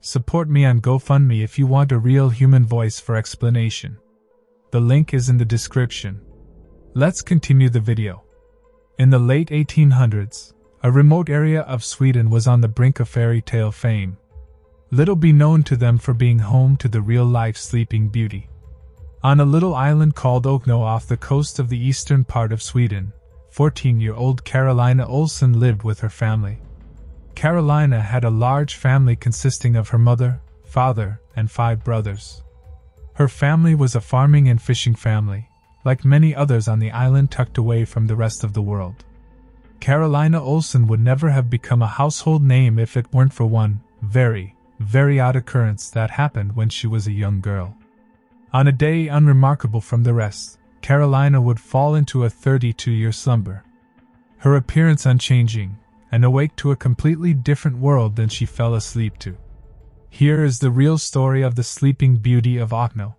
Support me on GoFundMe if you want a real human voice for explanation. The link is in the description. Let's continue the video. In the late 1800s, a remote area of Sweden was on the brink of fairy tale fame. Little be known to them for being home to the real life Sleeping Beauty. On a little island called Okno off the coast of the eastern part of Sweden, 14 year old Carolina Olsson lived with her family. Carolina had a large family consisting of her mother, father, and five brothers. Her family was a farming and fishing family, like many others on the island tucked away from the rest of the world. Carolina Olsson would never have become a household name if it weren't for one very, very odd occurrence that happened when she was a young girl. On a day unremarkable from the rest, Carolina would fall into a 32 year slumber. Her appearance unchanging, and awake to a completely different world than she fell asleep to. Here is the real story of the sleeping beauty of Okno.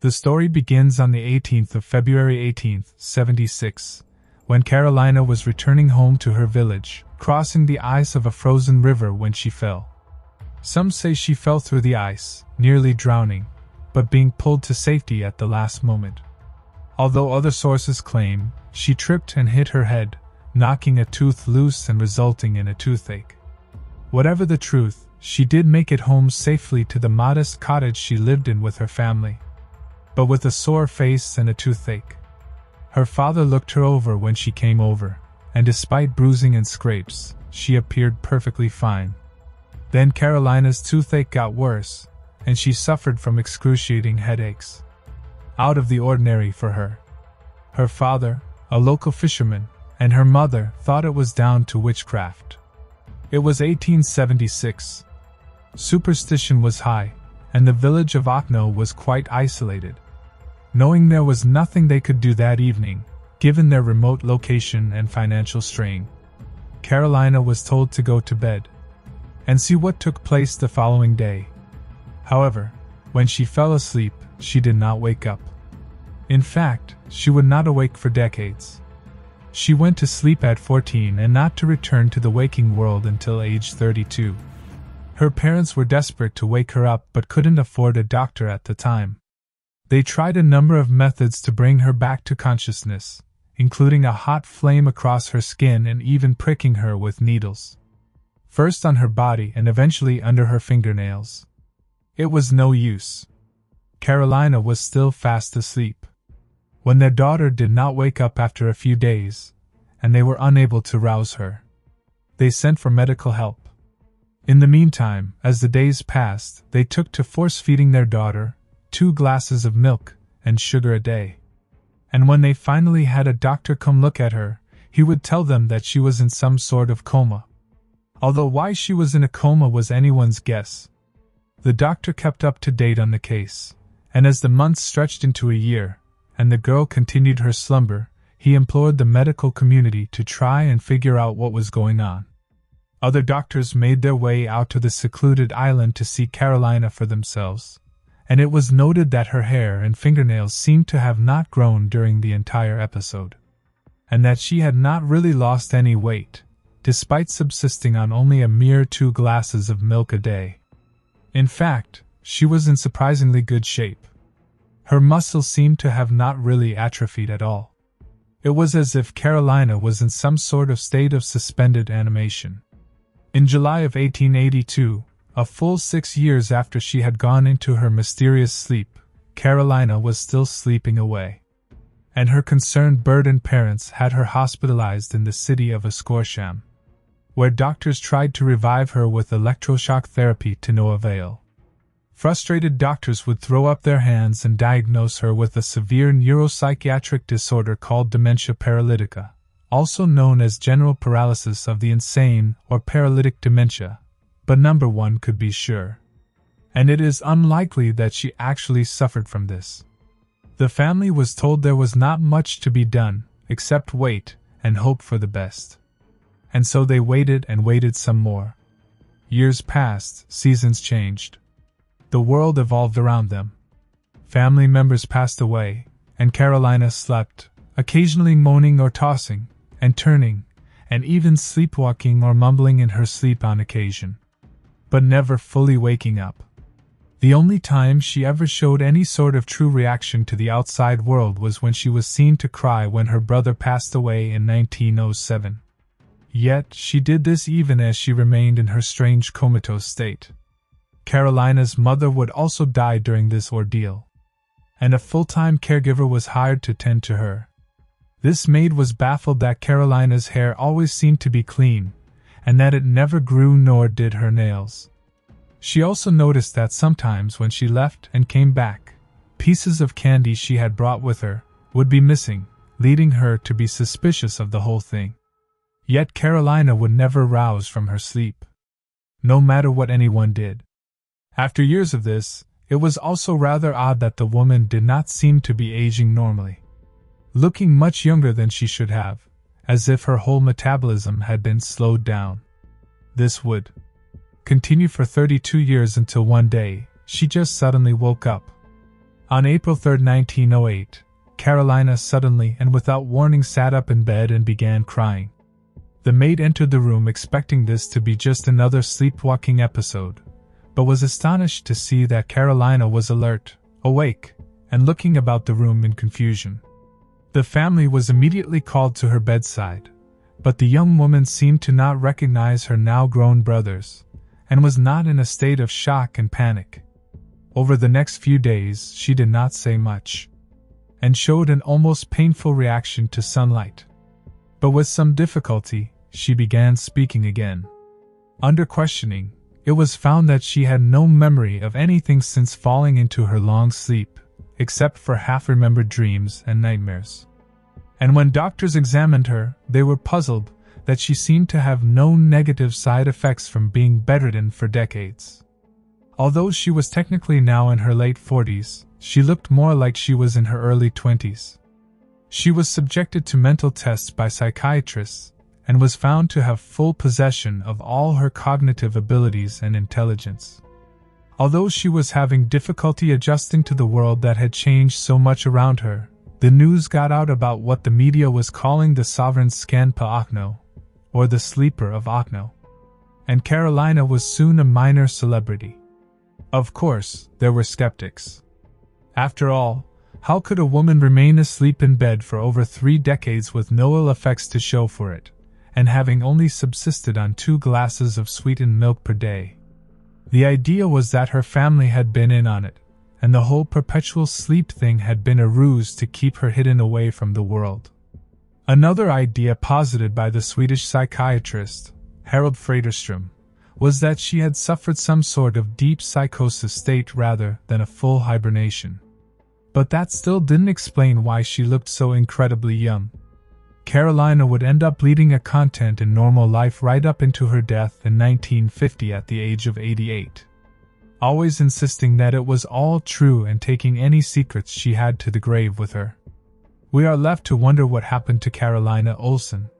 The story begins on the 18th of February 1876, when Carolina was returning home to her village, crossing the ice of a frozen river when she fell. Some say she fell through the ice, nearly drowning, but being pulled to safety at the last moment. Although other sources claim she tripped and hit her head, knocking a tooth loose and resulting in a toothache. Whatever the truth, she did make it home safely to the modest cottage she lived in with her family. But with a sore face and a toothache. Her father looked her over when she came over, and despite bruising and scrapes, she appeared perfectly fine. Then Carolina's toothache got worse, and she suffered from excruciating headaches. Out of the ordinary for her. Her father, a local fisherman, and her mother thought it was down to witchcraft. It was 1876. Superstition was high, and the village of Okno was quite isolated. Knowing there was nothing they could do that evening, given their remote location and financial strain, Carolina was told to go to bed and see what took place the following day. However, when she fell asleep, she did not wake up. In fact, she would not awake for decades. She went to sleep at 14 and not to return to the waking world until age 32. Her parents were desperate to wake her up but couldn't afford a doctor at the time. They tried a number of methods to bring her back to consciousness, including a hot flame across her skin and even pricking her with needles first on her body and eventually under her fingernails. It was no use. Carolina was still fast asleep. When their daughter did not wake up after a few days, and they were unable to rouse her, they sent for medical help. In the meantime, as the days passed, they took to force feeding their daughter two glasses of milk and sugar a day. And when they finally had a doctor come look at her, he would tell them that she was in some sort of coma although why she was in a coma was anyone's guess. The doctor kept up to date on the case, and as the months stretched into a year, and the girl continued her slumber, he implored the medical community to try and figure out what was going on. Other doctors made their way out to the secluded island to see Carolina for themselves, and it was noted that her hair and fingernails seemed to have not grown during the entire episode, and that she had not really lost any weight, despite subsisting on only a mere two glasses of milk a day. In fact, she was in surprisingly good shape. Her muscles seemed to have not really atrophied at all. It was as if Carolina was in some sort of state of suspended animation. In July of 1882, a full six years after she had gone into her mysterious sleep, Carolina was still sleeping away. And her concerned burdened parents had her hospitalized in the city of Oskarshamn where doctors tried to revive her with electroshock therapy to no avail. Frustrated doctors would throw up their hands and diagnose her with a severe neuropsychiatric disorder called dementia paralytica, also known as general paralysis of the insane or paralytic dementia, but number one could be sure. And it is unlikely that she actually suffered from this. The family was told there was not much to be done, except wait and hope for the best and so they waited and waited some more. Years passed, seasons changed. The world evolved around them. Family members passed away, and Carolina slept, occasionally moaning or tossing, and turning, and even sleepwalking or mumbling in her sleep on occasion. but never fully waking up. The only time she ever showed any sort of true reaction to the outside world was when she was seen to cry when her brother passed away in 1907. Yet, she did this even as she remained in her strange comatose state. Carolina's mother would also die during this ordeal. And a full time caregiver was hired to tend to her. This maid was baffled that Carolina's hair always seemed to be clean, and that it never grew nor did her nails. She also noticed that sometimes when she left and came back, pieces of candy she had brought with her would be missing, leading her to be suspicious of the whole thing. Yet Carolina would never rouse from her sleep, no matter what anyone did. After years of this, it was also rather odd that the woman did not seem to be aging normally. Looking much younger than she should have, as if her whole metabolism had been slowed down. This would continue for 32 years until one day, she just suddenly woke up. On April 3, 1908, Carolina suddenly and without warning sat up in bed and began crying. The maid entered the room expecting this to be just another sleepwalking episode, but was astonished to see that Carolina was alert, awake, and looking about the room in confusion. The family was immediately called to her bedside, but the young woman seemed to not recognize her now grown brothers, and was not in a state of shock and panic. Over the next few days, she did not say much, and showed an almost painful reaction to sunlight. But with some difficulty, she began speaking again. Under questioning, it was found that she had no memory of anything since falling into her long sleep, except for half remembered dreams and nightmares. And when doctors examined her, they were puzzled that she seemed to have no negative side effects from being bedridden for decades. Although she was technically now in her late 40s, she looked more like she was in her early 20s. She was subjected to mental tests by psychiatrists and was found to have full possession of all her cognitive abilities and intelligence. Although she was having difficulty adjusting to the world that had changed so much around her, the news got out about what the media was calling the sovereign Scanpa Achno, or the sleeper of Achno. And Carolina was soon a minor celebrity. Of course, there were skeptics. After all, how could a woman remain asleep in bed for over three decades with no ill effects to show for it? And having only subsisted on two glasses of sweetened milk per day. The idea was that her family had been in on it, and the whole perpetual sleep thing had been a ruse to keep her hidden away from the world. Another idea posited by the Swedish psychiatrist, Harold Fröderström, was that she had suffered some sort of deep psychosis state rather than a full hibernation. But that still didn't explain why she looked so incredibly young. Carolina would end up leading a content and normal life right up into her death in 1950 at the age of 88. Always insisting that it was all true and taking any secrets she had to the grave with her. We are left to wonder what happened to Carolina Olsson.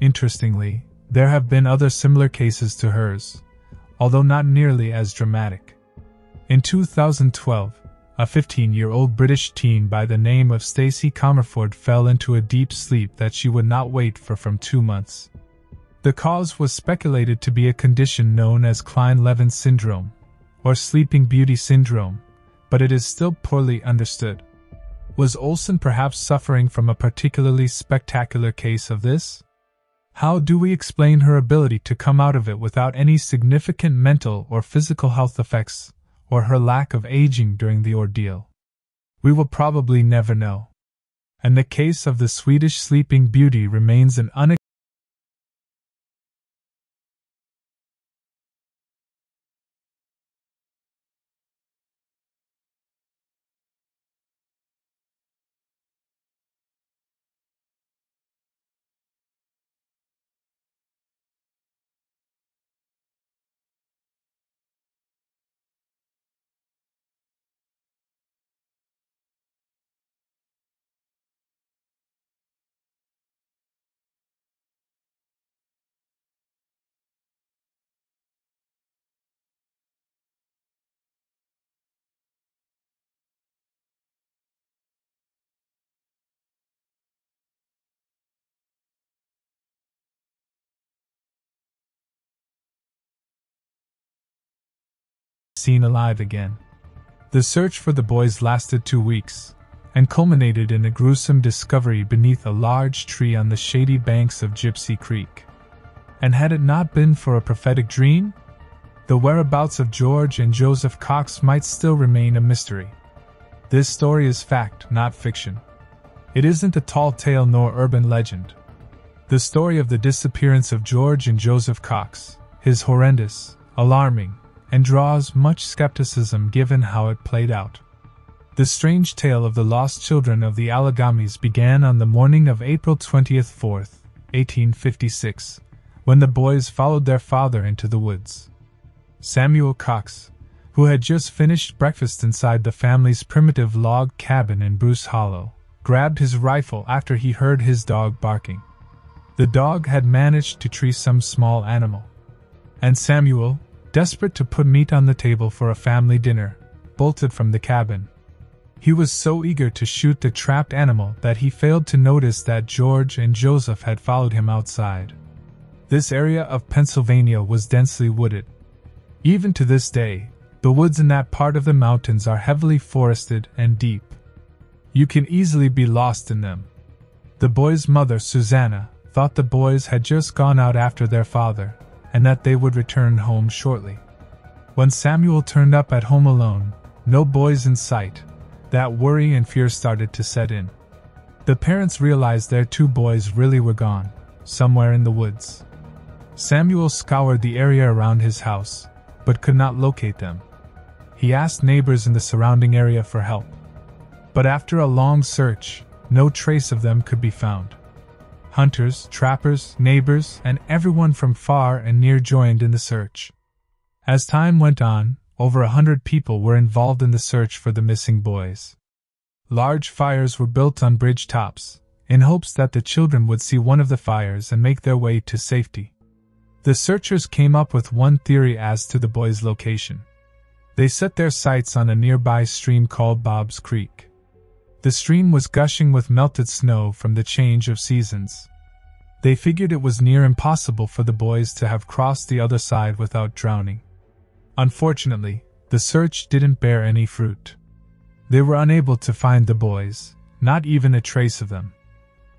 Interestingly, there have been other similar cases to hers, although not nearly as dramatic. In 2012, a 15 year old British teen by the name of Stacey Comerford fell into a deep sleep that she would not wake for from two months. The cause was speculated to be a condition known as Kleine Levin syndrome, or Sleeping Beauty syndrome, but it is still poorly understood. Was Olsson perhaps suffering from a particularly spectacular case of this? How do we explain her ability to come out of it without any significant mental or physical health effects, or her lack of aging during the ordeal. We will probably never know. And the case of the Swedish Sleeping Beauty remains an unexplained seen alive again. The search for the boys lasted two weeks, and culminated in a gruesome discovery beneath a large tree on the shady banks of Gypsy Creek. And had it not been for a prophetic dream, the whereabouts of George and Joseph Cox might still remain a mystery. This story is fact, not fiction. It isn't a tall tale nor urban legend. The story of the disappearance of George and Joseph Cox is horrendous, alarming, and draws much skepticism given how it played out. The strange tale of the lost children of the Alleghanies began on the morning of April 20th, 1856, when the boys followed their father into the woods. Samuel Cox, who had just finished breakfast inside the family's primitive log cabin in Spruce Hollow, grabbed his rifle after he heard his dog barking. The dog had managed to tree some small animal. And Samuel, desperate to put meat on the table for a family dinner, bolted from the cabin. He was so eager to shoot the trapped animal that he failed to notice that George and Joseph had followed him outside. This area of Pennsylvania was densely wooded. Even to this day, the woods in that part of the mountains are heavily forested and deep. You can easily be lost in them. The boy's mother, Susanna, thought the boys had just gone out after their father, and that they would return home shortly. When Samuel turned up at home alone, no boys in sight, that worry and fear started to set in. The parents realized their two boys really were gone, somewhere in the woods. Samuel scoured the area around his house, but could not locate them. He asked neighbors in the surrounding area for help. But after a long search, no trace of them could be found. Hunters, trappers, neighbors, and everyone from far and near joined in the search. As time went on, over a hundred people were involved in the search for the missing boys. Large fires were built on bridge tops, in hopes that the children would see one of the fires and make their way to safety. The searchers came up with one theory as to the boys' location. They set their sights on a nearby stream called Bob's Creek. The stream was gushing with melted snow from the change of seasons. They figured it was near impossible for the boys to have crossed the other side without drowning. Unfortunately, the search didn't bear any fruit. They were unable to find the boys, not even a trace of them.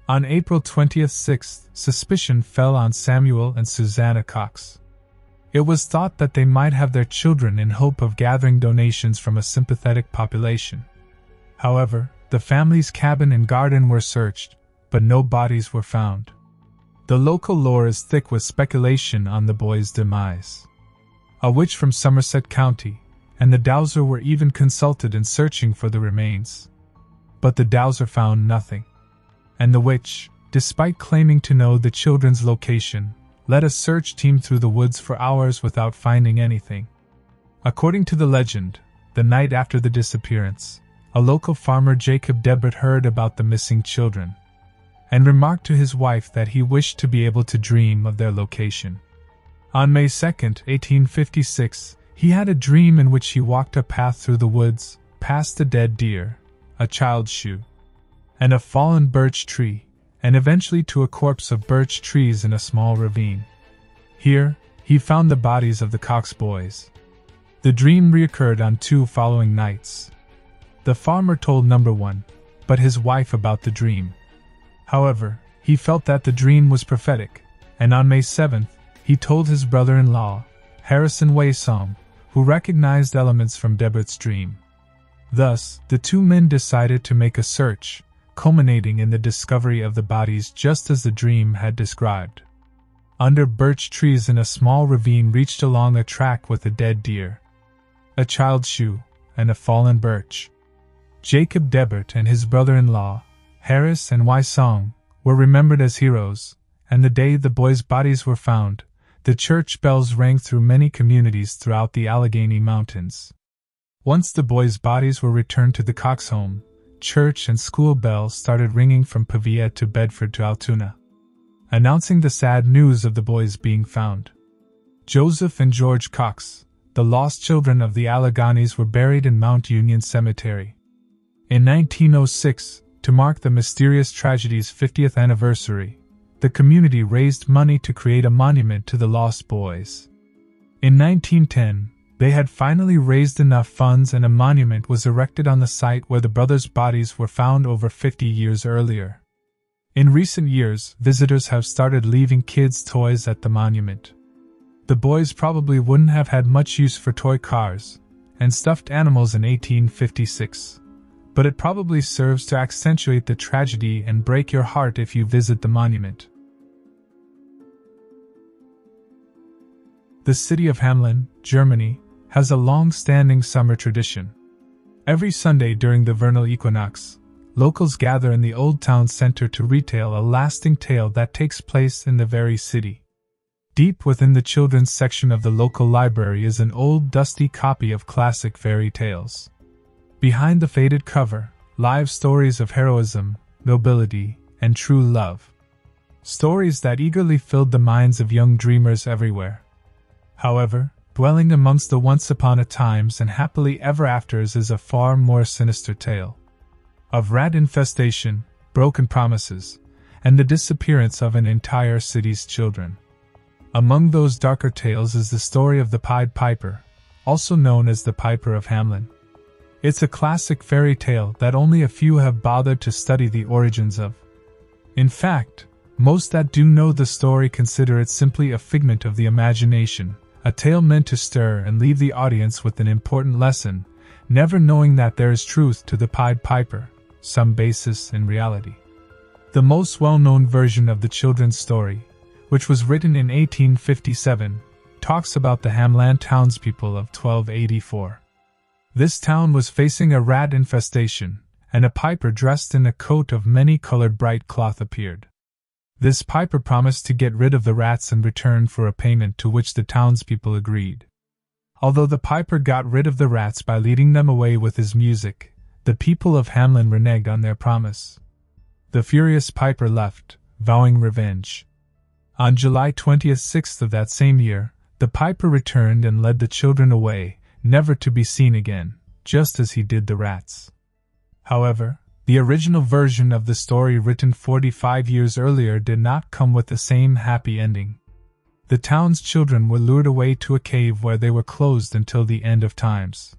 On April 20th 6th, suspicion fell on Samuel and Susanna Cox. It was thought that they might have their children in hope of gathering donations from a sympathetic population. However, the family's cabin and garden were searched, but no bodies were found. The local lore is thick with speculation on the boy's demise. A witch from Somerset County and the dowser were even consulted in searching for the remains. But the dowser found nothing. And the witch, despite claiming to know the children's location, led a search team through the woods for hours without finding anything. According to the legend, the night after the disappearance, a local farmer Jacob Dibert heard about the missing children and remarked to his wife that he wished to be able to dream of their location. On May 2, 1856, he had a dream in which he walked a path through the woods, past a dead deer, a child's shoe, and a fallen birch tree, and eventually to a corpse of birch trees in a small ravine. Here, he found the bodies of the Cox boys. The dream reoccurred on two following nights. The farmer told number one, but his wife about the dream. However, he felt that the dream was prophetic, and on May 7th, he told his brother in law, Harrison Whysong, who recognized elements from Dibert's dream. Thus, the two men decided to make a search, culminating in the discovery of the bodies just as the dream had described. Under birch trees in a small ravine reached along a track with a dead deer, a child's shoe, and a fallen birch. Jacob Dibert and his brother in law, Harrison Whysong, were remembered as heroes, and the day the boys' bodies were found, the church bells rang through many communities throughout the Allegheny Mountains. Once the boys' bodies were returned to the Cox home, church and school bells started ringing from Pavia to Bedford to Altoona, announcing the sad news of the boys being found. Joseph and George Cox, the lost children of the Alleghanies, were buried in Mount Union Cemetery. In 1906, to mark the mysterious tragedy's 50th anniversary, the community raised money to create a monument to the lost boys. In 1910, They had finally raised enough funds and a monument was erected on the site where the brothers' bodies were found over 50 years earlier. In recent years, visitors have started leaving kids' toys at the monument. The boys probably wouldn't have had much use for toy cars and stuffed animals in 1856, but it probably serves to accentuate the tragedy and break your heart if you visit the monument. The city of Hamelin, Germany, has a long standing summer tradition. Every Sunday during the vernal equinox, locals gather in the old town center to retell a lasting tale that takes place in the very city. Deep within the children's section of the local library is an old dusty copy of classic fairy tales. Behind the faded cover, live stories of heroism, nobility, and true love. Stories that eagerly filled the minds of young dreamers everywhere. However, dwelling amongst the once upon a times and happily ever afters is a far more sinister tale. Of rat infestation, broken promises, and the disappearance of an entire city's children. Among those darker tales is the story of the Pied Piper, also known as the Piper of Hamelin. It's a classic fairy tale that only a few have bothered to study the origins of. In fact, most that do know the story consider it simply a figment of the imagination, a tale meant to stir and leave the audience with an important lesson, never knowing that there is truth to the Pied Piper, some basis in reality. The most well known version of the children's story, which was written in 1857, talks about the Hamelin townspeople of 1284. This town was facing a rat infestation, and a piper dressed in a coat of many colored bright cloth appeared. This piper promised to get rid of the rats in return for a payment to which the townspeople agreed. Although the piper got rid of the rats by leading them away with his music, the people of Hamelin reneged on their promise. The furious piper left, vowing revenge. On July 26th of that same year, the piper returned and led the children away, never to be seen again, just as he did the rats. However, the original version of the story written 45 years earlier did not come with the same happy ending. The town's children were lured away to a cave where they were closed until the end of times.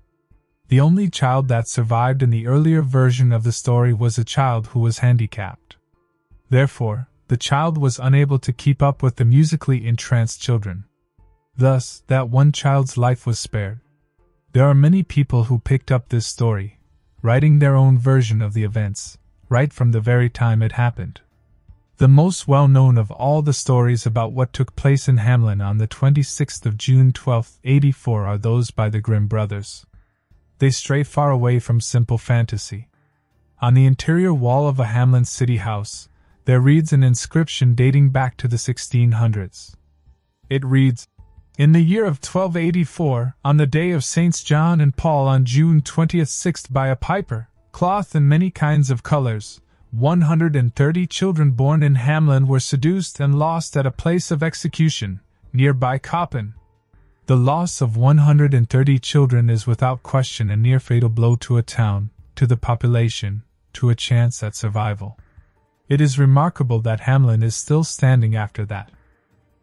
The only child that survived in the earlier version of the story was a child who was handicapped. Therefore, the child was unable to keep up with the musically entranced children. Thus, that one child's life was spared. There are many people who picked up this story, writing their own version of the events, right from the very time it happened. The most well known of all the stories about what took place in Hamelin on the 26th of June 1284 are those by the Grimm brothers. They stray far away from simple fantasy. On the interior wall of a Hamelin city house, there reads an inscription dating back to the 1600s. It reads, in the year of 1284, on the day of Saints John and Paul on June 20th, sixth by a piper, cloth in many kinds of colors, 130 children born in Hamlin were seduced and lost at a place of execution, nearby Koppen. The loss of 130 children is without question a near fatal blow to a town, to the population, to a chance at survival. It is remarkable that Hamlin is still standing after that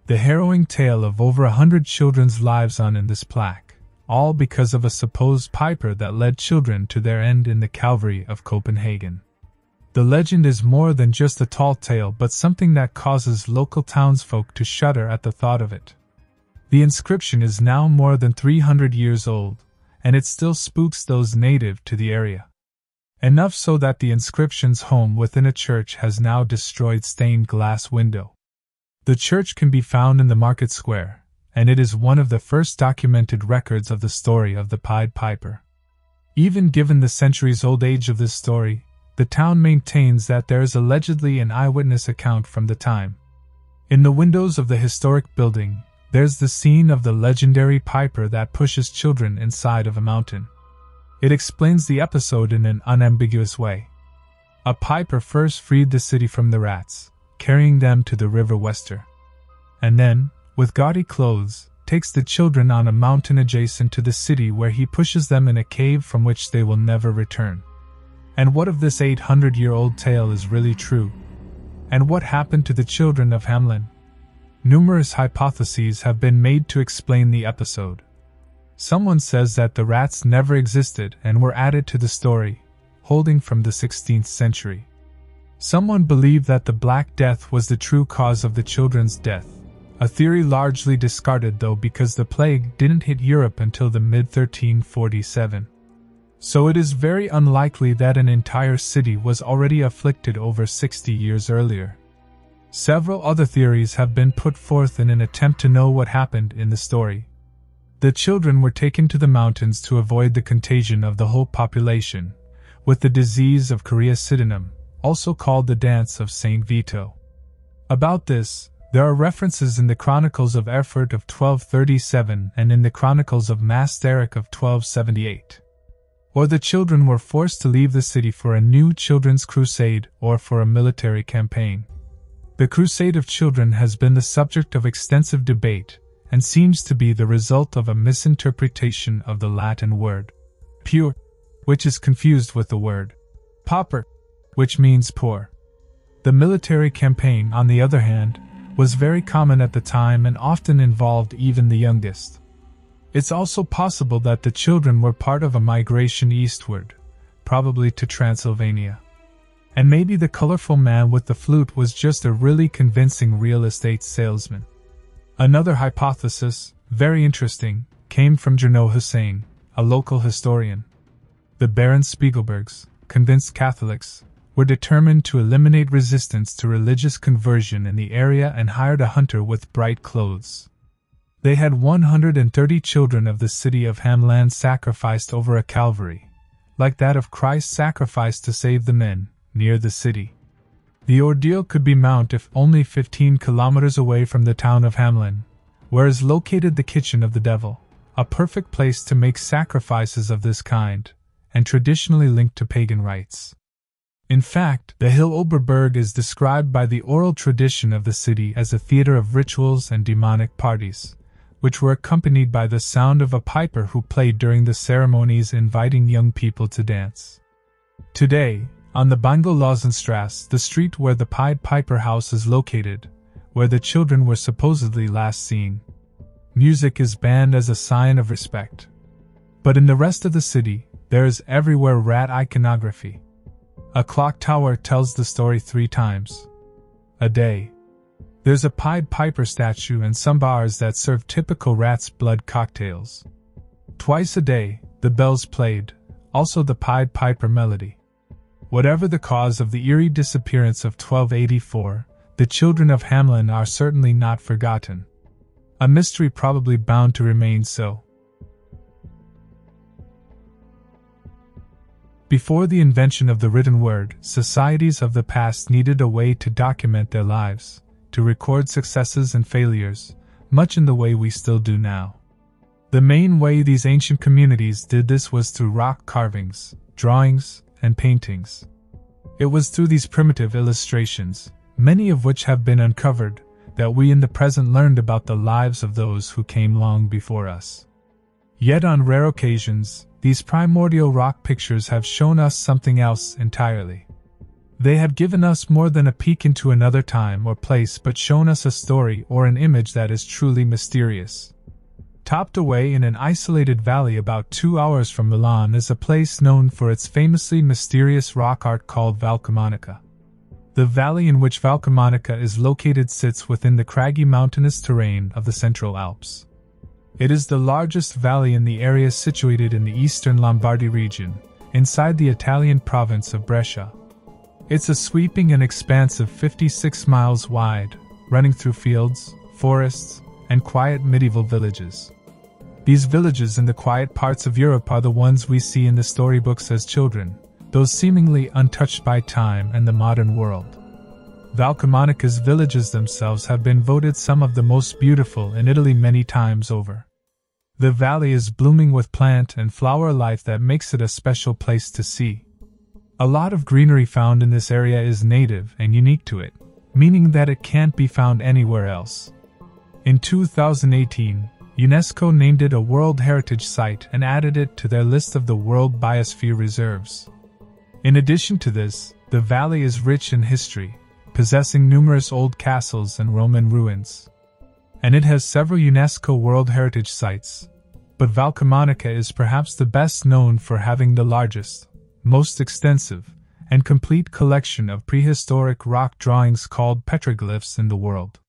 the harrowing tale of over a hundred children's lives on in this plaque, all because of a supposed piper that led children to their end in the Calvary of Copenhagen. The legend is more than just a tall tale but something that causes local townsfolk to shudder at the thought of it. The inscription is now more than 300 years old, and it still spooks those native to the area. Enough so that the inscription's home within a church has now destroyed stained glass window. The church can be found in the market square, and it is one of the first documented records of the story of the Pied Piper. Even given the centuries old age of this story, the town maintains that there is allegedly an eyewitness account from the time. In the windows of the historic building, there's the scene of the legendary piper that pushes children inside of a mountain. It explains the episode in an unambiguous way. A piper first freed the city from the rats, carrying them to the river Weser. And then, with gaudy clothes, takes the children on a mountain adjacent to the city where he pushes them in a cave from which they will never return. And what if this 800 year old tale is really true? And what happened to the children of Hamlin? Numerous hypotheses have been made to explain the episode. Someone says that the rats never existed and were added to the story, holding from the 16th century. Someone believed that the Black Death was the true cause of the children's death, a theory largely discarded though because the plague didn't hit Europe until the mid 1347. So it is very unlikely that an entire city was already afflicted over 60 years earlier. Several other theories have been put forth in an attempt to know what happened in the story. The children were taken to the mountains to avoid the contagion of the whole population, with the disease of chorea also called the Dance of Saint Vito. About this, there are references in the Chronicles of Erfurt of 1237 and in the Chronicles of Masterich of 1278. Or the children were forced to leave the city for a new children's crusade or for a military campaign. The Crusade of Children has been the subject of extensive debate, and seems to be the result of a misinterpretation of the Latin word pure, which is confused with the word pauper, which means poor. The military campaign, on the other hand, was very common at the time and often involved even the youngest. It's also possible that the children were part of a migration eastward, probably to Transylvania. And maybe the colorful man with the flute was just a really convincing real estate salesman. Another hypothesis, very interesting, came from Jerno Hussein, a local historian. The Baron Spiegelbergs, convinced Catholics, were determined to eliminate resistance to religious conversion in the area and hired a hunter with bright clothes. They had 130 children of the city of Hamlan sacrificed over a Calvary, like that of Christ sacrificed to save the men, near the city. The ordeal could be mounted if only 15 kilometers away from the town of Hamlin, where is located the kitchen of the devil, a perfect place to make sacrifices of this kind, and traditionally linked to pagan rites. In fact, the hill Oberberg is described by the oral tradition of the city as a theater of rituals and demonic parties, which were accompanied by the sound of a piper who played during the ceremonies inviting young people to dance. Today, on the Bangel the street where the Pied Piper House is located, where the children were supposedly last seen, music is banned as a sign of respect. But in the rest of the city, there is everywhere rat iconography. A clock tower tells the story three times a day. There's a Pied Piper statue and some bars that serve typical rat's blood cocktails. Twice a day, the bells played, also the Pied Piper melody. Whatever the cause of the eerie disappearance of 1284, the children of Hamlin are certainly not forgotten. A mystery probably bound to remain so. Before the invention of the written word, societies of the past needed a way to document their lives, to record successes and failures, much in the way we still do now. The main way these ancient communities did this was through rock carvings, drawings, and paintings. It was through these primitive illustrations, many of which have been uncovered, that we in the present learned about the lives of those who came long before us. Yet on rare occasions, these primordial rock pictures have shown us something else entirely. They have given us more than a peek into another time or place, but shown us a story or an image that is truly mysterious. Topped away in an isolated valley about two hours from Milan is a place known for its famously mysterious rock art called Valcamonica. The valley in which Valcamonica is located sits within the craggy mountainous terrain of the Central Alps. It is the largest valley in the area situated in the eastern Lombardy region, inside the Italian province of Brescia. It's a sweeping and expansive 56 miles wide, running through fields, forests, and quiet medieval villages. These villages in the quiet parts of Europe are the ones we see in the storybooks as children, those seemingly untouched by time and the modern world. Valcamonica's villages themselves have been voted some of the most beautiful in Italy many times over. The valley is blooming with plant and flower life that makes it a special place to see. A lot of greenery found in this area is native and unique to it, meaning that it can't be found anywhere else. In 2018, UNESCO named it a World Heritage Site and added it to their list of the World Biosphere Reserves. In addition to this, the valley is rich in history, possessing numerous old castles and Roman ruins. And it has several UNESCO World Heritage Sites, but Valcamonica is perhaps the best known for having the largest, most extensive, and complete collection of prehistoric rock drawings called petroglyphs in the world.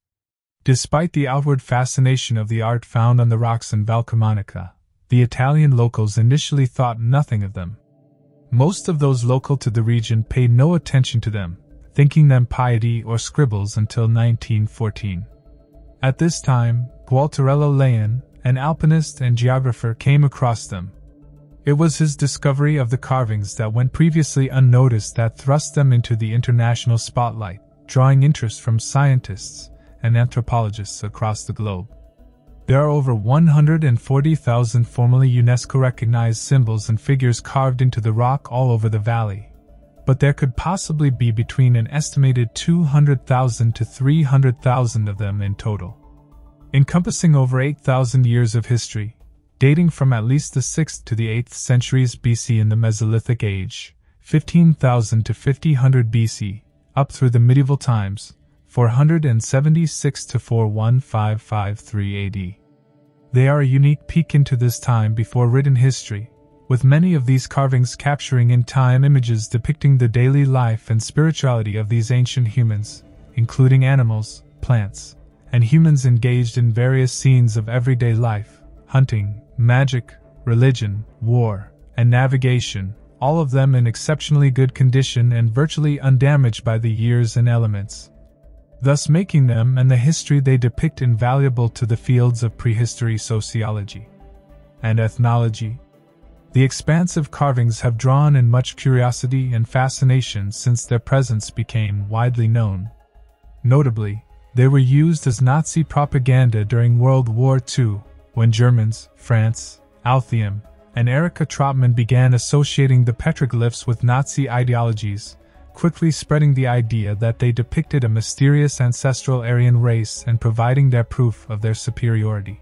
Despite the outward fascination of the art found on the rocks in Valcamonica, the Italian locals initially thought nothing of them. Most of those local to the region paid no attention to them, thinking them piety or scribbles until 1914. At this time, Gualtarello Leon, an alpinist and geographer, came across them. It was his discovery of the carvings that went previously unnoticed that thrust them into the international spotlight, drawing interest from scientists and anthropologists across the globe. There are over 140,000 formally UNESCO recognized symbols and figures carved into the rock all over the valley, but there could possibly be between an estimated 200,000 to 300,000 of them in total. Encompassing over 8,000 years of history, dating from at least the 6th to the 8th centuries BC in the Mesolithic Age, 15,000 to 5000 BC, up through the medieval times, 476 to 41553 AD. They are a unique peek into this time before written history, with many of these carvings capturing in time images depicting the daily life and spirituality of these ancient humans, including animals, plants, and humans engaged in various scenes of everyday life hunting, magic, religion, war, and navigation, all of them in exceptionally good condition and virtually undamaged by the years and elements thus making them and the history they depict invaluable to the fields of prehistory sociology and ethnology. The expansive carvings have drawn in much curiosity and fascination since their presence became widely known. Notably, they were used as Nazi propaganda during World War II, when Germans, Franz, Altheimer, and Erika Trautmann began associating the petroglyphs with Nazi ideologies, quickly spreading the idea that they depicted a mysterious ancestral Aryan race and providing their proof of their superiority.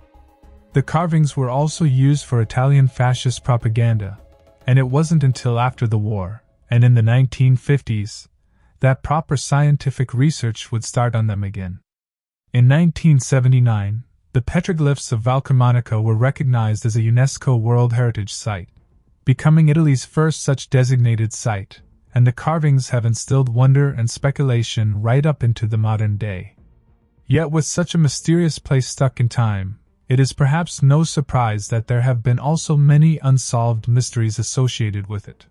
The carvings were also used for Italian fascist propaganda, and it wasn't until after the war, and in the 1950s, that proper scientific research would start on them again. In 1979, the petroglyphs of Valcamonica were recognized as a UNESCO World Heritage Site, becoming Italy's first such designated site, and the carvings have instilled wonder and speculation right up into the modern day. Yet, with such a mysterious place stuck in time, it is perhaps no surprise that there have been also many unsolved mysteries associated with it.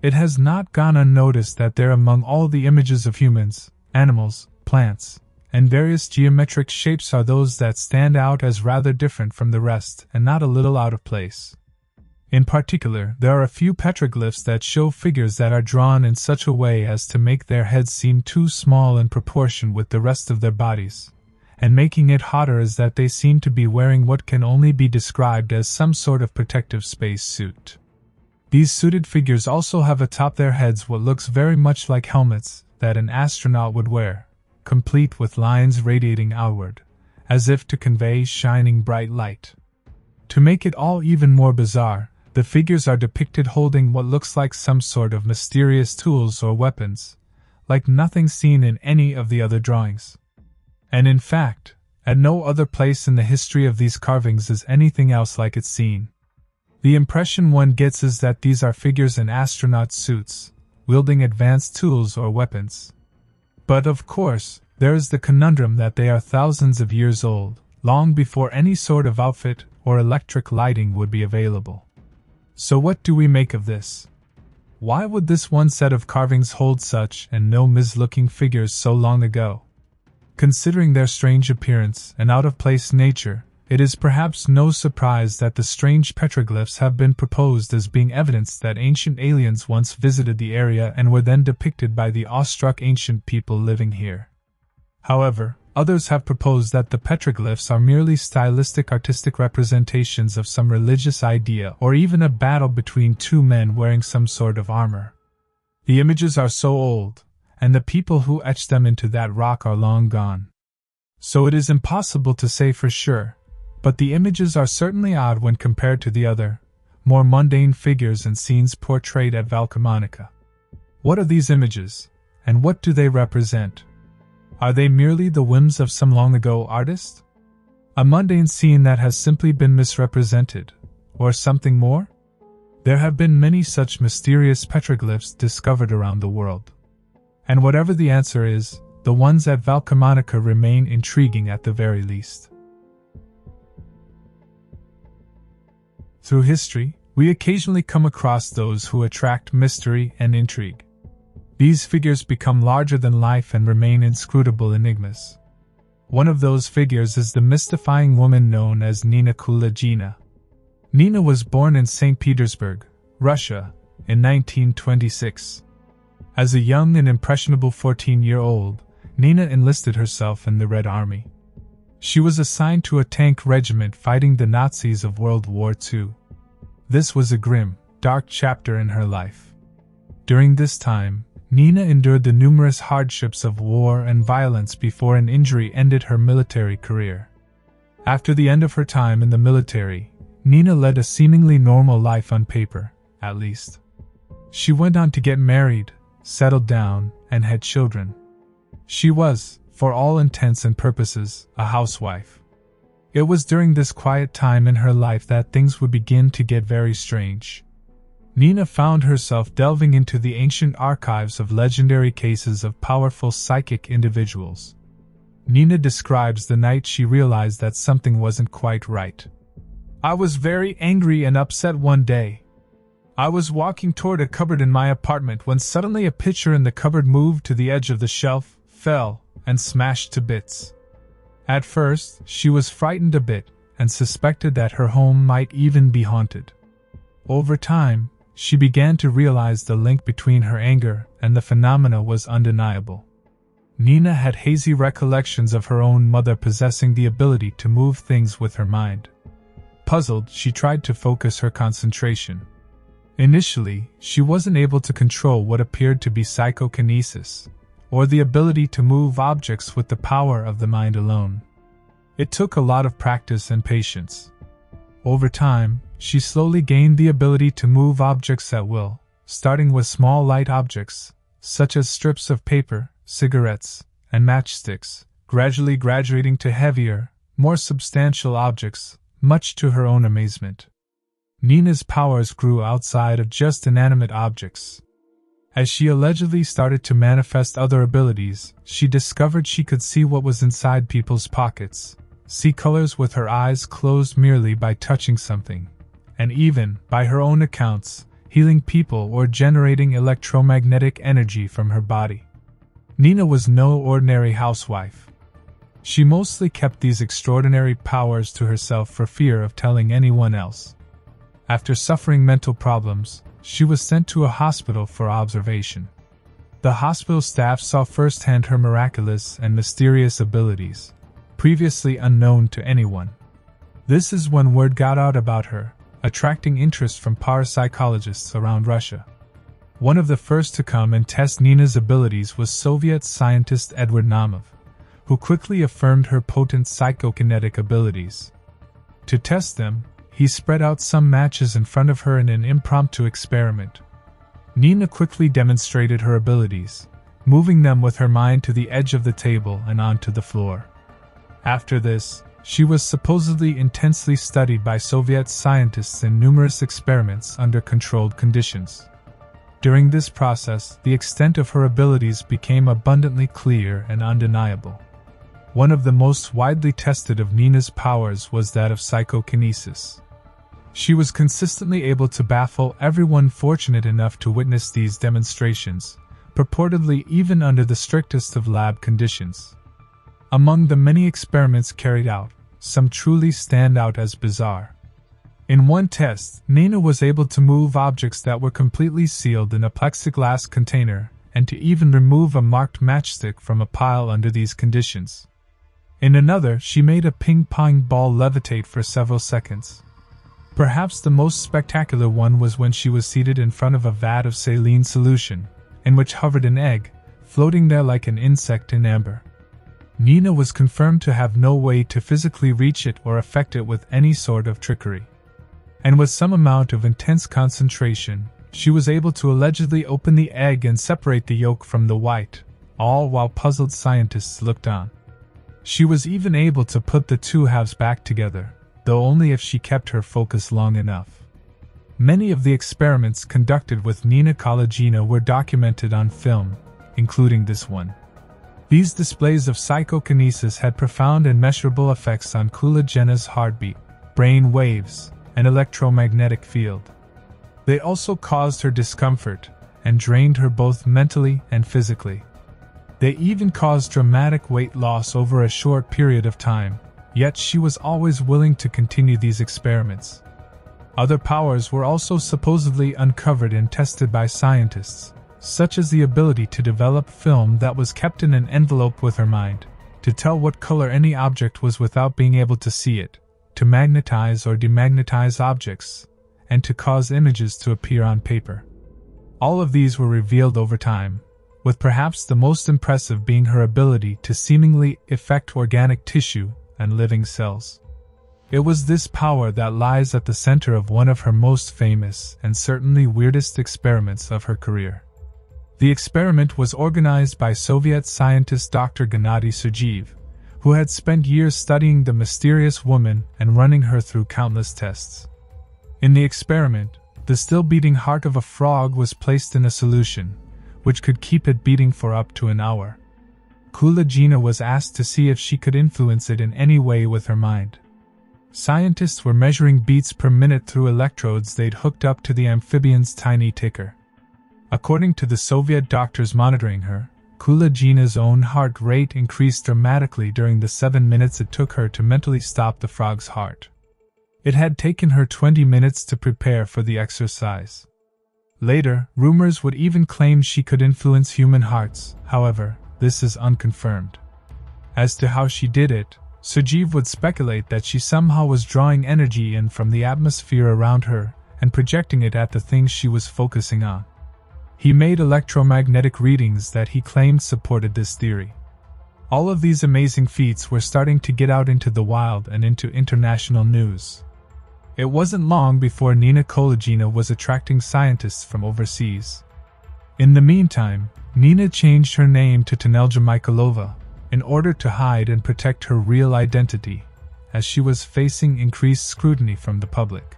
It has not gone unnoticed that there among all the images of humans, animals, plants, and various geometric shapes are those that stand out as rather different from the rest and not a little out of place. In particular, there are a few petroglyphs that show figures that are drawn in such a way as to make their heads seem too small in proportion with the rest of their bodies. And making it hotter is that they seem to be wearing what can only be described as some sort of protective space suit. These suited figures also have atop their heads what looks very much like helmets that an astronaut would wear, complete with lines radiating outward, as if to convey shining bright light. To make it all even more bizarre, the figures are depicted holding what looks like some sort of mysterious tools or weapons, like nothing seen in any of the other drawings. And in fact, at no other place in the history of these carvings is anything else like it seen. The impression one gets is that these are figures in astronaut suits, wielding advanced tools or weapons. But of course, there is the conundrum that they are thousands of years old, long before any sort of outfit or electric lighting would be available. So, what do we make of this? Why would this one set of carvings hold such and no looking figures so long ago? Considering their strange appearance and out of place nature, it is perhaps no surprise that the strange petroglyphs have been proposed as being evidence that ancient aliens once visited the area and were then depicted by the awestruck ancient people living here. However, Others have proposed that the petroglyphs are merely stylistic artistic representations of some religious idea or even a battle between two men wearing some sort of armor. The images are so old, and the people who etched them into that rock are long gone. So it is impossible to say for sure, but the images are certainly odd when compared to the other, more mundane figures and scenes portrayed at Valcamonica. What are these images, and what do they represent? Are they merely the whims of some long ago artist? A mundane scene that has simply been misrepresented. Or something more? There have been many such mysterious petroglyphs discovered around the world. And whatever the answer is, the ones at Valcamonica remain intriguing at the very least. Through history, we occasionally come across those who attract mystery and intrigue. These figures become larger than life and remain inscrutable enigmas. One of those figures is the mystifying woman known as Nina Kulagina. Nina was born in St. Petersburg, Russia, in 1926. As a young and impressionable 14 year old, Nina enlisted herself in the Red Army. She was assigned to a tank regiment fighting the Nazis of World War II. This was a grim, dark chapter in her life. During this time, Nina endured the numerous hardships of war and violence before an injury ended her military career. After the end of her time in the military, Nina led a seemingly normal life on paper, at least. She went on to get married, settled down, and had children. She was, for all intents and purposes, a housewife. It was during this quiet time in her life that things would begin to get very strange. Nina found herself delving into the ancient archives of legendary cases of powerful psychic individuals. Nina describes the night she realized that something wasn't quite right. I was very angry and upset one day. I was walking toward a cupboard in my apartment when suddenly a picture in the cupboard moved to the edge of the shelf, fell, and smashed to bits. At first, she was frightened a bit and suspected that her home might even be haunted. Over time, she began to realize the link between her anger and the phenomena was undeniable. Nina had hazy recollections of her own mother possessing the ability to move things with her mind. Puzzled, she tried to focus her concentration. Initially, she wasn't able to control what appeared to be psychokinesis, or the ability to move objects with the power of the mind alone. It took a lot of practice and patience. Over time, she slowly gained the ability to move objects at will, starting with small light objects, such as strips of paper, cigarettes, and matchsticks, gradually graduating to heavier, more substantial objects, much to her own amazement. Nina's powers grew outside of just inanimate objects. As she allegedly started to manifest other abilities, she discovered she could see what was inside people's pockets, see colors with her eyes closed merely by touching something, and even, by her own accounts, healing people or generating electromagnetic energy from her body. Nina was no ordinary housewife. She mostly kept these extraordinary powers to herself for fear of telling anyone else. After suffering mental problems, she was sent to a hospital for observation. The hospital staff saw firsthand her miraculous and mysterious abilities, previously unknown to anyone. This is when word got out about her, attracting interest from parapsychologists around Russia. One of the first to come and test Nina's abilities was Soviet scientist Edward Naumov, who quickly affirmed her potent psychokinetic abilities. To test them, he spread out some matches in front of her in an impromptu experiment. Nina quickly demonstrated her abilities, moving them with her mind to the edge of the table and onto the floor. After this, she was supposedly intensely studied by Soviet scientists in numerous experiments under controlled conditions. During this process, the extent of her abilities became abundantly clear and undeniable. One of the most widely tested of Nina's powers was that of psychokinesis. She was consistently able to baffle everyone fortunate enough to witness these demonstrations, purportedly even under the strictest of lab conditions. Among the many experiments carried out, some truly stand out as bizarre. In one test, Nina was able to move objects that were completely sealed in a plexiglass container, and to even remove a marked matchstick from a pile under these conditions. In another, she made a ping pong ball levitate for several seconds. Perhaps the most spectacular one was when she was seated in front of a vat of saline solution, in which hovered an egg, floating there like an insect in amber. Nina was confirmed to have no way to physically reach it or affect it with any sort of trickery. And with some amount of intense concentration, she was able to allegedly open the egg and separate the yolk from the white, all while puzzled scientists looked on. She was even able to put the two halves back together, though only if she kept her focus long enough. Many of the experiments conducted with Nina Kulagina were documented on film, including this one. These displays of psychokinesis had profound and measurable effects on Kulagina's heartbeat, brain waves, and electromagnetic field. They also caused her discomfort and drained her both mentally and physically. They even caused dramatic weight loss over a short period of time, yet she was always willing to continue these experiments. Other powers were also supposedly uncovered and tested by scientists, such as the ability to develop film that was kept in an envelope with her mind, to tell what color any object was without being able to see it, to magnetize or demagnetize objects, and to cause images to appear on paper. All of these were revealed over time, with perhaps the most impressive being her ability to seemingly affect organic tissue and living cells. It was this power that lies at the center of one of her most famous and certainly weirdest experiments of her career. The experiment was organized by Soviet scientist Dr. Gennady Sergeev, who had spent years studying the mysterious woman and running her through countless tests. In the experiment, the still beating heart of a frog was placed in a solution, which could keep it beating for up to an hour. Kulagina was asked to see if she could influence it in any way with her mind. Scientists were measuring beats per minute through electrodes they'd hooked up to the amphibian's tiny ticker. According to the Soviet doctors monitoring her, Kulagina's own heart rate increased dramatically during the seven minutes it took her to mentally stop the frog's heart. It had taken her 20 minutes to prepare for the exercise. Later, rumors would even claim she could influence human hearts, however, this is unconfirmed. As to how she did it, Sergeev would speculate that she somehow was drawing energy in from the atmosphere around her and projecting it at the things she was focusing on. He made electromagnetic readings that he claimed supported this theory. All of these amazing feats were starting to get out into the wild and into international news. It wasn't long before Nina Kulagina was attracting scientists from overseas. In the meantime, Nina changed her name to Tanelja Michailova in order to hide and protect her real identity, as she was facing increased scrutiny from the public.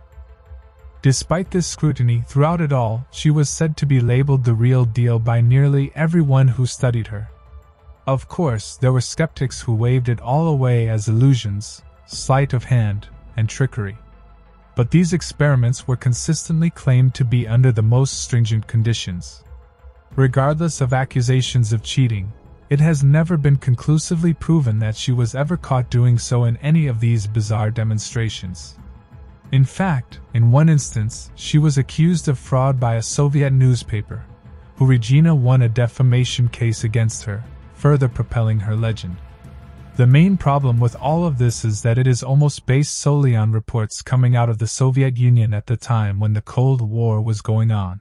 Despite this scrutiny throughout it all, she was said to be labeled the real deal by nearly everyone who studied her. Of course, there were skeptics who waved it all away as illusions, sleight of hand, and trickery but these experiments were consistently claimed to be under the most stringent conditions. Regardless of accusations of cheating, it has never been conclusively proven that she was ever caught doing so in any of these bizarre demonstrations. In fact, in one instance, she was accused of fraud by a Soviet newspaper, who Regina won a defamation case against her, further propelling her legend. The main problem with all of this is that it is almost based solely on reports coming out of the Soviet Union at the time when the Cold War was going on.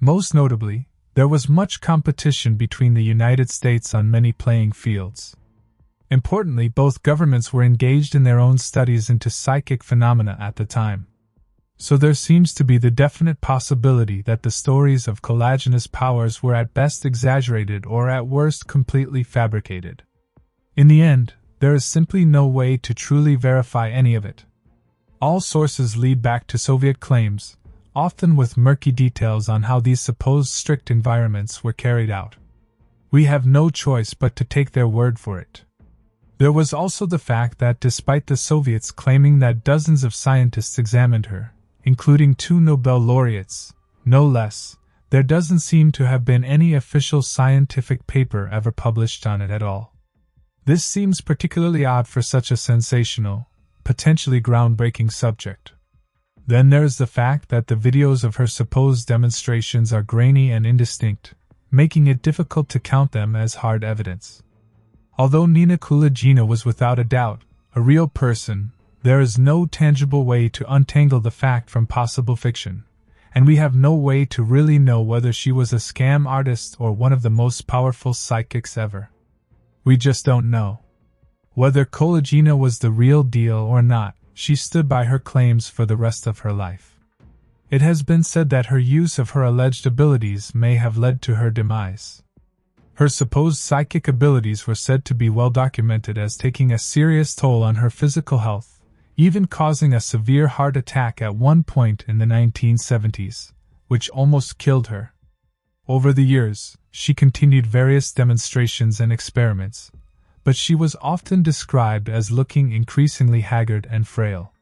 Most notably, there was much competition between the United States on many playing fields. Importantly, both governments were engaged in their own studies into psychic phenomena at the time. So there seems to be the definite possibility that the stories of Kulagina's powers were at best exaggerated or at worst completely fabricated. In the end, there is simply no way to truly verify any of it. All sources lead back to Soviet claims, often with murky details on how these supposed strict environments were carried out. We have no choice but to take their word for it. There was also the fact that despite the Soviets claiming that dozens of scientists examined her, including two Nobel laureates, no less, there doesn't seem to have been any official scientific paper ever published on it at all. This seems particularly odd for such a sensational, potentially groundbreaking subject. Then there's the fact that the videos of her supposed demonstrations are grainy and indistinct, making it difficult to count them as hard evidence. Although Nina Kulagina was without a doubt a real person, there is no tangible way to untangle the fact from possible fiction, and we have no way to really know whether she was a scam artist or one of the most powerful psychics ever. We just don't know. Whether Kulagina was the real deal or not, she stood by her claims for the rest of her life. It has been said that her use of her alleged abilities may have led to her demise. Her supposed psychic abilities were said to be well documented as taking a serious toll on her physical health, even causing a severe heart attack at one point in the 1970s, which almost killed her. Over the years, she continued various demonstrations and experiments, but she was often described as looking increasingly haggard and frail.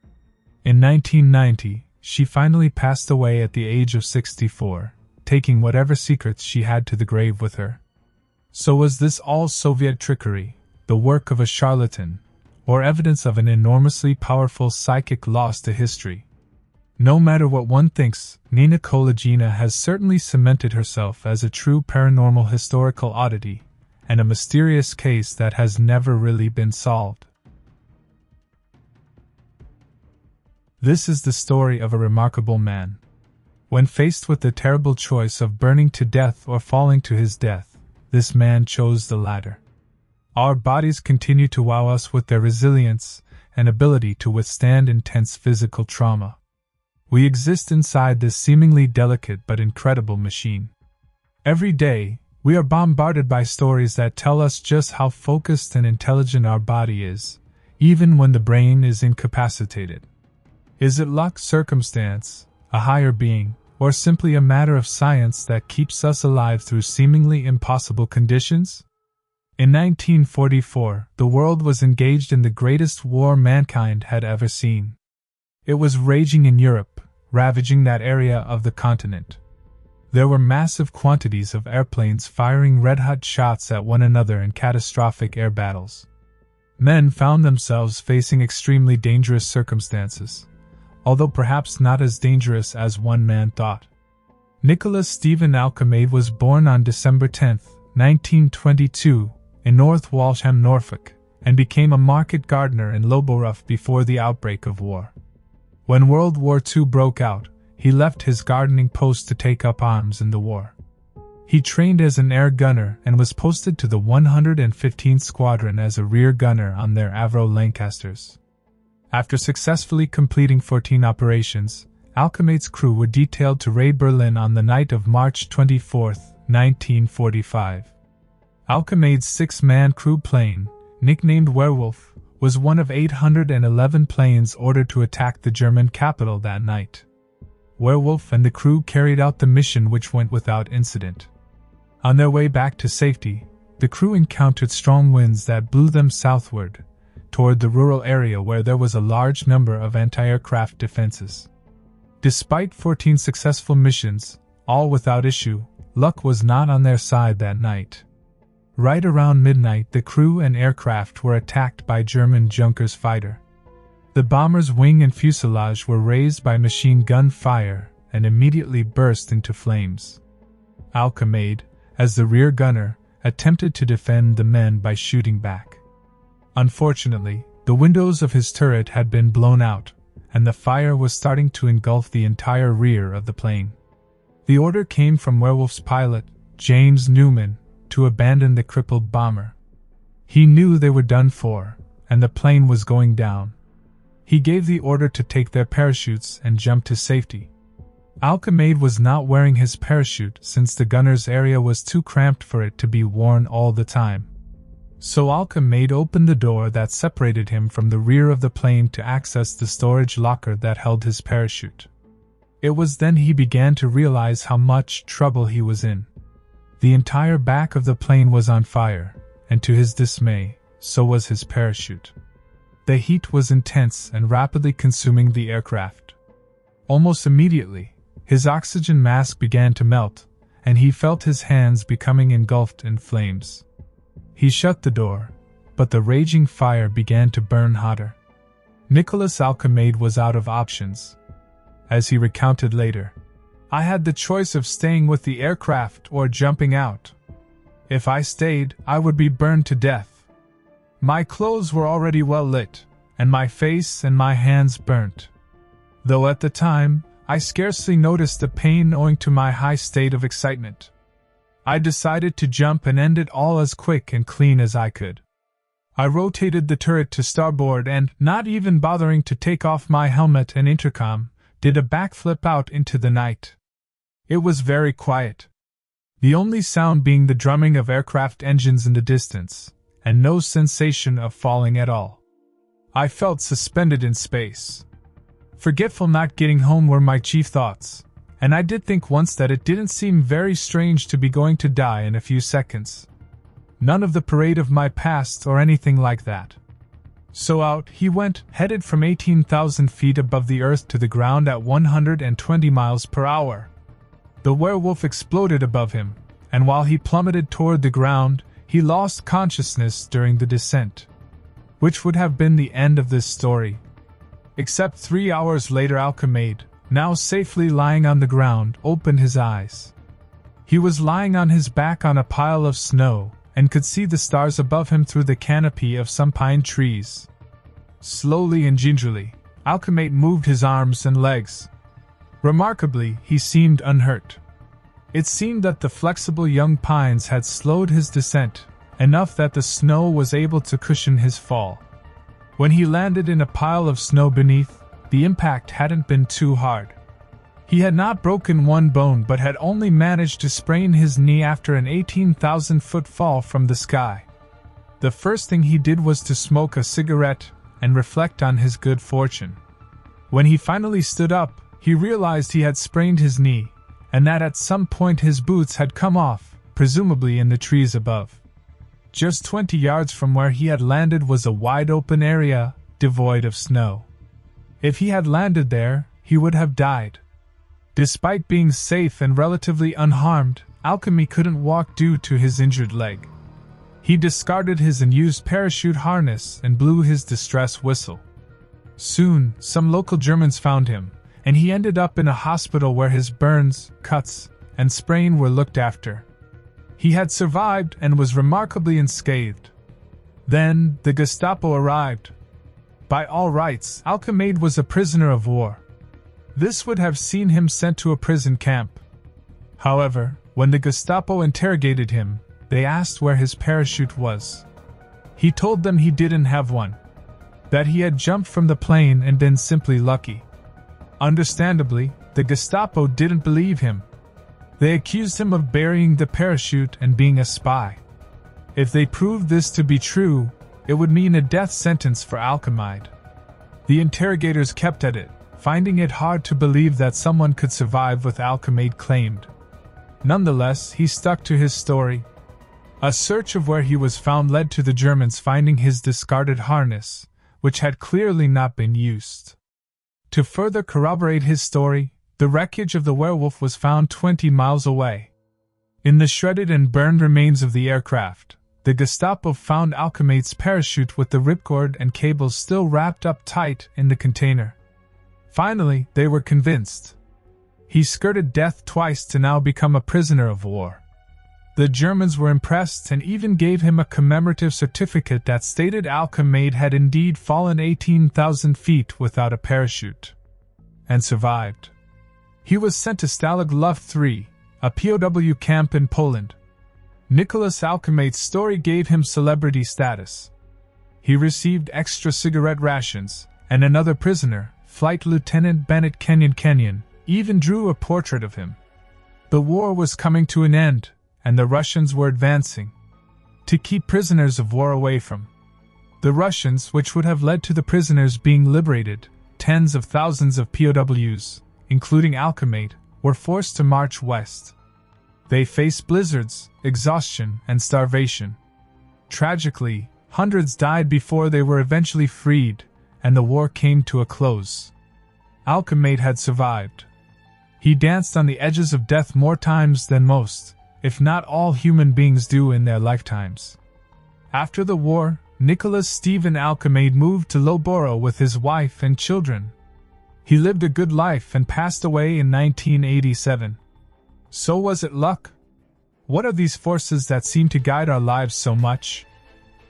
In 1990, she finally passed away at the age of 64, taking whatever secrets she had to the grave with her. So was this all Soviet trickery, the work of a charlatan, or evidence of an enormously powerful psychic lost to history? No matter what one thinks, Nina Kulagina has certainly cemented herself as a true paranormal historical oddity, and a mysterious case that has never really been solved. This is the story of a remarkable man. When faced with the terrible choice of burning to death or falling to his death, this man chose the latter. Our bodies continue to wow us with their resilience and ability to withstand intense physical trauma. We exist inside this seemingly delicate but incredible machine. Every day, we are bombarded by stories that tell us just how focused and intelligent our body is, even when the brain is incapacitated. Is it luck, circumstance, a higher being, or simply a matter of science that keeps us alive through seemingly impossible conditions? In 1944, the world was engaged in the greatest war mankind had ever seen. It was raging in Europe, ravaging that area of the continent. There were massive quantities of airplanes firing red hot shots at one another in catastrophic air battles. Men found themselves facing extremely dangerous circumstances, although perhaps not as dangerous as one man thought. Nicholas Stephen Alkemade was born on December 10, 1922, in North Walsham, Norfolk, and became a market gardener in Loughborough before the outbreak of war. When World War II broke out, he left his gardening post to take up arms in the war. He trained as an air gunner and was posted to the 115th Squadron as a rear gunner on their Avro Lancasters. After successfully completing 14 operations, Alkemade's crew were detailed to raid Berlin on the night of March 24, 1945. Alkemade's six man crew plane, nicknamed Werewolf, was one of 811 planes ordered to attack the German capital that night. Werewolf and the crew carried out the mission, which went without incident. On their way back to safety, the crew encountered strong winds that blew them southward, toward the rural area where there was a large number of anti aircraft defenses. Despite 14 successful missions, all without issue, luck was not on their side that night. Right around midnight, the crew and aircraft were attacked by German Junkers fighter. The bomber's wing and fuselage were razed by machine gun fire and immediately burst into flames. Alkemade, as the rear gunner, attempted to defend the men by shooting back. Unfortunately, the windows of his turret had been blown out, and the fire was starting to engulf the entire rear of the plane. The order came from Werewolf's pilot, James Newman, to abandon the crippled bomber. He knew they were done for, and the plane was going down. He gave the order to take their parachutes and jump to safety. Alkemade was not wearing his parachute since the gunner's area was too cramped for it to be worn all the time. So Alkemade opened the door that separated him from the rear of the plane to access the storage locker that held his parachute. It was then he began to realize how much trouble he was in. The entire back of the plane was on fire, and to his dismay, so was his parachute. The heat was intense and rapidly consuming the aircraft. Almost immediately, his oxygen mask began to melt, and he felt his hands becoming engulfed in flames. He shut the door, but the raging fire began to burn hotter. Nicholas Alkemade was out of options. As he recounted later, I had the choice of staying with the aircraft or jumping out. If I stayed, I would be burned to death. My clothes were already well lit, and my face and my hands burnt. Though at the time, I scarcely noticed the pain owing to my high state of excitement. I decided to jump and end it all as quick and clean as I could. I rotated the turret to starboard and, not even bothering to take off my helmet and intercom, did a backflip out into the night. It was very quiet. the only sound being the drumming of aircraft engines in the distance, and no sensation of falling at all. I felt suspended in space. Forgetful not getting home were my chief thoughts, and I did think once that it didn't seem very strange to be going to die in a few seconds. None of the parade of my past or anything like that. So out he went, headed from 18,000 feet above the earth to the ground at 120 miles per hour. The werewolf exploded above him, and while he plummeted toward the ground, he lost consciousness during the descent. Which would have been the end of this story. Except three hours later, Alkemade, now safely lying on the ground, opened his eyes. He was lying on his back on a pile of snow, and could see the stars above him through the canopy of some pine trees. Slowly and gingerly, Alkemade moved his arms and legs. Remarkably, he seemed unhurt. It seemed that the flexible young pines had slowed his descent, enough that the snow was able to cushion his fall. When he landed in a pile of snow beneath, the impact hadn't been too hard. He had not broken one bone but had only managed to sprain his knee after an 18,000 foot fall from the sky. The first thing he did was to smoke a cigarette and reflect on his good fortune. When he finally stood up, he realized he had sprained his knee, and that at some point his boots had come off, presumably in the trees above. Just 20 yards from where he had landed was a wide open area, devoid of snow. If he had landed there, he would have died. Despite being safe and relatively unharmed, Alkemade couldn't walk due to his injured leg. He discarded his unused parachute harness and blew his distress whistle. Soon, some local Germans found him, and he ended up in a hospital where his burns, cuts, and sprain were looked after. He had survived and was remarkably unscathed. Then, the Gestapo arrived. By all rights, Alkemade was a prisoner of war. This would have seen him sent to a prison camp. However, when the Gestapo interrogated him, they asked where his parachute was. He told them he didn't have one, that he had jumped from the plane and been simply lucky. Understandably, the Gestapo didn't believe him. They accused him of burying the parachute and being a spy. If they proved this to be true, it would mean a death sentence for Alkemade. The interrogators kept at it, finding it hard to believe that someone could survive with Alkemade claimed. Nonetheless, he stuck to his story. A search of where he was found led to the Germans finding his discarded harness, which had clearly not been used. To further corroborate his story, the wreckage of the werewolf was found 20 miles away. In the shredded and burned remains of the aircraft, the Gestapo found Alkemade's parachute with the ripcord and cables still wrapped up tight in the container. Finally, they were convinced. He skirted death twice to now become a prisoner of war. The Germans were impressed and even gave him a commemorative certificate that stated Alkemade had indeed fallen 18,000 feet without a parachute. And survived. He was sent to Stalag Luft III, a POW camp in Poland. Nicholas Alkemade's story gave him celebrity status. He received extra cigarette rations, and another prisoner, Flight Lieutenant Bennett Kenyon Kenyon, even drew a portrait of him. The war was coming to an end, and the Russians were advancing. To keep prisoners of war away from the Russians, which would have led to the prisoners being liberated, tens of thousands of POWs, including Alkemade, were forced to march west. They faced blizzards, exhaustion, and starvation. Tragically, hundreds died before they were eventually freed, and the war came to a close. Alkemade had survived. He danced on the edges of death more times than most, if not all human beings do in their lifetimes. After the war, Nicholas Stephen Alkemade moved to Loughborough with his wife and children. He lived a good life and passed away in 1987. So was it luck? What are these forces that seem to guide our lives so much?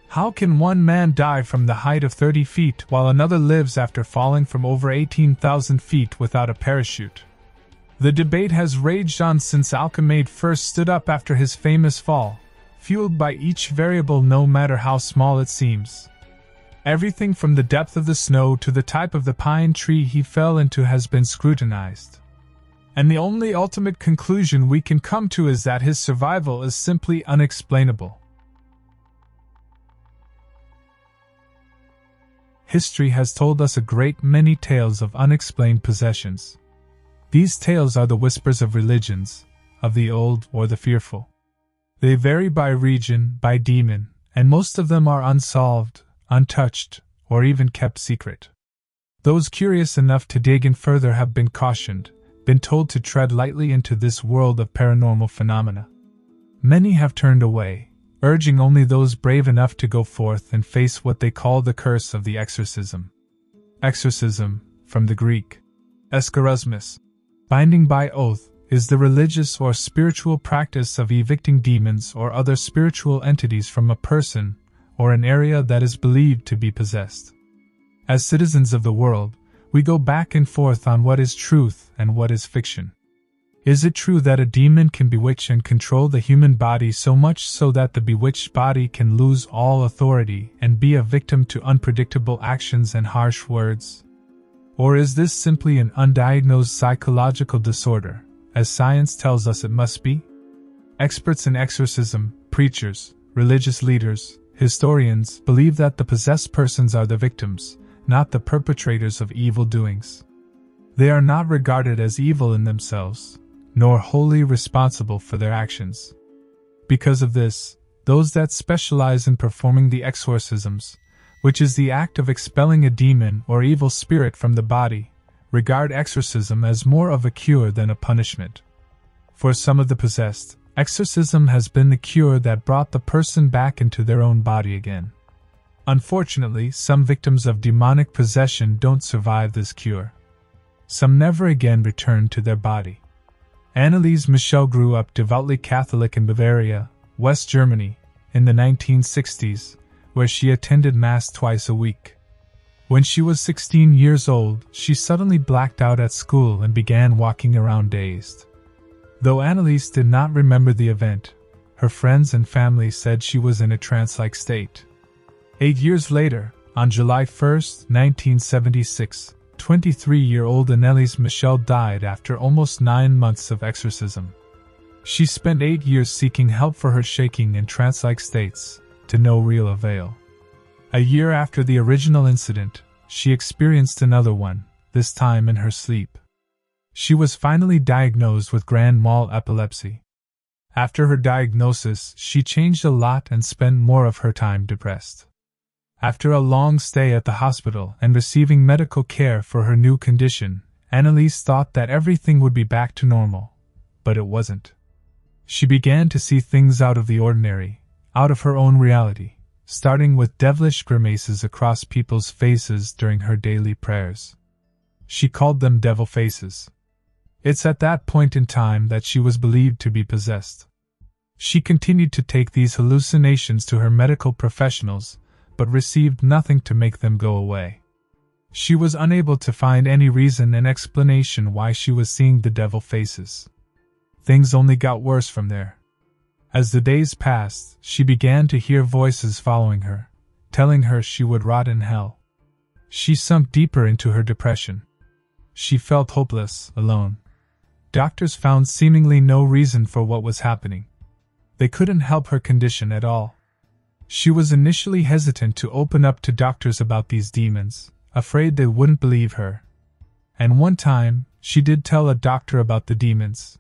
How can one man die from the height of 30 feet while another lives after falling from over 18,000 feet without a parachute? The debate has raged on since Alkemade first stood up after his famous fall, fueled by each variable no matter how small it seems. Everything from the depth of the snow to the type of the pine tree he fell into has been scrutinized. And the only ultimate conclusion we can come to is that his survival is simply unexplainable. History has told us a great many tales of unexplained possessions. These tales are the whispers of religions, of the old or the fearful. They vary by region, by demon, and most of them are unsolved, untouched, or even kept secret. Those curious enough to dig in further have been cautioned, been told to tread lightly into this world of paranormal phenomena. Many have turned away, urging only those brave enough to go forth and face what they call the curse of the exorcism. Exorcism, from the Greek, exorkismos, binding by oath, is the religious or spiritual practice of evicting demons or other spiritual entities from a person or an area that is believed to be possessed. As citizens of the world, we go back and forth on what is truth and what is fiction. Is it true that a demon can bewitch and control the human body so much so that the bewitched body can lose all authority and be a victim to unpredictable actions and harsh words? Or is this simply an undiagnosed psychological disorder, as science tells us it must be? Experts in exorcism, preachers, religious leaders, historians believe that the possessed persons are the victims, not the perpetrators of evil doings. They are not regarded as evil in themselves, nor wholly responsible for their actions. Because of this, those that specialize in performing the exorcisms, which is the act of expelling a demon or evil spirit from the body, regard exorcism as more of a cure than a punishment. For some of the possessed, exorcism has been the cure that brought the person back into their own body again. Unfortunately, some victims of demonic possession don't survive this cure. Some never again return to their body. Anneliese Michel grew up devoutly Catholic in Bavaria, West Germany, in the 1960s, where she attended Mass twice a week. When she was 16 years old, she suddenly blacked out at school and began walking around dazed. Though Anneliese did not remember the event, her friends and family said she was in a trance like state. Eight years later, on July 1, 1976, 23 year old Anneliese Michel died after almost nine months of exorcism. She spent eight years seeking help for her shaking and trance like states, to no real avail. A year after the original incident, she experienced another one, this time in her sleep. She was finally diagnosed with grand mal epilepsy. After her diagnosis, she changed a lot and spent more of her time depressed. After a long stay at the hospital and receiving medical care for her new condition, Anneliese thought that everything would be back to normal. But it wasn't. She began to see things out of the ordinary, out of her own reality, starting with devilish grimaces across people's faces during her daily prayers. She called them devil faces. It's at that point in time that she was believed to be possessed. She continued to take these hallucinations to her medical professionals but received nothing to make them go away. She was unable to find any reason and explanation why she was seeing the devil faces. Things only got worse from there. As the days passed, she began to hear voices following her, telling her she would rot in hell. She sunk deeper into her depression. She felt hopeless, alone. Doctors found seemingly no reason for what was happening. They couldn't help her condition at all. She was initially hesitant to open up to doctors about these demons, afraid they wouldn't believe her. And one time, she did tell a doctor about the demons.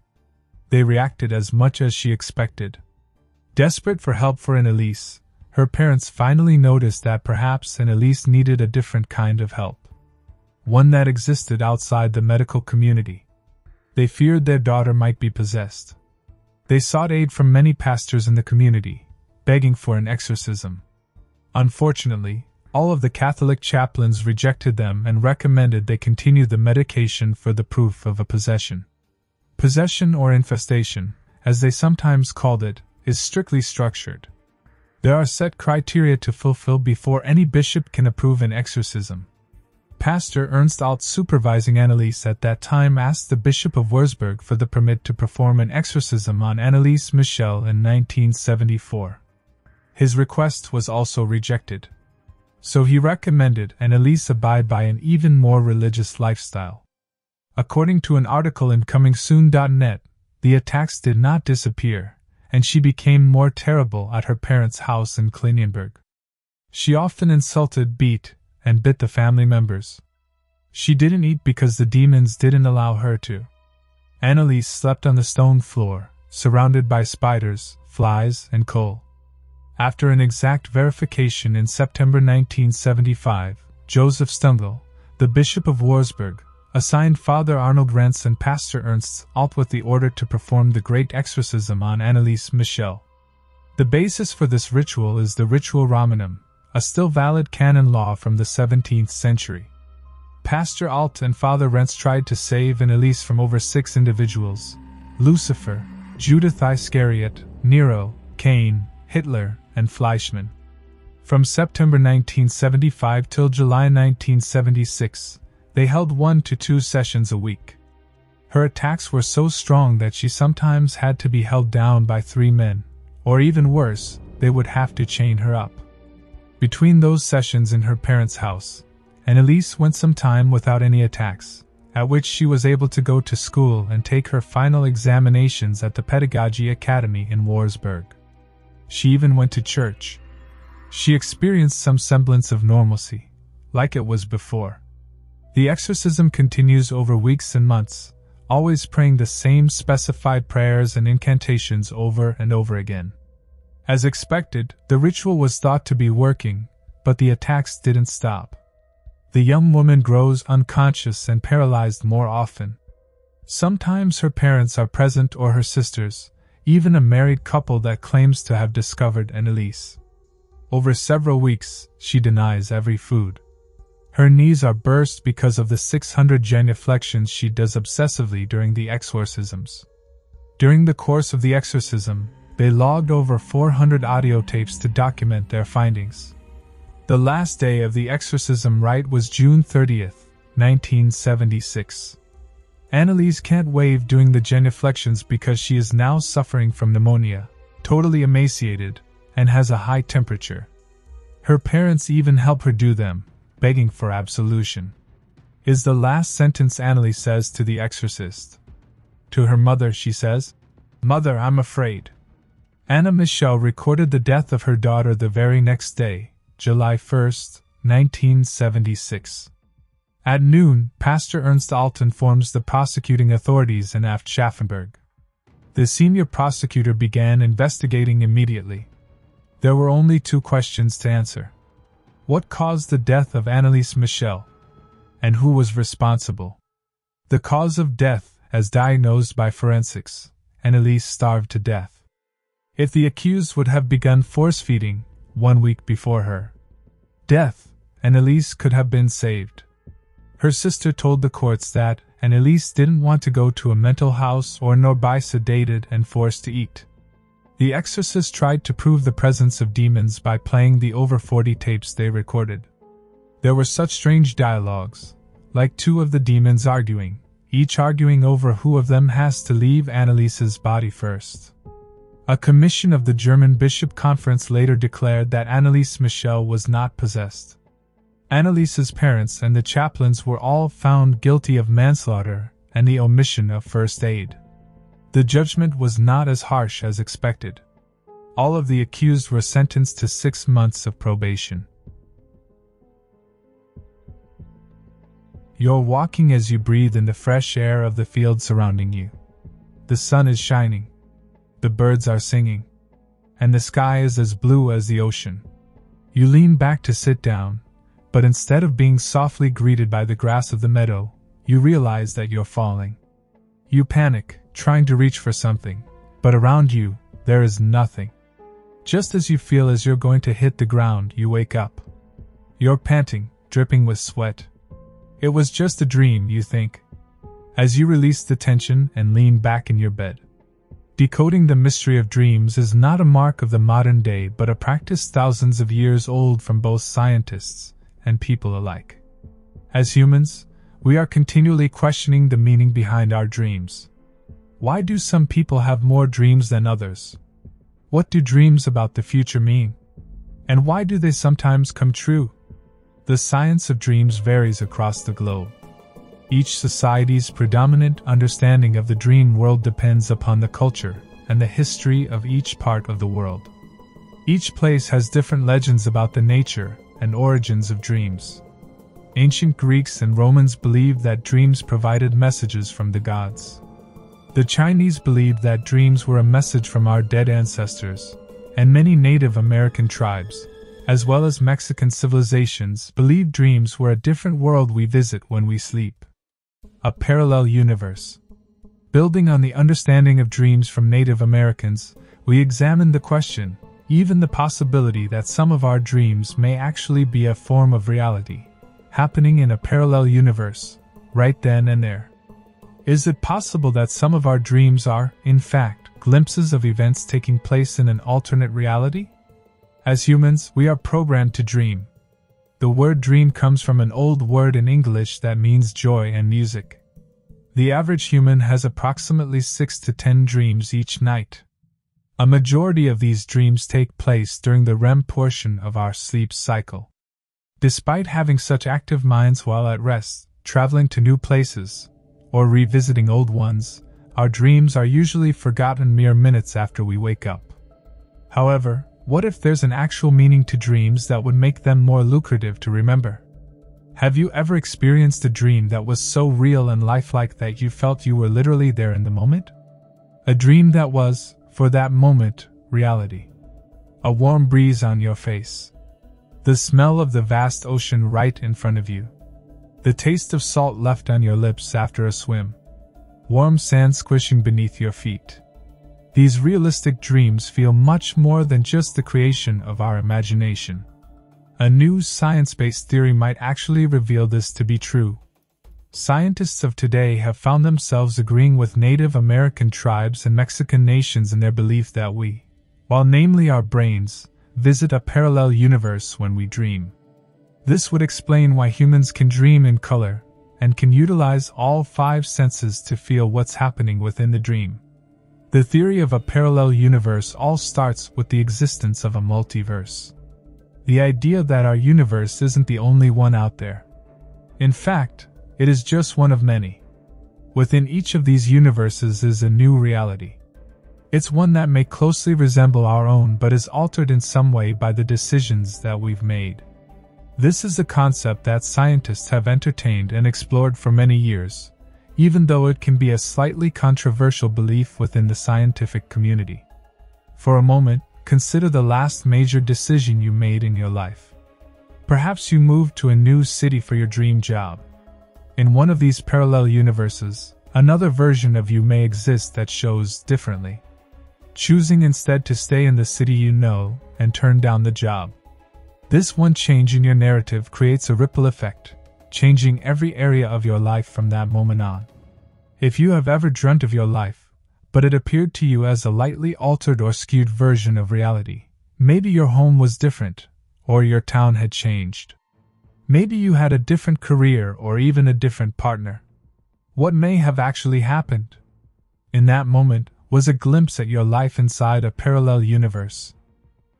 They reacted as much as she expected. Desperate for help for Anneliese, her parents finally noticed that perhaps Anneliese needed a different kind of help. One that existed outside the medical community. They feared their daughter might be possessed. They sought aid from many pastors in the community, begging for an exorcism. Unfortunately, all of the Catholic chaplains rejected them and recommended they continue the medication for the proof of a possession. Possession or infestation, as they sometimes called it, is strictly structured. There are set criteria to fulfill before any bishop can approve an exorcism. Pastor Ernst Alt, supervising Anneliese at that time, asked the Bishop of Wurzburg for the permit to perform an exorcism on Anneliese Michel in 1974. His request was also rejected. So he recommended Anneliese abide by an even more religious lifestyle. According to an article in ComingSoon.net, the attacks did not disappear, and she became more terrible at her parents' house in Klingenberg. She often insulted, beat, and bit the family members. She didn't eat because the demons didn't allow her to. Anneliese slept on the stone floor, surrounded by spiders, flies, and coal. After an exact verification in September 1975, Joseph Stangl, the Bishop of Wurzburg, assigned Father Arnold Renz and Pastor Ernst Alt with the order to perform the great exorcism on Anneliese Michel. The basis for this ritual is the Rituale Romanum, a still valid canon law from the 17th century. Pastor Alt and Father Renz tried to save Anneliese from over six individuals Lucifer, Judas Iscariot, Nero, Cain, Hitler, and Fleischmann. From September 1975 till July 1976, they held one to two sessions a week. Her attacks were so strong that she sometimes had to be held down by three men, or even worse, they would have to chain her up. Between those sessions in her parents' house, Anneliese went some time without any attacks, at which she was able to go to school and take her final examinations at the Pedagogy Academy in Wurzburg. She even went to church. She experienced some semblance of normalcy, like it was before. The exorcism continues over weeks and months, always praying the same specified prayers and incantations over and over again. As expected, the ritual was thought to be working, but the attacks didn't stop. The young woman grows unconscious and paralyzed more often. Sometimes her parents are present or her sisters, even a married couple that claims to have discovered Anneliese. Over several weeks, she denies every food. Her knees are burst because of the 600 genuflections she does obsessively during the exorcisms. During the course of the exorcism, they logged over 400 audio tapes to document their findings. The last day of the exorcism rite was June 30th, 1976. Anneliese can't wave during the genuflections because she is now suffering from pneumonia, totally emaciated, and has a high temperature. Her parents even help her do them, begging for absolution. Is the last sentence Anneliese says to the exorcist. To her mother, she says, Mother, I'm afraid. Anna Michel recorded the death of her daughter the very next day, July 1, 1976. At noon, Pastor Ernst Alt informs the prosecuting authorities in Aschaffenburg. The senior prosecutor began investigating immediately. There were only two questions to answer. What caused the death of Anneliese Michel? And who was responsible? The cause of death, as diagnosed by forensics, Anneliese starved to death. If the accused would have begun force feeding one week before her death, Anneliese could have been saved. Her sister told the courts that Anneliese didn't want to go to a mental house or nor be sedated and forced to eat. The exorcist tried to prove the presence of demons by playing the over 40 tapes they recorded. There were such strange dialogues, like two of the demons arguing, each arguing over who of them has to leave Anneliese's body first. A commission of the German Bishop Conference later declared that Anneliese Michel was not possessed. Anneliese's parents and the chaplains were all found guilty of manslaughter and the omission of first aid. The judgment was not as harsh as expected. All of the accused were sentenced to six months of probation. You're walking as you breathe in the fresh air of the field surrounding you. The sun is shining. The birds are singing. And the sky is as blue as the ocean. You lean back to sit down, but instead of being softly greeted by the grass of the meadow, you realize that you're falling. You panic, trying to reach for something, but around you, there is nothing. Just as you feel as you're going to hit the ground, you wake up. You're panting, dripping with sweat. It was just a dream, you think. As you release the tension and lean back in your bed. Decoding the mystery of dreams is not a mark of the modern day but a practice thousands of years old from both scientists and people alike. As humans, we are continually questioning the meaning behind our dreams. Why do some people have more dreams than others? What do dreams about the future mean? And why do they sometimes come true? The science of dreams varies across the globe. Each society's predominant understanding of the dream world depends upon the culture and the history of each part of the world. Each place has different legends about the nature and origins of dreams. Ancient Greeks and Romans believed that dreams provided messages from the gods. The Chinese believed that dreams were a message from our dead ancestors, and many Native American tribes, as well as Mexican civilizations, believed dreams were a different world we visit when we sleep. A parallel universe. Building on the understanding of dreams from Native Americans, we examine the question, even the possibility that some of our dreams may actually be a form of reality, happening in a parallel universe, right then and there. Is it possible that some of our dreams are, in fact, glimpses of events taking place in an alternate reality? As humans, we are programmed to dream. The word dream comes from an old word in English that means joy and music. The average human has approximately 6 to 10 dreams each night. A majority of these dreams take place during the REM portion of our sleep cycle. Despite having such active minds while at rest, traveling to new places, or revisiting old ones, our dreams are usually forgotten mere minutes after we wake up. However, what if there's an actual meaning to dreams that would make them more lucrative to remember? Have you ever experienced a dream that was so real and lifelike that you felt you were literally there in the moment? A dream that was, for that moment, reality. A warm breeze on your face. The smell of the vast ocean right in front of you the taste of salt left on your lips after a swim, warm sand squishing beneath your feet. These realistic dreams feel much more than just the creation of our imagination. A new science based theory might actually reveal this to be true. Scientists of today have found themselves agreeing with Native American tribes and Mexican nations in their belief that we, while namely our brains, visit a parallel universe when we dream. This would explain why humans can dream in color and can utilize all five senses to feel what's happening within the dream. The theory of a parallel universe all starts with the existence of a multiverse. The idea that our universe isn't the only one out there. In fact, it is just one of many. Within each of these universes is a new reality. It's one that may closely resemble our own but is altered in some way by the decisions that we've made. This is a concept that scientists have entertained and explored for many years, even though it can be a slightly controversial belief within the scientific community. For a moment, consider the last major decision you made in your life. Perhaps you moved to a new city for your dream job. In one of these parallel universes, another version of you may exist that shows differently. Choosing instead to stay in the city you know and turn down the job. This one change in your narrative creates a ripple effect, changing every area of your life from that moment on. If you have ever dreamt of your life, but it appeared to you as a lightly altered or skewed version of reality, maybe your home was different, or your town had changed. Maybe you had a different career or even a different partner. What may have actually happened? In that moment was a glimpse at your life inside a parallel universe.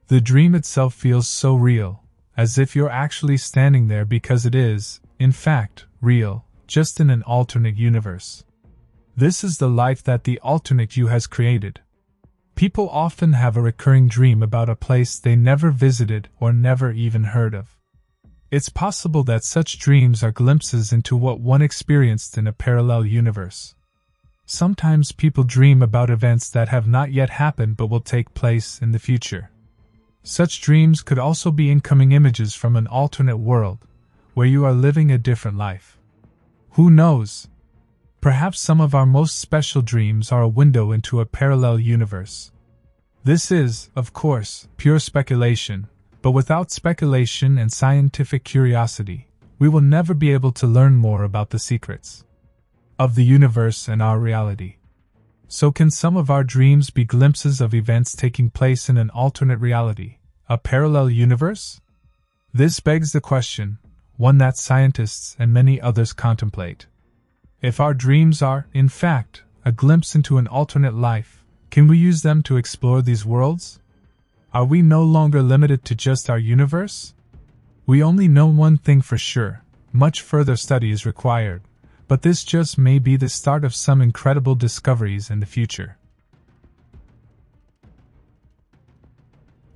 The dream itself feels so real, as if you're actually standing there because it is, in fact, real, just in an alternate universe. This is the life that the alternate you has created. People often have a recurring dream about a place they never visited or never even heard of. It's possible that such dreams are glimpses into what one experienced in a parallel universe. Sometimes people dream about events that have not yet happened but will take place in the future. Such dreams could also be incoming images from an alternate world, where you are living a different life. Who knows? Perhaps some of our most special dreams are a window into a parallel universe. This is, of course, pure speculation, but without speculation and scientific curiosity, we will never be able to learn more about the secrets of the universe and our reality. So, can some of our dreams be glimpses of events taking place in an alternate reality, a parallel universe? This begs the question, one that scientists and many others contemplate. If our dreams are, in fact, a glimpse into an alternate life, can we use them to explore these worlds? Are we no longer limited to just our universe? We only know one thing for sure much further study is required, but this just may be the start of some incredible discoveries in the future.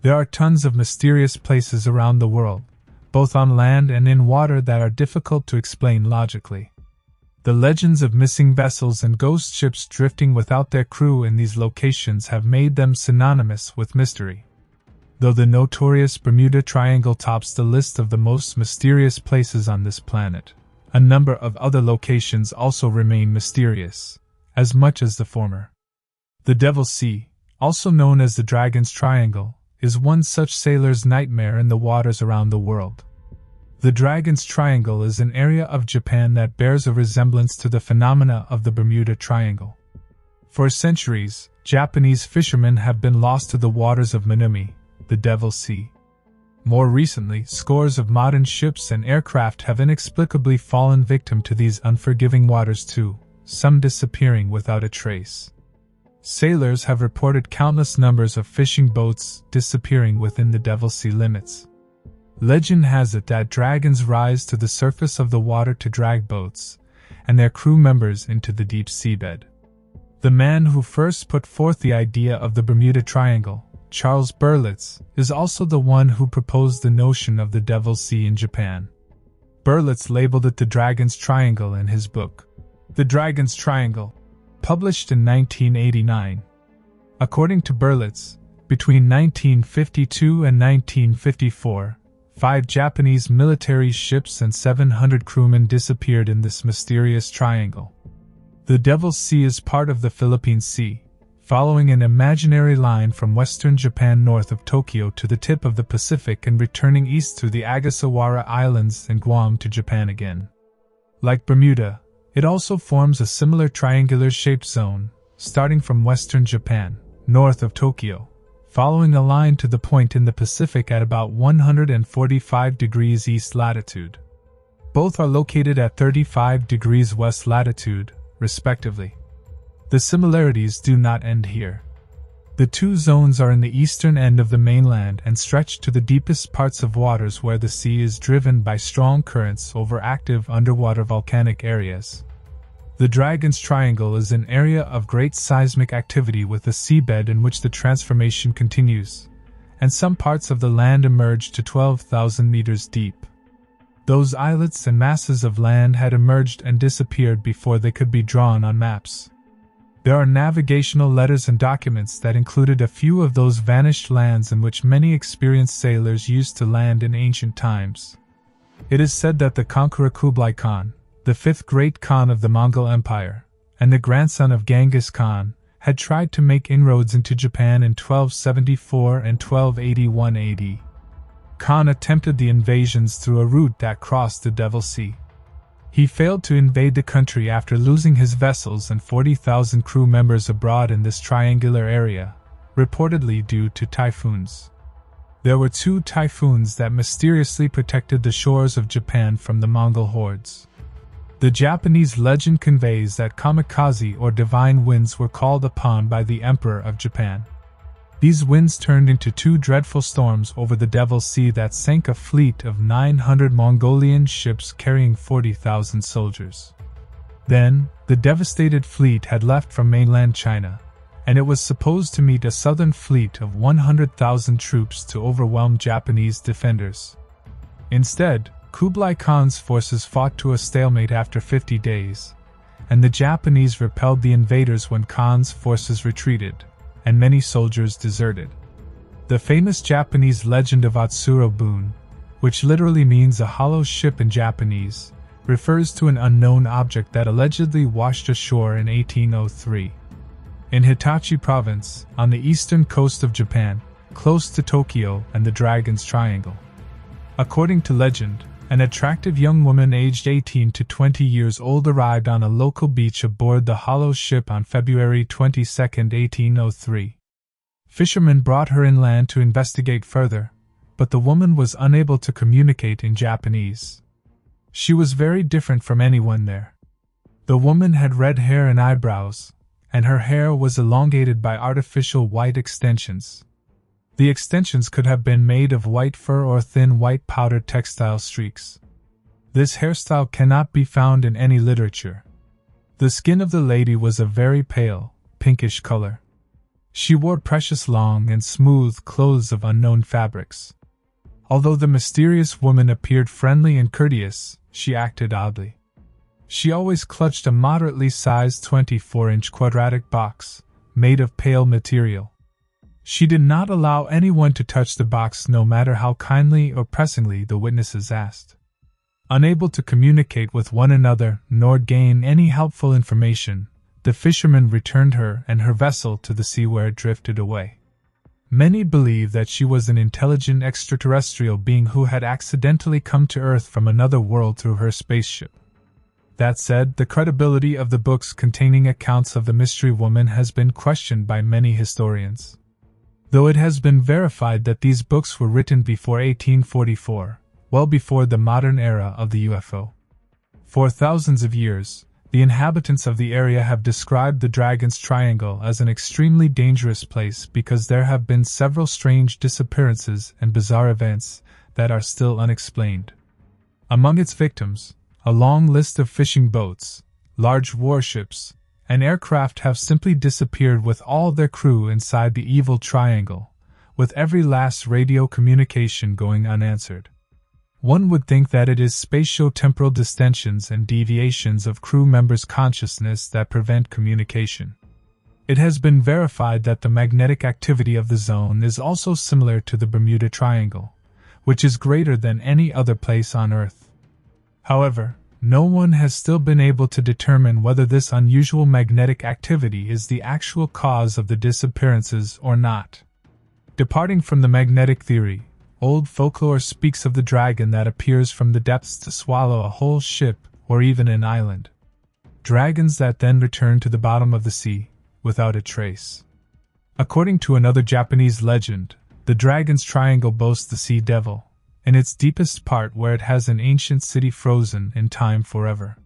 There are tons of mysterious places around the world, both on land and in water, that are difficult to explain logically. The legends of missing vessels and ghost ships drifting without their crew in these locations have made them synonymous with mystery. Though the notorious Bermuda Triangle tops the list of the most mysterious places on this planet, a number of other locations also remain mysterious, as much as the former. The Devil's Sea, also known as the Dragon's Triangle, is one such sailor's nightmare in the waters around the world. The Dragon's Triangle is an area of Japan that bears a resemblance to the phenomena of the Bermuda Triangle. For centuries, Japanese fishermen have been lost to the waters of Minami, the Devil's Sea. More recently, scores of modern ships and aircraft have inexplicably fallen victim to these unforgiving waters too, some disappearing without a trace. Sailors have reported countless numbers of fishing boats disappearing within the Devil's Sea limits. Legend has it that dragons rise to the surface of the water to drag boats and their crew members into the deep seabed. The man who first put forth the idea of the Bermuda Triangle, Charles Berlitz, is also the one who proposed the notion of the Devil's Sea in Japan. Berlitz labeled it the Dragon's Triangle in his book, The Dragon's Triangle, published in 1989. According to Berlitz, between 1952 and 1954, five Japanese military ships and 700 crewmen disappeared in this mysterious triangle. The Devil's Sea is part of the Philippine Sea, following an imaginary line from western Japan north of Tokyo to the tip of the Pacific and returning east through the Ogasawara Islands and Guam to Japan again. Like Bermuda, it also forms a similar triangular shaped zone, starting from western Japan, north of Tokyo, following a line to the point in the Pacific at about 145 degrees east latitude. Both are located at 35 degrees west latitude, respectively. The similarities do not end here. The two zones are in the eastern end of the mainland and stretch to the deepest parts of waters where the sea is driven by strong currents over active underwater volcanic areas. The Dragon's Triangle is an area of great seismic activity with a seabed in which the transformation continues, and some parts of the land emerge to 12,000 meters deep. Those islets and masses of land had emerged and disappeared before they could be drawn on maps. There are navigational letters and documents that included a few of those vanished lands in which many experienced sailors used to land in ancient times. It is said that the conqueror Kublai Khan, the fifth great Khan of the Mongol Empire, and the grandson of Genghis Khan, had tried to make inroads into Japan in 1274 and 1281 AD. Khan attempted the invasions through a route that crossed the Devil Sea. He failed to invade the country after losing his vessels and 40,000 crew members abroad in this triangular area, reportedly due to typhoons. There were two typhoons that mysteriously protected the shores of Japan from the Mongol hordes. The Japanese legend conveys that kamikaze or divine winds were called upon by the Emperor of Japan. These winds turned into two dreadful storms over the Devil's Sea that sank a fleet of 900 Mongolian ships carrying 40,000 soldiers. Then, the devastated fleet had left from mainland China, and it was supposed to meet a southern fleet of 100,000 troops to overwhelm Japanese defenders. Instead, Kublai Khan's forces fought to a stalemate after 50 days, and the Japanese repelled the invaders when Khan's forces retreated and many soldiers deserted. The famous Japanese legend of Utsuro-bune, which literally means a hollow ship in Japanese, refers to an unknown object that allegedly washed ashore in 1803. In Hitachi Province, on the eastern coast of Japan, close to Tokyo and the Dragon's Triangle. According to legend, an attractive young woman aged 18 to 20 years old arrived on a local beach aboard the hollow ship on February 22, 1803. Fishermen brought her inland to investigate further, but the woman was unable to communicate in Japanese. She was very different from anyone there. The woman had red hair and eyebrows, and her hair was elongated by artificial white extensions. The extensions could have been made of white fur or thin white powdered textile streaks. This hairstyle cannot be found in any literature. The skin of the lady was a very pale, pinkish color. She wore precious long and smooth clothes of unknown fabrics. Although the mysterious woman appeared friendly and courteous, she acted oddly. She always clutched a moderately sized 24 inch quadratic box, made of pale material. She did not allow anyone to touch the box no matter how kindly or pressingly the witnesses asked. Unable to communicate with one another nor gain any helpful information, the fishermen returned her and her vessel to the sea where it drifted away. Many believe that she was an intelligent extraterrestrial being who had accidentally come to Earth from another world through her spaceship. That said, the credibility of the books containing accounts of the mystery woman has been questioned by many historians. Though it has been verified that these books were written before 1844, well before the modern era of the UFO. For thousands of years, the inhabitants of the area have described the Dragon's Triangle as an extremely dangerous place because there have been several strange disappearances and bizarre events that are still unexplained. Among its victims, a long list of fishing boats, large warships, and aircraft have simply disappeared with all their crew inside the evil triangle, with every last radio communication going unanswered. One would think that it is spatio-temporal distensions and deviations of crew members' consciousness that prevent communication. It has been verified that the magnetic activity of the zone is also similar to the Bermuda Triangle, which is greater than any other place on Earth. However, no one has still been able to determine whether this unusual magnetic activity is the actual cause of the disappearances or not. Departing from the magnetic theory, Old folklore speaks of the dragon that appears from the depths to swallow a whole ship or even an island. Dragons that then return to the bottom of the sea, without a trace. According to another Japanese legend, the dragon's triangle boasts the sea devil, in its deepest part where it has an ancient city frozen in time forever.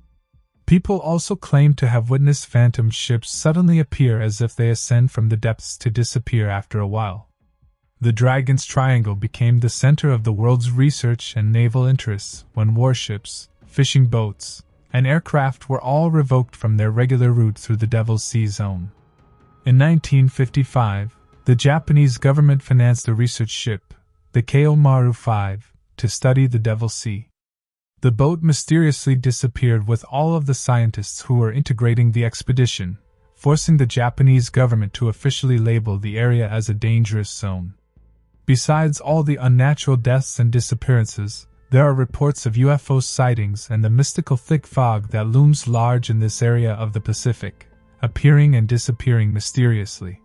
People also claim to have witnessed phantom ships suddenly appear as if they ascend from the depths to disappear after a while. The Dragon's Triangle became the center of the world's research and naval interests when warships, fishing boats, and aircraft were all revoked from their regular route through the Devil's Sea Zone. In 1955, the Japanese government financed a research ship, the Maru 5, to study the Devil's Sea. The boat mysteriously disappeared with all of the scientists who were integrating the expedition, forcing the Japanese government to officially label the area as a dangerous zone. Besides all the unnatural deaths and disappearances, there are reports of UFO sightings and the mystical thick fog that looms large in this area of the Pacific, appearing and disappearing mysteriously.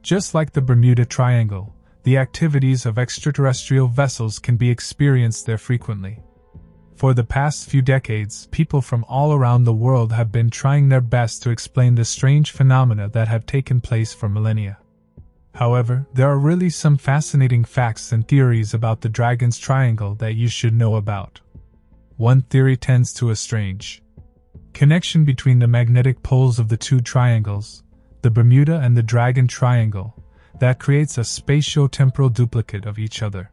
Just like the Bermuda Triangle, the activities of extraterrestrial vessels can be experienced there frequently. For the past few decades, people from all around the world have been trying their best to explain the strange phenomena that have taken place for millennia. However, there are really some fascinating facts and theories about the Dragon's Triangle that you should know about. One theory tends to a strange connection between the magnetic poles of the two triangles, the Bermuda and the Dragon Triangle, that creates a spatio-temporal duplicate of each other.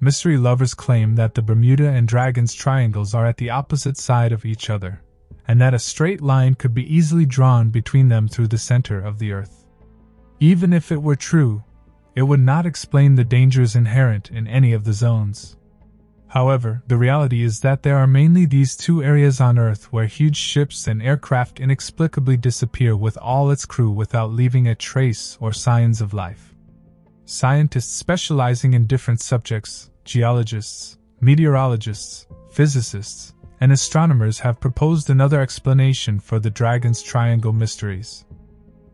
Mystery lovers claim that the Bermuda and Dragon's triangles are at the opposite side of each other, and that a straight line could be easily drawn between them through the center of the Earth. Even if it were true, it would not explain the dangers inherent in any of the zones. However, the reality is that there are mainly these two areas on Earth where huge ships and aircraft inexplicably disappear with all its crew without leaving a trace or signs of life. Scientists specializing in different subjects, geologists, meteorologists, physicists, and astronomers have proposed another explanation for the Dragon's Triangle mysteries.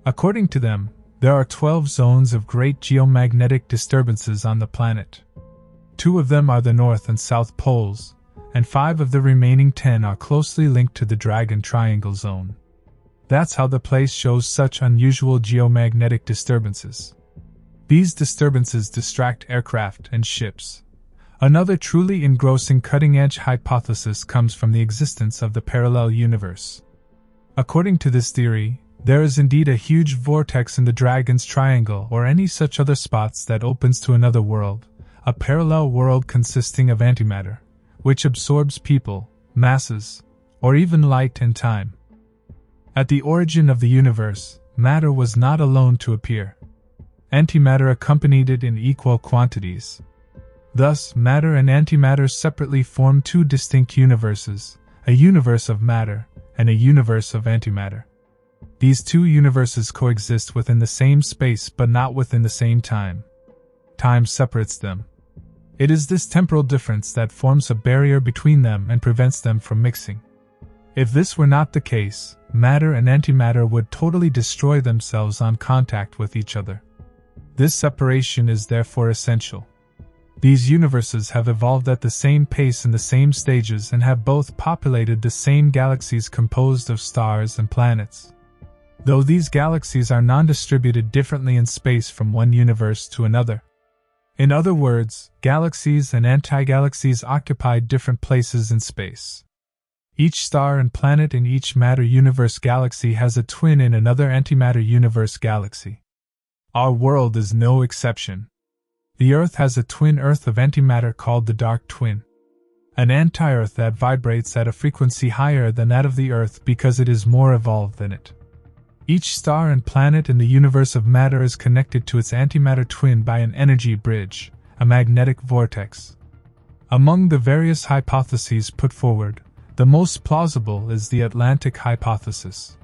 According to them, there are 12 zones of great geomagnetic disturbances on the planet. Two of them are the North and South poles, and five of the remaining 10 are closely linked to the Dragon Triangle zone. That's how the place shows such unusual geomagnetic disturbances. These disturbances distract aircraft and ships. Another truly engrossing cutting edge hypothesis comes from the existence of the parallel universe. According to this theory, there is indeed a huge vortex in the Dragon's Triangle or any such other spots that opens to another world, a parallel world consisting of antimatter, which absorbs people, masses, or even light and time. At the origin of the universe, matter was not alone to appear. Antimatter accompanied it in equal quantities. Thus, matter and antimatter separately form two distinct universes a universe of matter and a universe of antimatter. These two universes coexist within the same space but not within the same time. Time separates them. It is this temporal difference that forms a barrier between them and prevents them from mixing. If this were not the case, matter and antimatter would totally destroy themselves on contact with each other. This separation is therefore essential. These universes have evolved at the same pace in the same stages and have both populated the same galaxies composed of stars and planets. Though these galaxies are non distributed differently in space from one universe to another. In other words, galaxies and anti galaxies occupy different places in space. Each star and planet in each matter universe galaxy has a twin in another antimatter universe galaxy. Our world is no exception. The Earth has a twin Earth of antimatter called the dark twin. An anti Earth that vibrates at a frequency higher than that of the Earth because it is more evolved than it. Each star and planet in the universe of matter is connected to its antimatter twin by an energy bridge, a magnetic vortex. Among the various hypotheses put forward, the most plausible is the Atlantic hypothesis.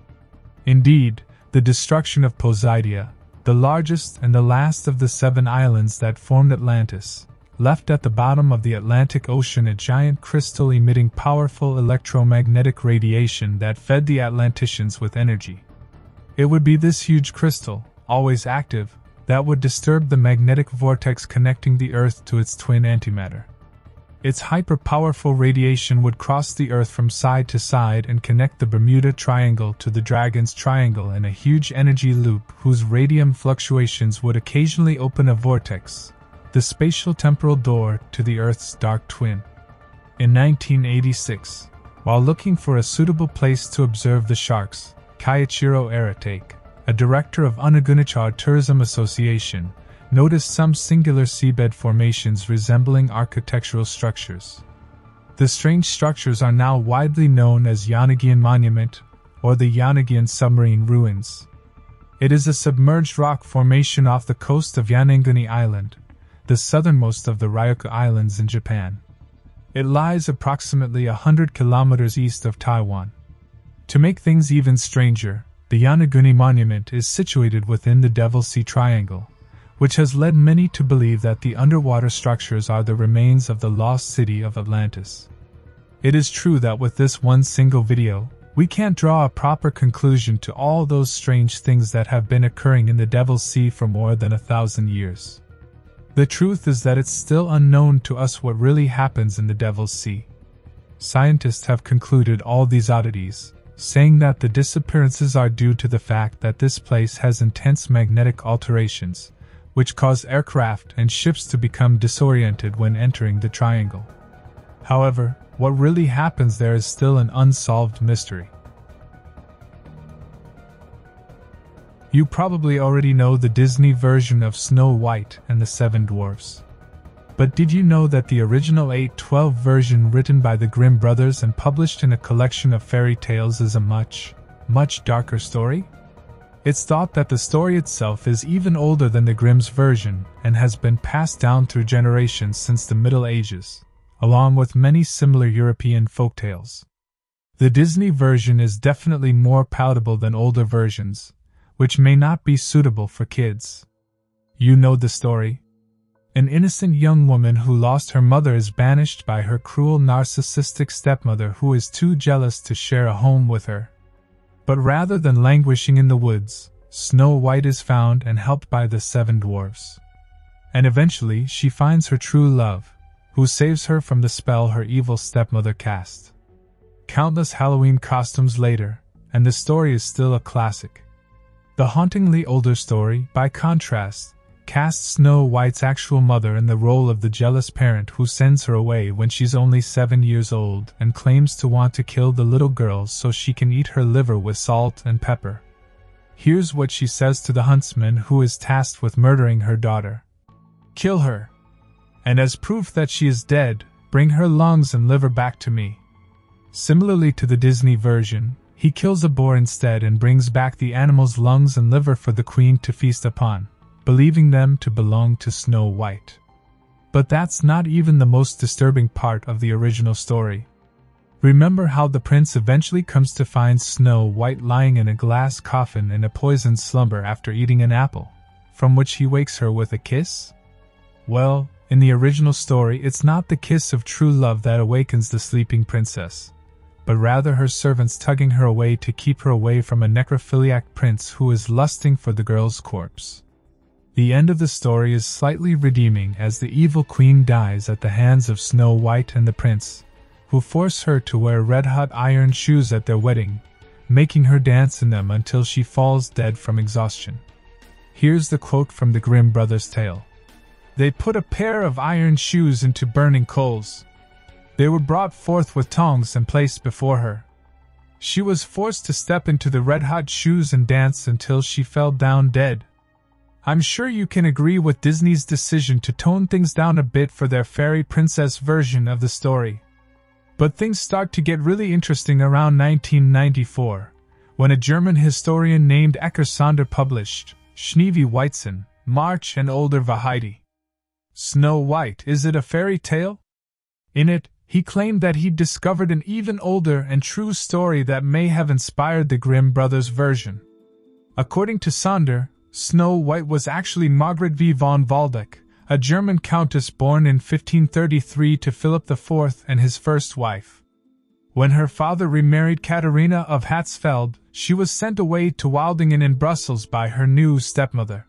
Indeed, the destruction of Poseidia, the largest and the last of the seven islands that formed Atlantis, left at the bottom of the Atlantic Ocean a giant crystal emitting powerful electromagnetic radiation that fed the Atlanticians with energy. It would be this huge crystal, always active, that would disturb the magnetic vortex connecting the Earth to its twin antimatter. Its hyper-powerful radiation would cross the Earth from side to side and connect the Bermuda Triangle to the Dragon's Triangle in a huge energy loop whose radium fluctuations would occasionally open a vortex, the spatial temporal door to the Earth's dark twin. In 1986, while looking for a suitable place to observe the sharks, Kihachiro Aratake, a director of Yonaguni-cho Tourism Association, noticed some singular seabed formations resembling architectural structures. The strange structures are now widely known as Yonaguni Monument or the Yonaguni Submarine Ruins. It is a submerged rock formation off the coast of Yonaguni Island, the southernmost of the Ryukyu Islands in Japan. It lies approximately hundred kilometers east of Taiwan. To make things even stranger, the Yonaguni Monument is situated within the Devil Sea Triangle, which has led many to believe that the underwater structures are the remains of the lost city of Atlantis. It is true that with this one single video, we can't draw a proper conclusion to all those strange things that have been occurring in the Devil's Sea for more than a thousand years. The truth is that it's still unknown to us what really happens in the Devil's Sea. Scientists have concluded all these oddities, saying that the disappearances are due to the fact that this place has intense magnetic alterations, which cause aircraft and ships to become disoriented when entering the triangle. However, what really happens there is still an unsolved mystery. You probably already know the Disney version of Snow White and the Seven Dwarfs. But did you know that the original 812 version written by the Grimm brothers and published in a collection of fairy tales is a much, much darker story? It's thought that the story itself is even older than the Grimm's version and has been passed down through generations since the Middle Ages, along with many similar European folk tales. The Disney version is definitely more palatable than older versions, which may not be suitable for kids. You know the story. An innocent young woman who lost her mother is banished by her cruel narcissistic stepmother who is too jealous to share a home with her. But rather than languishing in the woods, Snow White is found and helped by the seven dwarfs. And eventually she finds her true love, who saves her from the spell her evil stepmother cast. Countless Halloween costumes later, and the story is still a classic. The hauntingly older story, by contrast, casts Snow White's actual mother in the role of the jealous parent who sends her away when she's only seven years old and claims to want to kill the little girl so she can eat her liver with salt and pepper. Here's what she says to the huntsman who is tasked with murdering her daughter Kill her! And as proof that she is dead, bring her lungs and liver back to me. Similarly to the Disney version, he kills a boar instead and brings back the animal's lungs and liver for the queen to feast upon, believing them to belong to Snow White. But that's not even the most disturbing part of the original story. Remember how the prince eventually comes to find Snow White lying in a glass coffin in a poisoned slumber after eating an apple, from which he wakes her with a kiss? Well, in the original story, it's not the kiss of true love that awakens the sleeping princess but rather her servants tugging her away to keep her away from a necrophiliac prince who is lusting for the girl's corpse. The end of the story is slightly redeeming as the evil queen dies at the hands of Snow White and the prince, who force her to wear red hot iron shoes at their wedding, making her dance in them until she falls dead from exhaustion. Here's the quote from the Grimm brothers' tale They put a pair of iron shoes into burning coals they were brought forth with tongs and placed before her. She was forced to step into the red hot shoes and dance until she fell down dead. I'm sure you can agree with Disney's decision to tone things down a bit for their fairy princess version of the story. But things start to get really interesting around 1994, when a German historian named Eckhard Sander published Schneewittchen, March and Older Wahrheiten. Snow White, is it a fairy tale? In it, he claimed that he'd discovered an even older and true story that may have inspired the Grimm brothers' version. According to Sander, Snow White was actually Margaret V. von Waldeck, a German countess born in 1533 to Philip IV and his first wife. When her father remarried Katharina of Hatzfeld, she was sent away to Wildungen in Brussels by her new stepmother.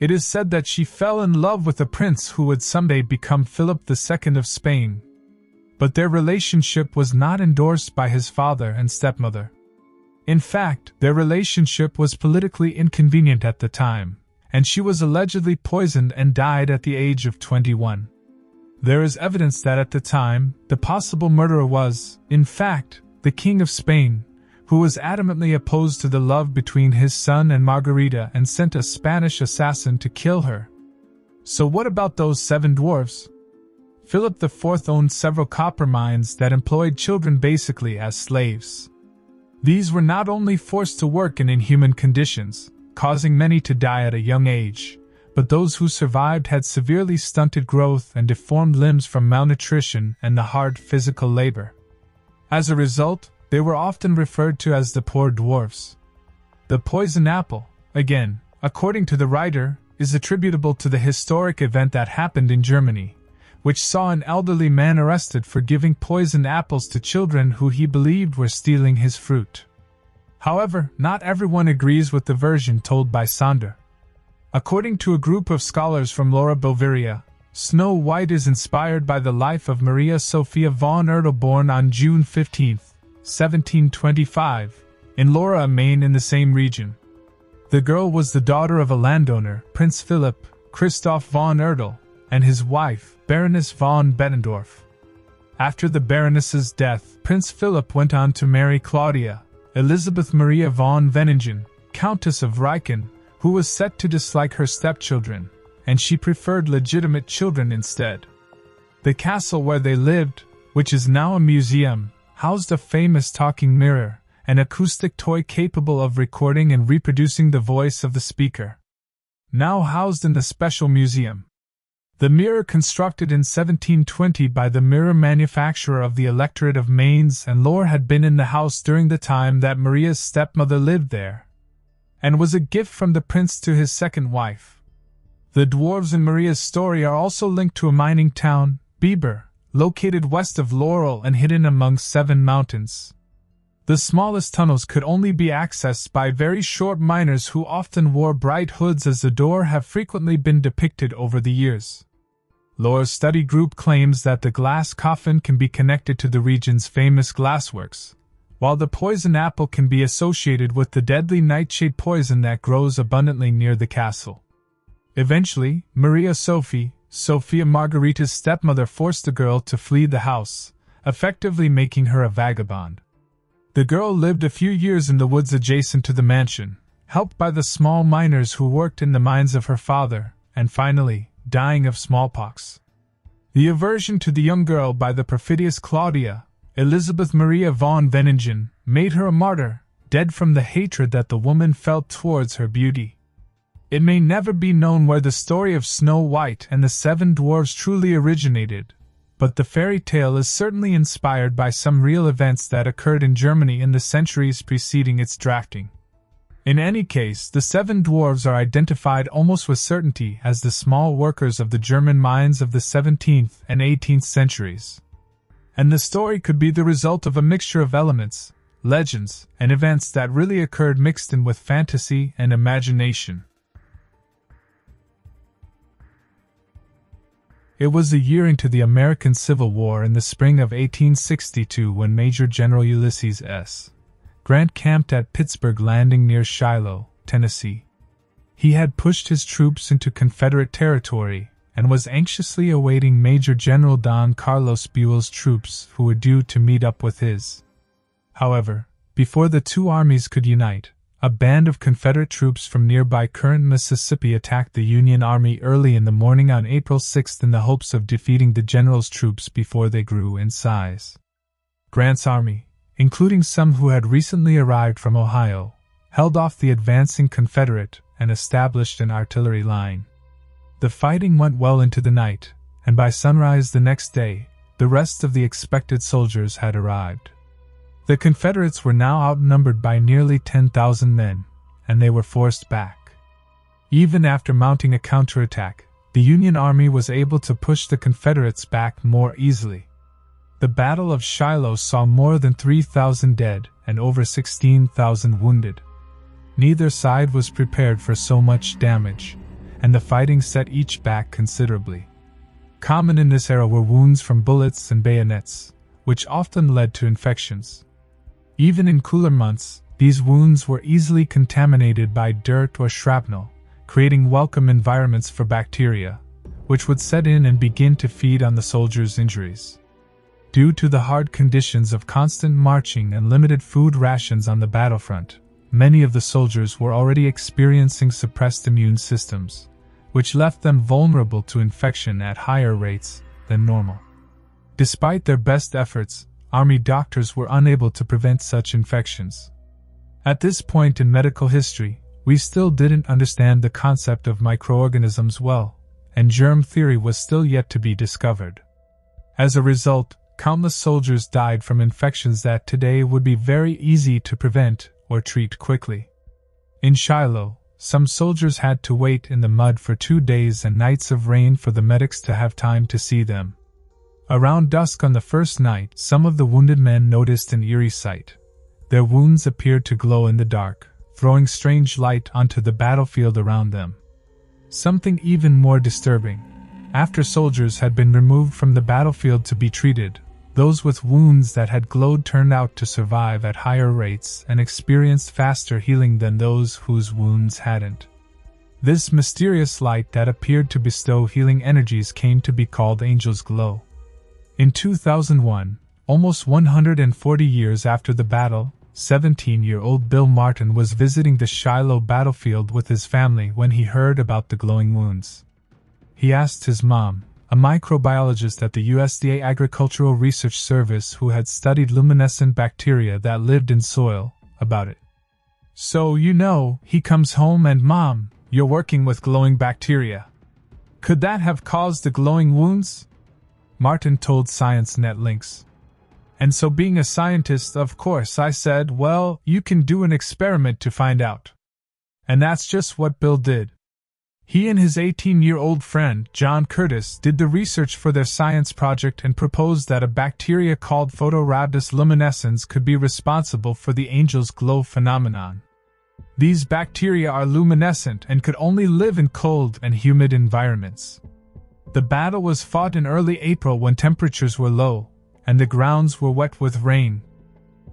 It is said that she fell in love with a prince who would someday become Philip II of Spain, but their relationship was not endorsed by his father and stepmother. In fact, their relationship was politically inconvenient at the time, and she was allegedly poisoned and died at the age of 21. There is evidence that at the time, the possible murderer was, in fact, the King of Spain, who was adamantly opposed to the love between his son and Margarita and sent a Spanish assassin to kill her. So, what about those seven dwarfs? Philip IV owned several copper mines that employed children basically as slaves. These were not only forced to work in inhuman conditions, causing many to die at a young age, but those who survived had severely stunted growth and deformed limbs from malnutrition and the hard physical labor. As a result, they were often referred to as the poor dwarfs. The poison apple, again, according to the writer, is attributable to the historic event that happened in Germany which saw an elderly man arrested for giving poisoned apples to children who he believed were stealing his fruit. However, not everyone agrees with the version told by Sander. According to a group of scholars from Lohr, Bavaria, Snow White is inspired by the life of Maria Sophia von Erthal born on June 15, 1725, in Lohr am Main in the same region. The girl was the daughter of a landowner, Prince Philip Christoph von Erthal, and his wife, Baroness von Bettendorf. After the Baroness's death, Prince Philip went on to marry Claudia, Elizabeth Maria von Venningen, Countess of Reichen, who was set to dislike her stepchildren, and she preferred legitimate children instead. The castle where they lived, which is now a museum, housed a famous talking mirror, an acoustic toy capable of recording and reproducing the voice of the speaker. Now housed in the special museum, the mirror constructed in 1720 by the mirror manufacturer of the Electorate of Mainz and Lohr had been in the house during the time that Maria's stepmother lived there, and was a gift from the prince to his second wife. The dwarves in Maria's story are also linked to a mining town, Bieber, located west of Lohr and hidden among seven mountains. The smallest tunnels could only be accessed by very short miners who often wore bright hoods as the door have frequently been depicted over the years. Lohr's study group claims that the glass coffin can be connected to the region's famous glassworks, while the poison apple can be associated with the deadly nightshade poison that grows abundantly near the castle. Eventually, Maria Sophie, Sophia Margarita's stepmother, forced the girl to flee the house, effectively making her a vagabond. The girl lived a few years in the woods adjacent to the mansion, helped by the small miners who worked in the mines of her father, and finally, dying of smallpox. The aversion to the young girl by the perfidious Claudia, Elizabeth Maria von Venningen, made her a martyr, dead from the hatred that the woman felt towards her beauty. It may never be known where the story of Snow White and the Seven Dwarfs truly originated, but the fairy tale is certainly inspired by some real events that occurred in Germany in the centuries preceding its drafting. In any case, the seven dwarves are identified almost with certainty as the small workers of the German mines of the 17th and 18th centuries. And the story could be the result of a mixture of elements, legends, and events that really occurred mixed in with fantasy and imagination. It was a year into the American Civil War in the spring of 1862 when Major General Ulysses S. Grant camped at Pittsburg Landing near Shiloh, Tennessee. He had pushed his troops into Confederate territory and was anxiously awaiting Major General Don Carlos Buell's troops who were due to meet up with his. However, before the two armies could unite, a band of Confederate troops from nearby Corinth, Mississippi attacked the Union Army early in the morning on April 6 in the hopes of defeating the general's troops before they grew in size. Grant's army, including some who had recently arrived from Ohio, held off the advancing Confederate and established an artillery line. The fighting went well into the night, and by sunrise the next day, the rest of the expected soldiers had arrived. The Confederates were now outnumbered by nearly 10,000 men, and they were forced back. Even after mounting a counterattack, the Union Army was able to push the Confederates back more easily. The Battle of Shiloh saw more than 3,000 dead and over 16,000 wounded. Neither side was prepared for so much damage, and the fighting set each back considerably. Common in this era were wounds from bullets and bayonets, which often led to infections. Even in cooler months, these wounds were easily contaminated by dirt or shrapnel, creating welcome environments for bacteria, which would set in and begin to feed on the soldiers' injuries. Due to the hard conditions of constant marching and limited food rations on the battlefront, many of the soldiers were already experiencing suppressed immune systems, which left them vulnerable to infection at higher rates than normal. Despite their best efforts, Army doctors were unable to prevent such infections. At this point in medical history, we still didn't understand the concept of microorganisms well, and germ theory was still yet to be discovered. As a result, countless soldiers died from infections that today would be very easy to prevent or treat quickly. In Shiloh, some soldiers had to wait in the mud for two days and nights of rain for the medics to have time to see them. Around dusk on the first night, some of the wounded men noticed an eerie sight. Their wounds appeared to glow in the dark, throwing strange light onto the battlefield around them. Something even more disturbing. After soldiers had been removed from the battlefield to be treated, those with wounds that had glowed turned out to survive at higher rates and experienced faster healing than those whose wounds hadn't. This mysterious light that appeared to bestow healing energies came to be called Angel's Glow. In 2001, almost 140 years after the battle, 17 year old Bill Martin was visiting the Shiloh battlefield with his family when he heard about the glowing wounds. He asked his mom, a microbiologist at the USDA Agricultural Research Service who had studied luminescent bacteria that lived in soil, about it. So, you know, he comes home and, Mom, you're working with glowing bacteria. Could that have caused the glowing wounds? Martin told Science NetLinks. And so, being a scientist, of course, I said, well, you can do an experiment to find out. And that's just what Bill did. He and his 18 year old friend, John Curtis, did the research for their science project and proposed that a bacteria called Photorhabdus luminescens could be responsible for the angel's glow phenomenon. These bacteria are luminescent and could only live in cold and humid environments. The battle was fought in early April when temperatures were low, and the grounds were wet with rain.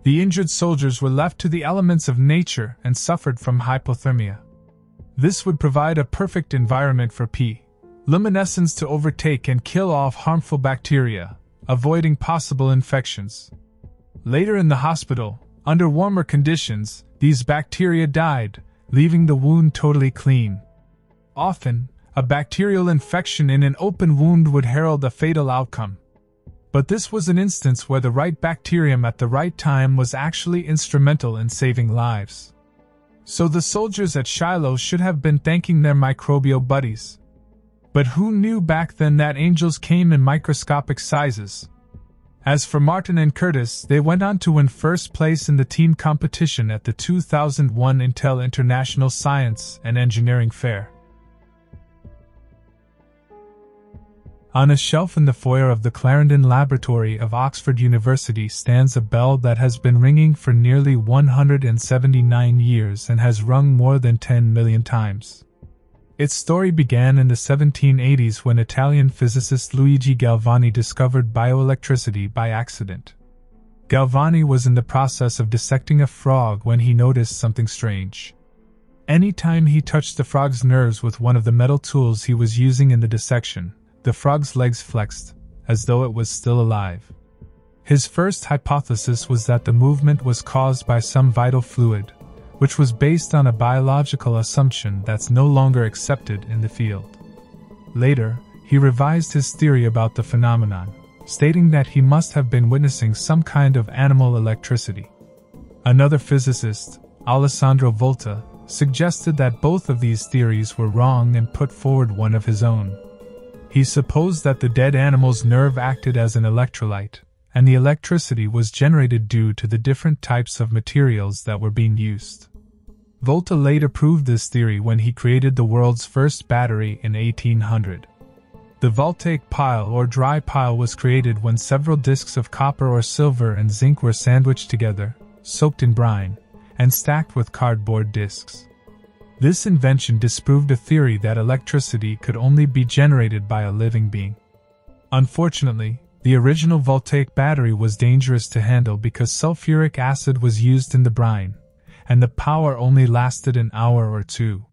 The injured soldiers were left to the elements of nature and suffered from hypothermia. This would provide a perfect environment for P. luminescens to overtake and kill off harmful bacteria, avoiding possible infections. Later in the hospital, under warmer conditions, these bacteria died, leaving the wound totally clean. Often, A bacterial infection in an open wound would herald a fatal outcome. But this was an instance where the right bacterium at the right time was actually instrumental in saving lives. So the soldiers at Shiloh should have been thanking their microbial buddies. But who knew back then that angels came in microscopic sizes? As for Martin and Curtis, they went on to win first place in the team competition at the 2001 Intel International Science and Engineering Fair. On a shelf in the foyer of the Clarendon Laboratory of Oxford University stands a bell that has been ringing for nearly 179 years and has rung more than 10 million times. Its story began in the 1780s when Italian physicist Luigi Galvani discovered bioelectricity by accident. Galvani was in the process of dissecting a frog when he noticed something strange. Any time he touched the frog's nerves with one of the metal tools he was using in the dissection, the frog's legs flexed, as though it was still alive. His first hypothesis was that the movement was caused by some vital fluid, which was based on a biological assumption that's no longer accepted in the field. Later, he revised his theory about the phenomenon, stating that he must have been witnessing some kind of animal electricity. Another physicist, Alessandro Volta, suggested that both of these theories were wrong and put forward one of his own. He supposed that the dead animal's nerve acted as an electrolyte, and the electricity was generated due to the different types of materials that were being used. Volta later proved this theory when he created the world's first battery in 1800. The voltaic pile or dry pile was created when several discs of copper or silver and zinc were sandwiched together, soaked in brine, and stacked with cardboard discs. This invention disproved a theory that electricity could only be generated by a living being. Unfortunately, the original voltaic battery was dangerous to handle because sulfuric acid was used in the brine, and the power only lasted an hour or two.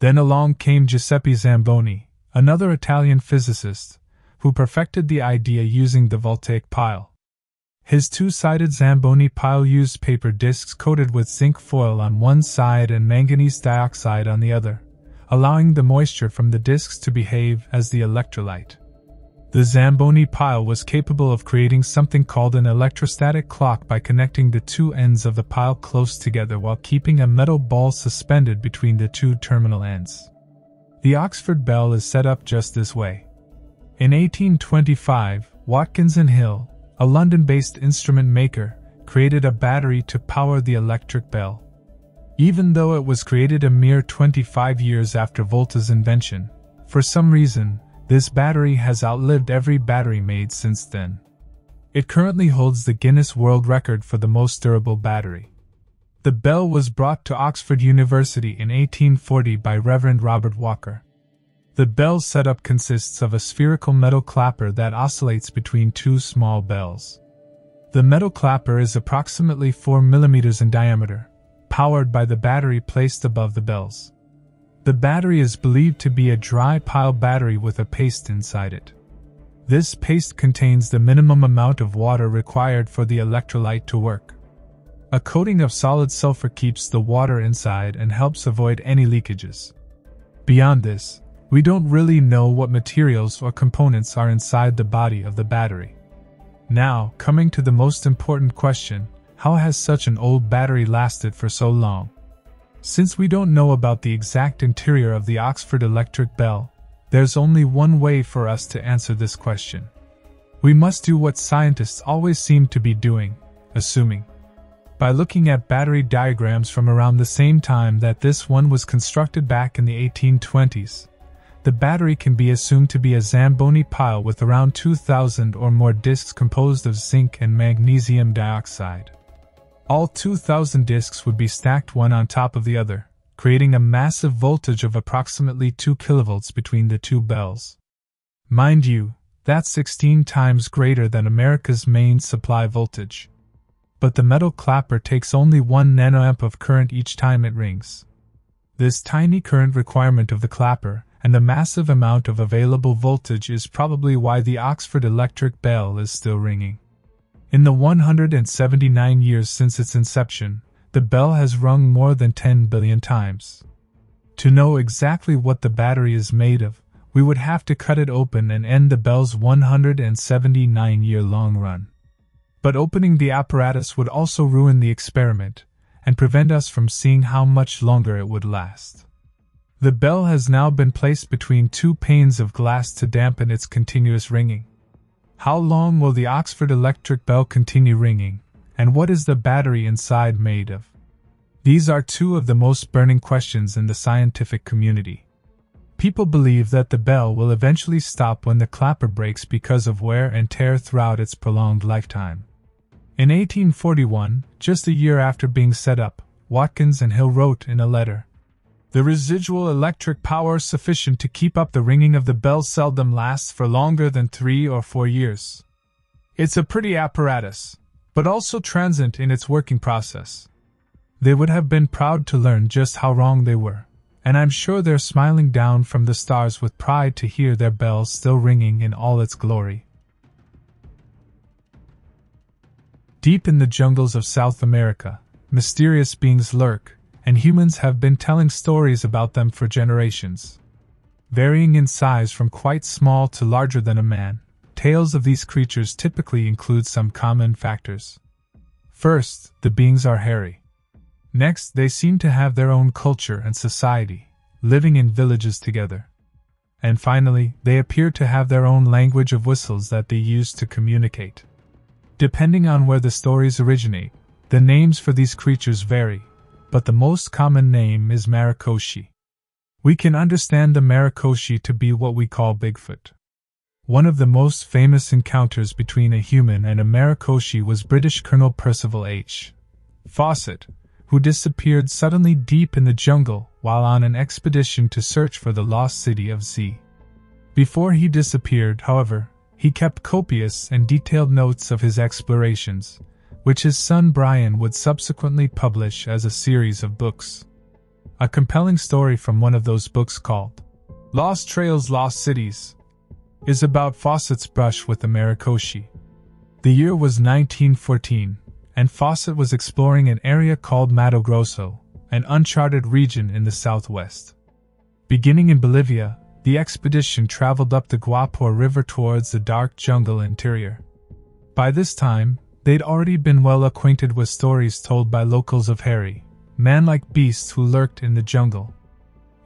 Then along came Giuseppe Zamboni, another Italian physicist, who perfected the idea using the voltaic pile. His two sided Zamboni pile used paper discs coated with zinc foil on one side and manganese dioxide on the other, allowing the moisture from the discs to behave as the electrolyte. The Zamboni pile was capable of creating something called an electrostatic clock by connecting the two ends of the pile close together while keeping a metal ball suspended between the two terminal ends. The Oxford bell is set up just this way. In 1825, Watkins and Hill, a London based instrument maker, created a battery to power the electric bell. Even though it was created a mere 25 years after Volta's invention, for some reason, this battery has outlived every battery made since then. It currently holds the Guinness World Record for the most durable battery. The bell was brought to Oxford University in 1840 by Reverend Robert Walker. The bell setup consists of a spherical metal clapper that oscillates between two small bells. The metal clapper is approximately 4 mm in diameter, powered by the battery placed above the bells. The battery is believed to be a dry pile battery with a paste inside it. This paste contains the minimum amount of water required for the electrolyte to work. A coating of solid sulfur keeps the water inside and helps avoid any leakages. Beyond this, we don't really know what materials or components are inside the body of the battery. Now, coming to the most important question how has such an old battery lasted for so long? Since we don't know about the exact interior of the Oxford Electric Bell, there's only one way for us to answer this question. We must do what scientists always seem to be doing, assuming. By looking at battery diagrams from around the same time that this one was constructed back in the 1820s, the battery can be assumed to be a Zamboni pile with around 2,000 or more discs composed of zinc and magnesium dioxide. All 2,000 discs would be stacked one on top of the other, creating a massive voltage of approximately 2 kilovolts between the two bells. Mind you, that's 16 times greater than America's main supply voltage. But the metal clapper takes only 1 nanoamp of current each time it rings. This tiny current requirement of the clapper and the massive amount of available voltage is probably why the Oxford electric bell is still ringing. In the 179 years since its inception, the bell has rung more than 10 billion times. To know exactly what the battery is made of, we would have to cut it open and end the bell's 179 year long run. But opening the apparatus would also ruin the experiment and prevent us from seeing how much longer it would last. The bell has now been placed between two panes of glass to dampen its continuous ringing. How long will the Oxford electric bell continue ringing, and what is the battery inside made of? These are two of the most burning questions in the scientific community. People believe that the bell will eventually stop when the clapper breaks because of wear and tear throughout its prolonged lifetime. In 1841, just a year after being set up, Watkins and Hill wrote in a letter The residual electric power sufficient to keep up the ringing of the bell seldom lasts for longer than three or four years. It's a pretty apparatus, but also transient in its working process. They would have been proud to learn just how wrong they were and I'm sure they're smiling down from the stars with pride to hear their bells still ringing in all its glory. Deep in the jungles of South America, mysterious beings lurk, and humans have been telling stories about them for generations. Varying in size from quite small to larger than a man, tales of these creatures typically include some common factors. First, the beings are hairy. Next, they seem to have their own culture and society, living in villages together. And finally, they appear to have their own language of whistles that they use to communicate. Depending on where the stories originate, the names for these creatures vary, but the most common name is Maricoxi. We can understand the Maricoxi to be what we call Bigfoot. One of the most famous encounters between a human and a Maricoxi was British Colonel Percival H. Fawcett, who disappeared suddenly deep in the jungle while on an expedition to search for the lost city of Z. Before he disappeared, however, he kept copious and detailed notes of his explorations, which his son Brian would subsequently publish as a series of books. A compelling story from one of those books called Lost Trails, Lost Cities is about Fawcett's brush with the Maricoxi. The year was 1914, and Fawcett was exploring an area called Mato Grosso, an uncharted region in the southwest. Beginning in Bolivia, the expedition traveled up the Guapore River towards the dark jungle interior. By this time, they'd already been well acquainted with stories told by locals of hairy, man like beasts who lurked in the jungle.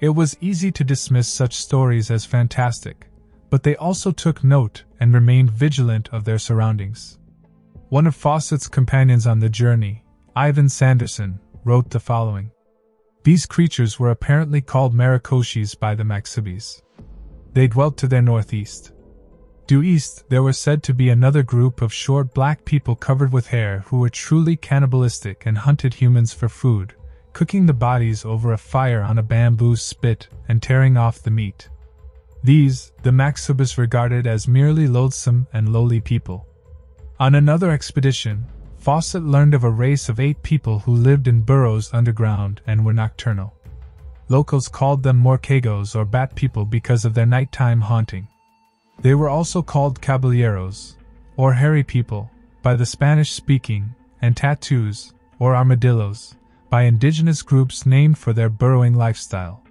It was easy to dismiss such stories as fantastic, but they also took note and remained vigilant of their surroundings. One of Fawcett's companions on the journey, Ivan Sanderson, wrote the following These creatures were apparently called Maricoxis by the Maxubis. They dwelt to their northeast. Due east, there was said to be another group of short black people covered with hair who were truly cannibalistic and hunted humans for food, cooking the bodies over a fire on a bamboo spit and tearing off the meat. These, the Maxubis regarded as merely loathsome and lowly people. On another expedition, Fawcett learned of a race of eight people who lived in burrows underground and were nocturnal. Locals called them Morcegos or Bat People because of their nighttime haunting. They were also called Caballeros, or Hairy People, by the Spanish speaking, and Tattoos, or Armadillos, by indigenous groups named for their burrowing lifestyle.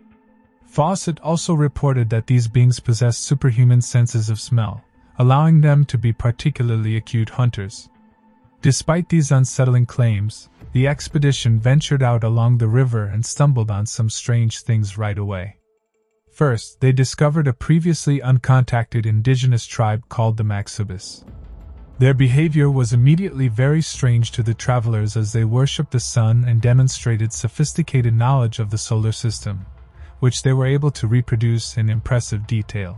Fawcett also reported that these beings possessed superhuman senses of smell, allowing them to be particularly acute hunters. Despite these unsettling claims, the expedition ventured out along the river and stumbled on some strange things right away. First, they discovered a previously uncontacted indigenous tribe called the Maxubis. Their behavior was immediately very strange to the travelers as they worshipped the sun and demonstrated sophisticated knowledge of the solar system, which they were able to reproduce in impressive detail.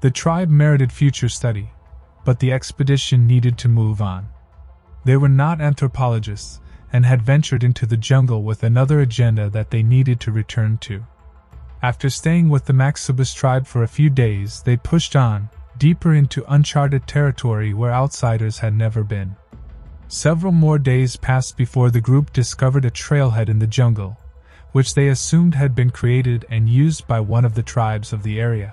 The tribe merited future study, but the expedition needed to move on. They were not anthropologists and had ventured into the jungle with another agenda that they needed to return to. After staying with the Maxubis tribe for a few days, they pushed on, deeper into uncharted territory where outsiders had never been. Several more days passed before the group discovered a trailhead in the jungle, which they assumed had been created and used by one of the tribes of the area.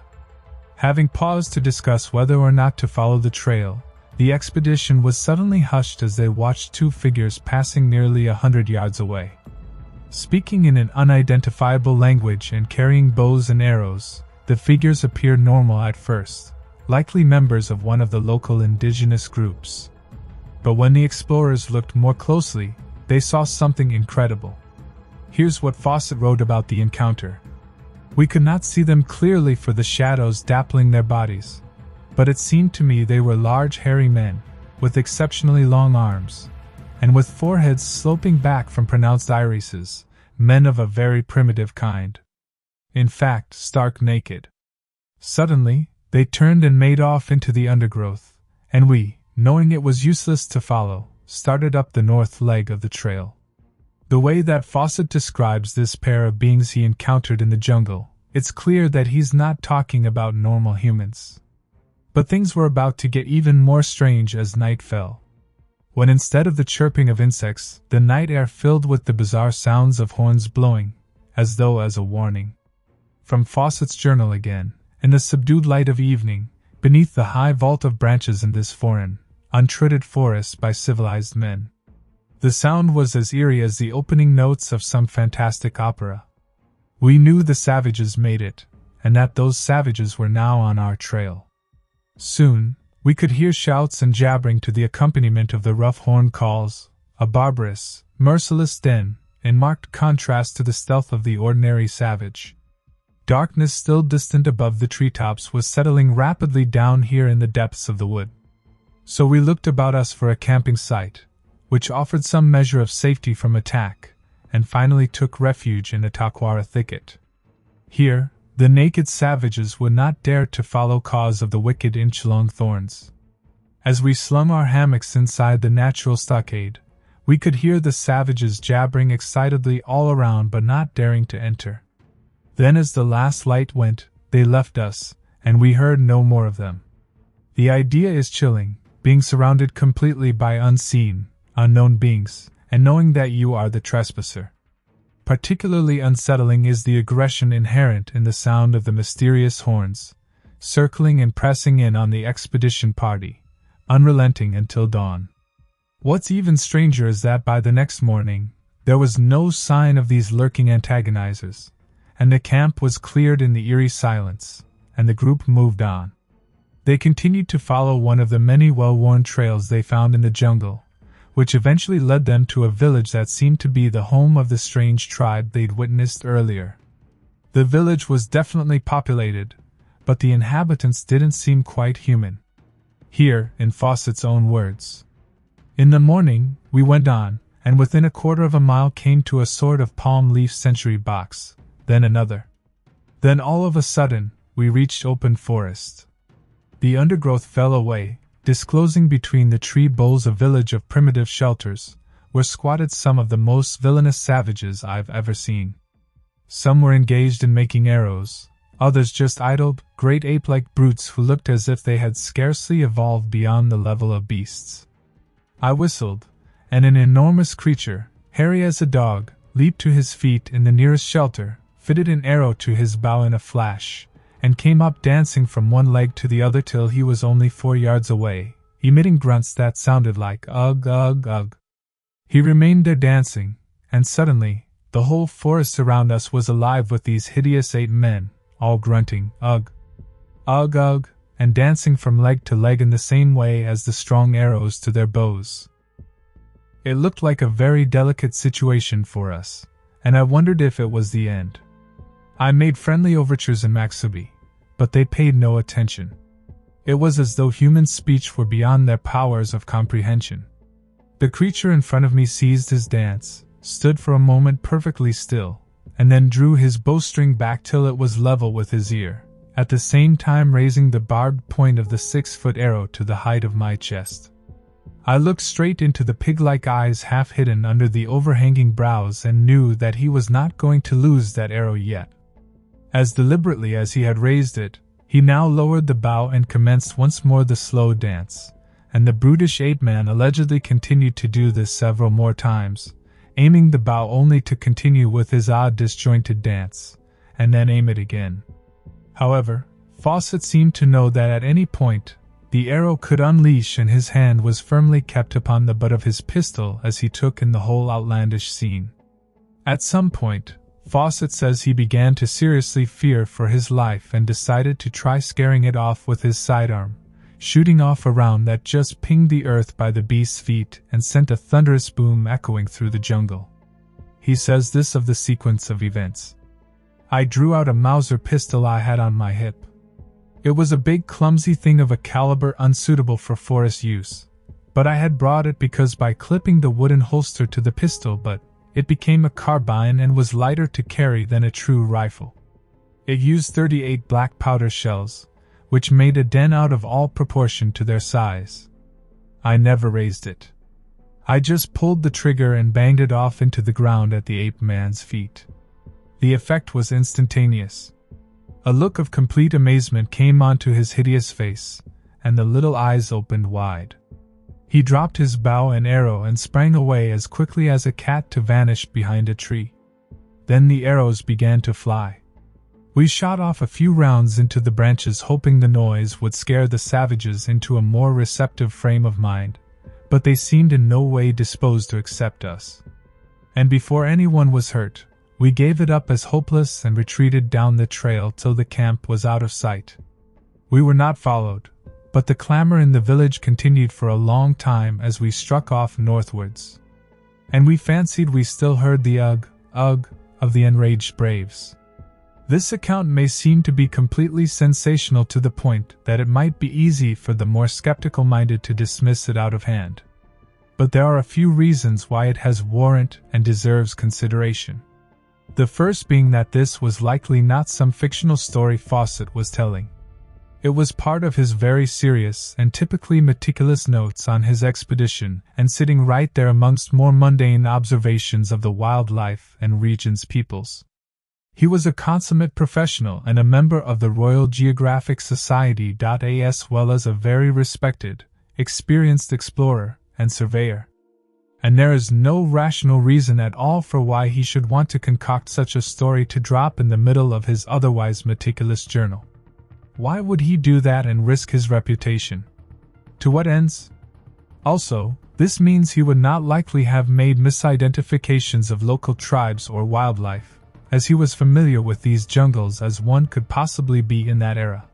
Having paused to discuss whether or not to follow the trail, the expedition was suddenly hushed as they watched two figures passing nearly a hundred yards away. Speaking in an unidentifiable language and carrying bows and arrows, the figures appeared normal at first, likely members of one of the local indigenous groups. But when the explorers looked more closely, they saw something incredible. Here's what Fawcett wrote about the encounter. We could not see them clearly for the shadows dappling their bodies, but it seemed to me they were large hairy men, with exceptionally long arms, and with foreheads sloping back from pronounced irises, men of a very primitive kind. In fact, stark naked. Suddenly, they turned and made off into the undergrowth, and we, knowing it was useless to follow, started up the north leg of the trail. The way that Fawcett describes this pair of beings he encountered in the jungle, it's clear that he's not talking about normal humans. But things were about to get even more strange as night fell when instead of the chirping of insects, the night air filled with the bizarre sounds of horns blowing, as though as a warning. From Fawcett's journal again, in the subdued light of evening, beneath the high vault of branches in this foreign, untreaded forest by civilized men. The sound was as eerie as the opening notes of some fantastic opera. We knew the savages made it, and that those savages were now on our trail. Soon, we could hear shouts and jabbering to the accompaniment of the rough horn calls, a barbarous, merciless din, in marked contrast to the stealth of the ordinary savage. Darkness still distant above the treetops was settling rapidly down here in the depths of the wood. So we looked about us for a camping site, which offered some measure of safety from attack, and finally took refuge in a taquara thicket. Here, the naked savages would not dare to follow cause of the wicked inch-long thorns. As we slung our hammocks inside the natural stockade, we could hear the savages jabbering excitedly all around but not daring to enter. Then, as the last light went, they left us, and we heard no more of them. The idea is chilling, being surrounded completely by unseen, unknown beings, and knowing that you are the trespasser. Particularly unsettling is the aggression inherent in the sound of the mysterious horns, circling and pressing in on the expedition party, unrelenting until dawn. What's even stranger is that by the next morning, there was no sign of these lurking antagonizers, and the camp was cleared in the eerie silence, and the group moved on. They continued to follow one of the many well worn trails they found in the jungle, which eventually led them to a village that seemed to be the home of the strange tribe they'd witnessed earlier. The village was definitely populated, but the inhabitants didn't seem quite human. Here, in Fawcett's own words. In the morning, we went on, and within a quarter of a mile came to a sort of palm leaf sentry box, then another. Then all of a sudden, we reached open forest. The undergrowth fell away, disclosing between the tree boles a village of primitive shelters, where squatted some of the most villainous savages I've ever seen. Some were engaged in making arrows, others just idled, great ape like brutes who looked as if they had scarcely evolved beyond the level of beasts. I whistled, and an enormous creature, hairy as a dog, leaped to his feet in the nearest shelter, fitted an arrow to his bow in a flash, and came up dancing from one leg to the other till he was only four yards away, emitting grunts that sounded like ugh ugh ugh. He remained there dancing, and suddenly, the whole forest around us was alive with these hideous eight men, all grunting ugh, ugh ugh, and dancing from leg to leg in the same way as the strong arrows to their bows. It looked like a very delicate situation for us, and I wondered if it was the end. I made friendly overtures in Maxubi, but they paid no attention. It was as though human speech were beyond their powers of comprehension. The creature in front of me ceased his dance, stood for a moment perfectly still, and then drew his bowstring back till it was level with his ear, at the same time raising the barbed point of the six foot arrow to the height of my chest. I looked straight into the pig like eyes half hidden under the overhanging brows and knew that he was not going to lose that arrow yet. As deliberately as he had raised it, he now lowered the bow and commenced once more the slow dance, and the brutish ape man allegedly continued to do this several more times, aiming the bow only to continue with his odd disjointed dance, and then aim it again. However, Fawcett seemed to know that at any point, the arrow could unleash and his hand was firmly kept upon the butt of his pistol as he took in the whole outlandish scene. At some point, Fawcett says he began to seriously fear for his life and decided to try scaring it off with his sidearm, shooting off a round that just pinged the earth by the beast's feet and sent a thunderous boom echoing through the jungle. He says this of the sequence of events. I drew out a Mauser pistol I had on my hip. It was a big clumsy thing of a caliber unsuitable for forest use, but I had brought it because by clipping the wooden holster to the pistol but it became a carbine and was lighter to carry than a true rifle. It used 38 black powder shells, which made a den out of all proportion to their size. I never raised it. I just pulled the trigger and banged it off into the ground at the ape man's feet. The effect was instantaneous. A look of complete amazement came onto his hideous face, and the little eyes opened wide. He dropped his bow and arrow and sprang away as quickly as a cat to vanish behind a tree. Then the arrows began to fly. We shot off a few rounds into the branches, hoping the noise would scare the savages into a more receptive frame of mind, but they seemed in no way disposed to accept us. And before anyone was hurt, we gave it up as hopeless and retreated down the trail till the camp was out of sight. We were not followed, but the clamor in the village continued for a long time as we struck off northwards. And we fancied we still heard the ugh, ugh of the enraged braves. This account may seem to be completely sensational to the point that it might be easy for the more skeptical minded to dismiss it out of hand. But there are a few reasons why it has warrant and deserves consideration. The first being that this was likely not some fictional story Fawcett was telling. It was part of his very serious and typically meticulous notes on his expedition, and sitting right there amongst more mundane observations of the wildlife and region's peoples. He was a consummate professional and a member of the Royal Geographic Society. As well as a very respected, experienced explorer and surveyor. And there is no rational reason at all for why he should want to concoct such a story to drop in the middle of his otherwise meticulous journal. Why would he do that and risk his reputation? To what ends? Also, this means he would not likely have made misidentifications of local tribes or wildlife, as he was familiar with these jungles as one could possibly be in that era.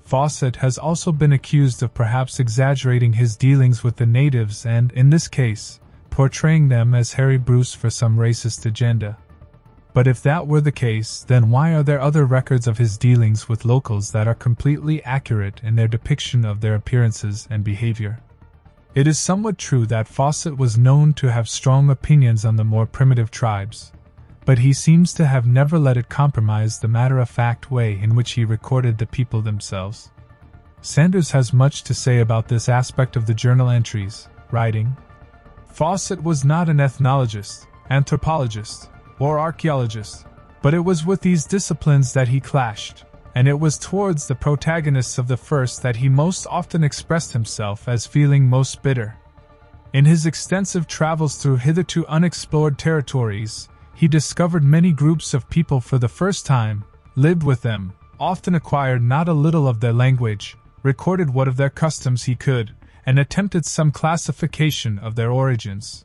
Fawcett has also been accused of perhaps exaggerating his dealings with the natives and, in this case, portraying them as Harry Bruce for some racist agenda. But if that were the case, then why are there other records of his dealings with locals that are completely accurate in their depiction of their appearances and behavior? It is somewhat true that Fawcett was known to have strong opinions on the more primitive tribes, but he seems to have never let it compromise the matter of fact way in which he recorded the people themselves. Sanders has much to say about this aspect of the journal entries, writing Fawcett was not an ethnologist, anthropologist, or archaeologist, but it was with these disciplines that he clashed, and it was towards the protagonists of the first that he most often expressed himself as feeling most bitter. In his extensive travels through hitherto unexplored territories, he discovered many groups of people for the first time, lived with them, often acquired not a little of their language, recorded what of their customs he could, and attempted some classification of their origins.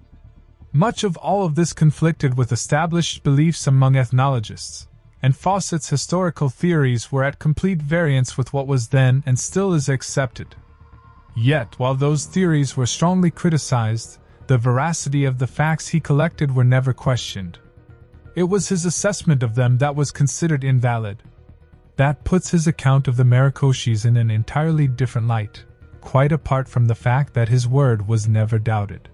Much of all of this conflicted with established beliefs among ethnologists, and Fawcett's historical theories were at complete variance with what was then and still is accepted. Yet, while those theories were strongly criticized, the veracity of the facts he collected were never questioned. It was his assessment of them that was considered invalid. That puts his account of the Maricoxis in an entirely different light, quite apart from the fact that his word was never doubted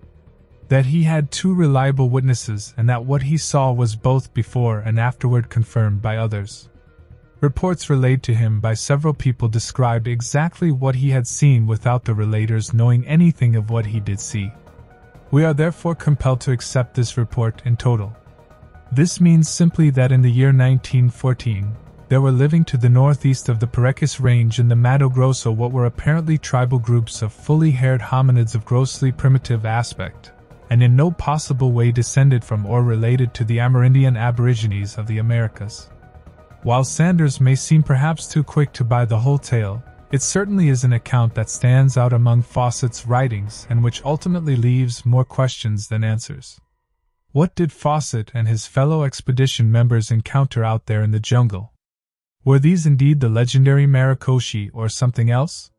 that he had two reliable witnesses and that what he saw was both before and afterward confirmed by others. Reports relayed to him by several people described exactly what he had seen without the relators knowing anything of what he did see. We are therefore compelled to accept this report in total. This means simply that in the year 1914, there were living to the northeast of the Parecis Range in the Mato Grosso what were apparently tribal groups of fully haired hominids of grossly primitive aspect and in no possible way descended from or related to the Amerindian Aborigines of the Americas. While Sanders may seem perhaps too quick to buy the whole tale, it certainly is an account that stands out among Fawcett's writings and which ultimately leaves more questions than answers. What did Fawcett and his fellow expedition members encounter out there in the jungle? Were these indeed the legendary Maricoxi or something else?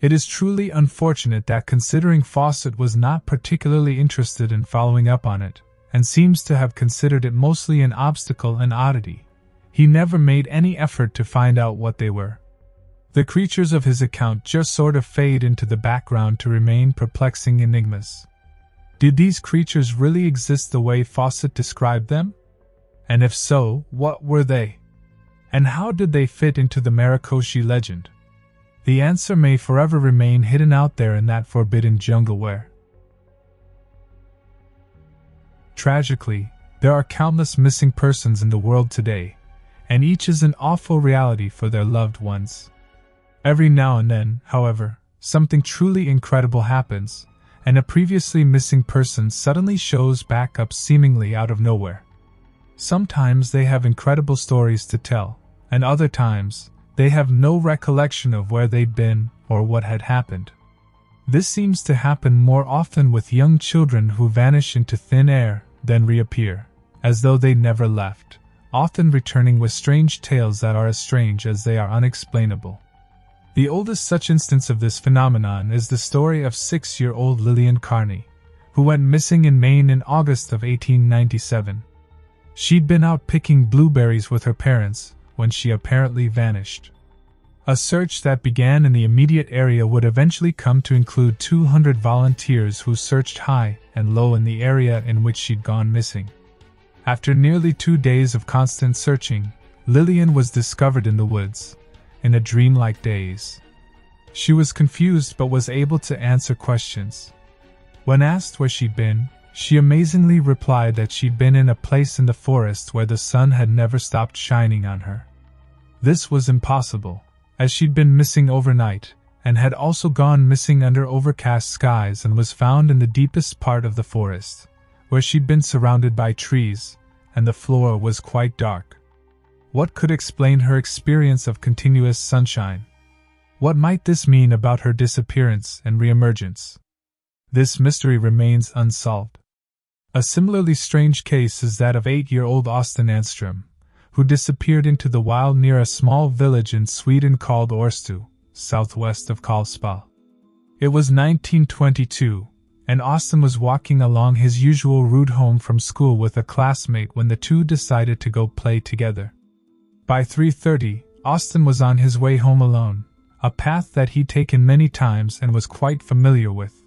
It is truly unfortunate that considering Fawcett was not particularly interested in following up on it, and seems to have considered it mostly an obstacle and oddity, he never made any effort to find out what they were. The creatures of his account just sort of fade into the background to remain perplexing enigmas. Did these creatures really exist the way Fawcett described them? And if so, what were they? And how did they fit into the Maricoxi legend? The answer may forever remain hidden out there in that forbidden jungle where. Tragically, there are countless missing persons in the world today, and each is an awful reality for their loved ones. Every now and then, however, something truly incredible happens, and a previously missing person suddenly shows back up seemingly out of nowhere. Sometimes they have incredible stories to tell, and other times, they have no recollection of where they'd been or what had happened. This seems to happen more often with young children who vanish into thin air, then reappear, as though they never left, often returning with strange tales that are as strange as they are unexplainable. The oldest such instance of this phenomenon is the story of six year old Lillian Carney, who went missing in Maine in August of 1897. She'd been out picking blueberries with her parents when she apparently vanished. A search that began in the immediate area would eventually come to include 200 volunteers who searched high and low in the area in which she'd gone missing. After nearly two days of constant searching, Lillian was discovered in the woods, in a dreamlike daze. She was confused but was able to answer questions. When asked where she'd been, she amazingly replied that she'd been in a place in the forest where the sun had never stopped shining on her. This was impossible, as she'd been missing overnight, and had also gone missing under overcast skies and was found in the deepest part of the forest, where she'd been surrounded by trees, and the floor was quite dark. What could explain her experience of continuous sunshine? What might this mean about her disappearance and reemergence? This mystery remains unsolved. A similarly strange case is that of eight year old Austin Anstrom, who disappeared into the wild near a small village in Sweden called Orstu, southwest of Karlstad. It was 1922, and Austin was walking along his usual route home from school with a classmate when the two decided to go play together. By 3:30, Austin was on his way home alone, a path that he'd taken many times and was quite familiar with.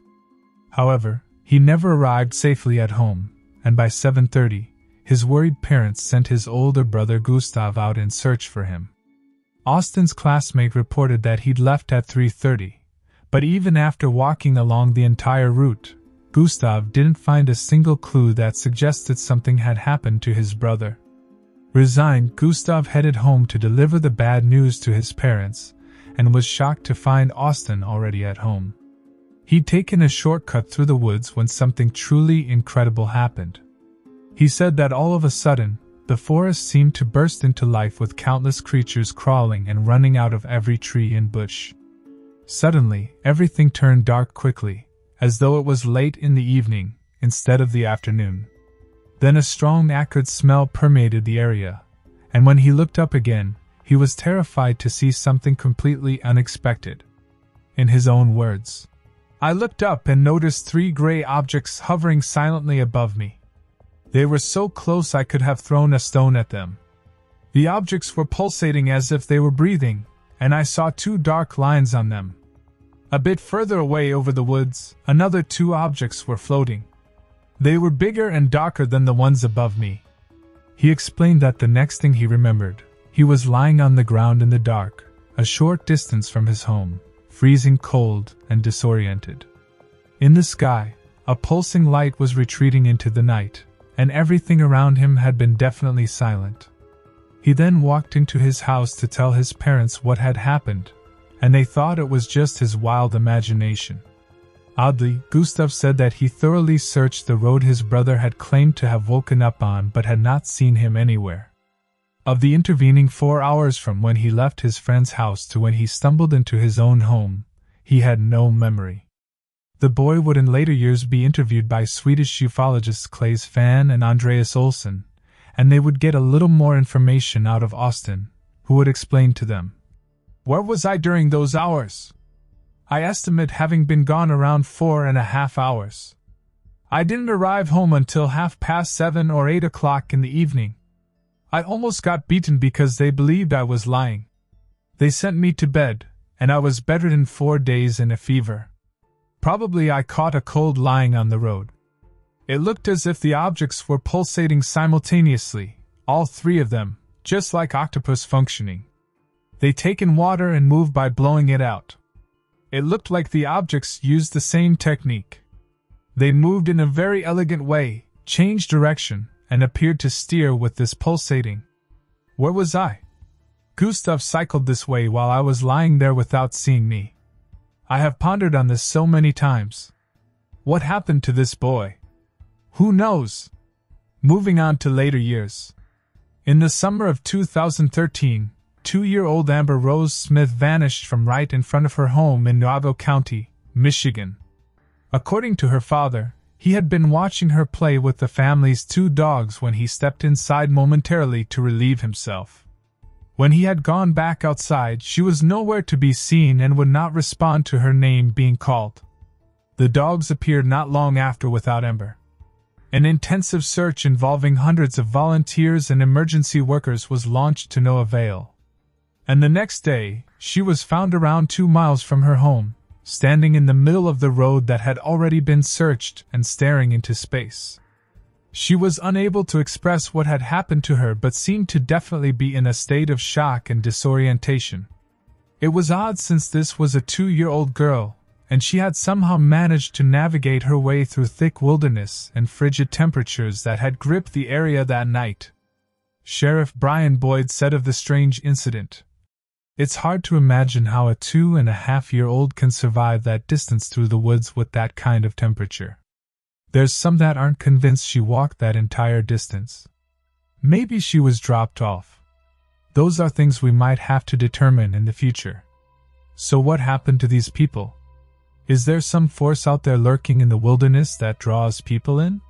However, he never arrived safely at home, and by 7:30, his worried parents sent his older brother Gustav out in search for him. Austin's classmate reported that he'd left at 3:30, but even after walking along the entire route, Gustav didn't find a single clue that suggested something had happened to his brother. Resigned, Gustav headed home to deliver the bad news to his parents and was shocked to find Austin already at home. He'd taken a shortcut through the woods when something truly incredible happened. He said that all of a sudden, the forest seemed to burst into life with countless creatures crawling and running out of every tree and bush. Suddenly, everything turned dark quickly, as though it was late in the evening instead of the afternoon. Then a strong acrid smell permeated the area, and when he looked up again, he was terrified to see something completely unexpected. In his own words, I looked up and noticed three gray objects hovering silently above me. They were so close I could have thrown a stone at them. The objects were pulsating as if they were breathing, and I saw two dark lines on them. A bit further away over the woods, another two objects were floating. They were bigger and darker than the ones above me. He explained that the next thing he remembered, he was lying on the ground in the dark, a short distance from his home, freezing cold and disoriented. In the sky, a pulsing light was retreating into the night, and everything around him had been definitely silent. He then walked into his house to tell his parents what had happened, and they thought it was just his wild imagination. Oddly, Gustav said that he thoroughly searched the road his brother had claimed to have woken up on but had not seen him anywhere. Of the intervening four hours from when he left his friend's house to when he stumbled into his own home, he had no memory. The boy would in later years be interviewed by Swedish ufologists Clas Svahn and Andreas Olsson, and they would get a little more information out of Austin, who would explain to them. Where was I during those hours? I estimate having been gone around four and a half hours. I didn't arrive home until half past seven or eight o'clock in the evening. I almost got beaten because they believed I was lying. They sent me to bed, and I was bedridden four days in a fever. Probably I caught a cold lying on the road. It looked as if the objects were pulsating simultaneously, all three of them, just like octopus functioning. They take in water and move by blowing it out. It looked like the objects used the same technique. They moved in a very elegant way, changed direction, and appeared to steer with this pulsating. Where was I? Gustav cycled this way while I was lying there without seeing me. I have pondered on this so many times. What happened to this boy? Who knows? Moving on to later years. In the summer of 2013, two year old Amber Rose Smith vanished from right in front of her home in Newaygo County, Michigan. According to her father, he had been watching her play with the family's two dogs when he stepped inside momentarily to relieve himself. When he had gone back outside, she was nowhere to be seen and would not respond to her name being called. The dogs appeared not long after without Ember. An intensive search involving hundreds of volunteers and emergency workers was launched to no avail. And the next day, she was found around two miles from her home, standing in the middle of the road that had already been searched and staring into space. She was unable to express what had happened to her but seemed to definitely be in a state of shock and disorientation. It was odd since this was a two year old girl, and she had somehow managed to navigate her way through thick wilderness and frigid temperatures that had gripped the area that night. Sheriff Brian Boyd said of the strange incident It's hard to imagine how a two and a half year old can survive that distance through the woods with that kind of temperature. There's some that aren't convinced she walked that entire distance. Maybe she was dropped off. Those are things we might have to determine in the future. So, what happened to these people? Is there some force out there lurking in the wilderness that draws people in?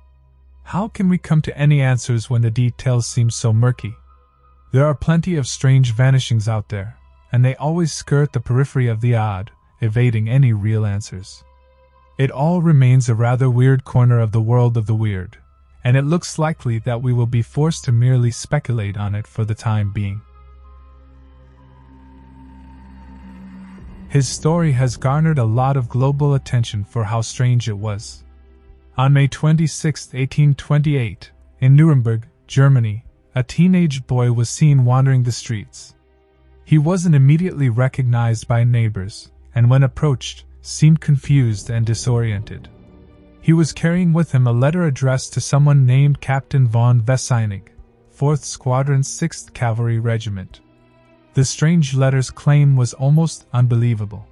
How can we come to any answers when the details seem so murky? There are plenty of strange vanishings out there, and they always skirt the periphery of the odd, evading any real answers. It all remains a rather weird corner of the world of the weird, and it looks likely that we will be forced to merely speculate on it for the time being. His story has garnered a lot of global attention for how strange it was. On May 26, 1828, in Nuremberg, Germany, a teenage boy was seen wandering the streets. He wasn't immediately recognized by neighbors, and when approached, seemed confused and disoriented. He was carrying with him a letter addressed to someone named Captain von Wessenig, 4th Squadron 6th Cavalry Regiment. The strange letter's claim was almost unbelievable.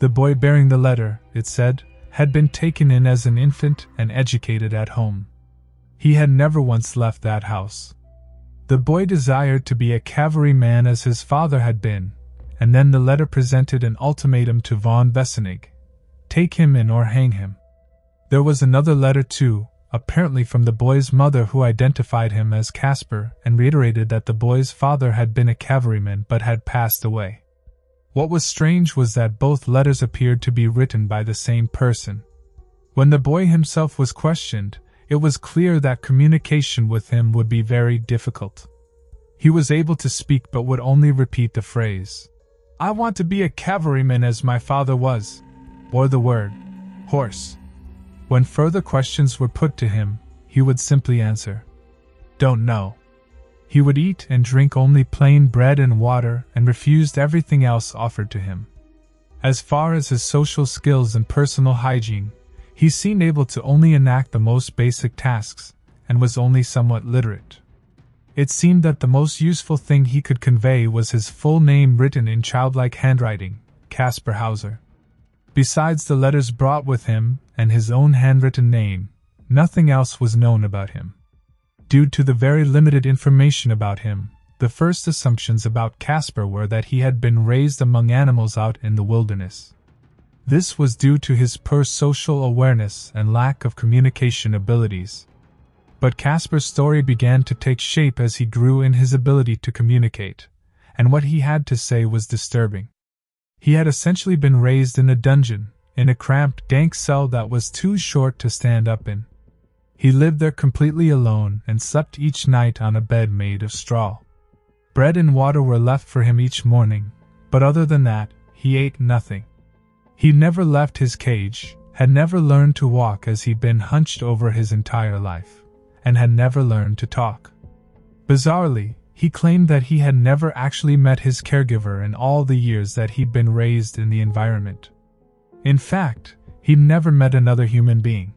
The boy bearing the letter, it said, had been taken in as an infant and educated at home. He had never once left that house. The boy desired to be a cavalryman as his father had been, and then the letter presented an ultimatum to von Wessenig take him in or hang him. There was another letter too, apparently from the boy's mother, who identified him as Casper and reiterated that the boy's father had been a cavalryman but had passed away. What was strange was that both letters appeared to be written by the same person. When the boy himself was questioned, it was clear that communication with him would be very difficult. He was able to speak but would only repeat the phrase, I want to be a cavalryman as my father was, or the word, horse. When further questions were put to him, he would simply answer, Don't know. He would eat and drink only plain bread and water and refused everything else offered to him. As far as his social skills and personal hygiene, he seemed able to only enact the most basic tasks and was only somewhat literate. It seemed that the most useful thing he could convey was his full name written in childlike handwriting Caspar Hauser. Besides the letters brought with him and his own handwritten name, nothing else was known about him. Due to the very limited information about him, the first assumptions about Caspar were that he had been raised among animals out in the wilderness. This was due to his poor social awareness and lack of communication abilities. But Casper's story began to take shape as he grew in his ability to communicate, and what he had to say was disturbing. He had essentially been raised in a dungeon, in a cramped, dank cell that was too short to stand up in. He lived there completely alone and slept each night on a bed made of straw. Bread and water were left for him each morning, but other than that, he ate nothing. He never left his cage, had never learned to walk as he'd been hunched over his entire life, and had never learned to talk. Bizarrely, he claimed that he had never actually met his caregiver in all the years that he'd been raised in the environment. In fact, he'd never met another human being.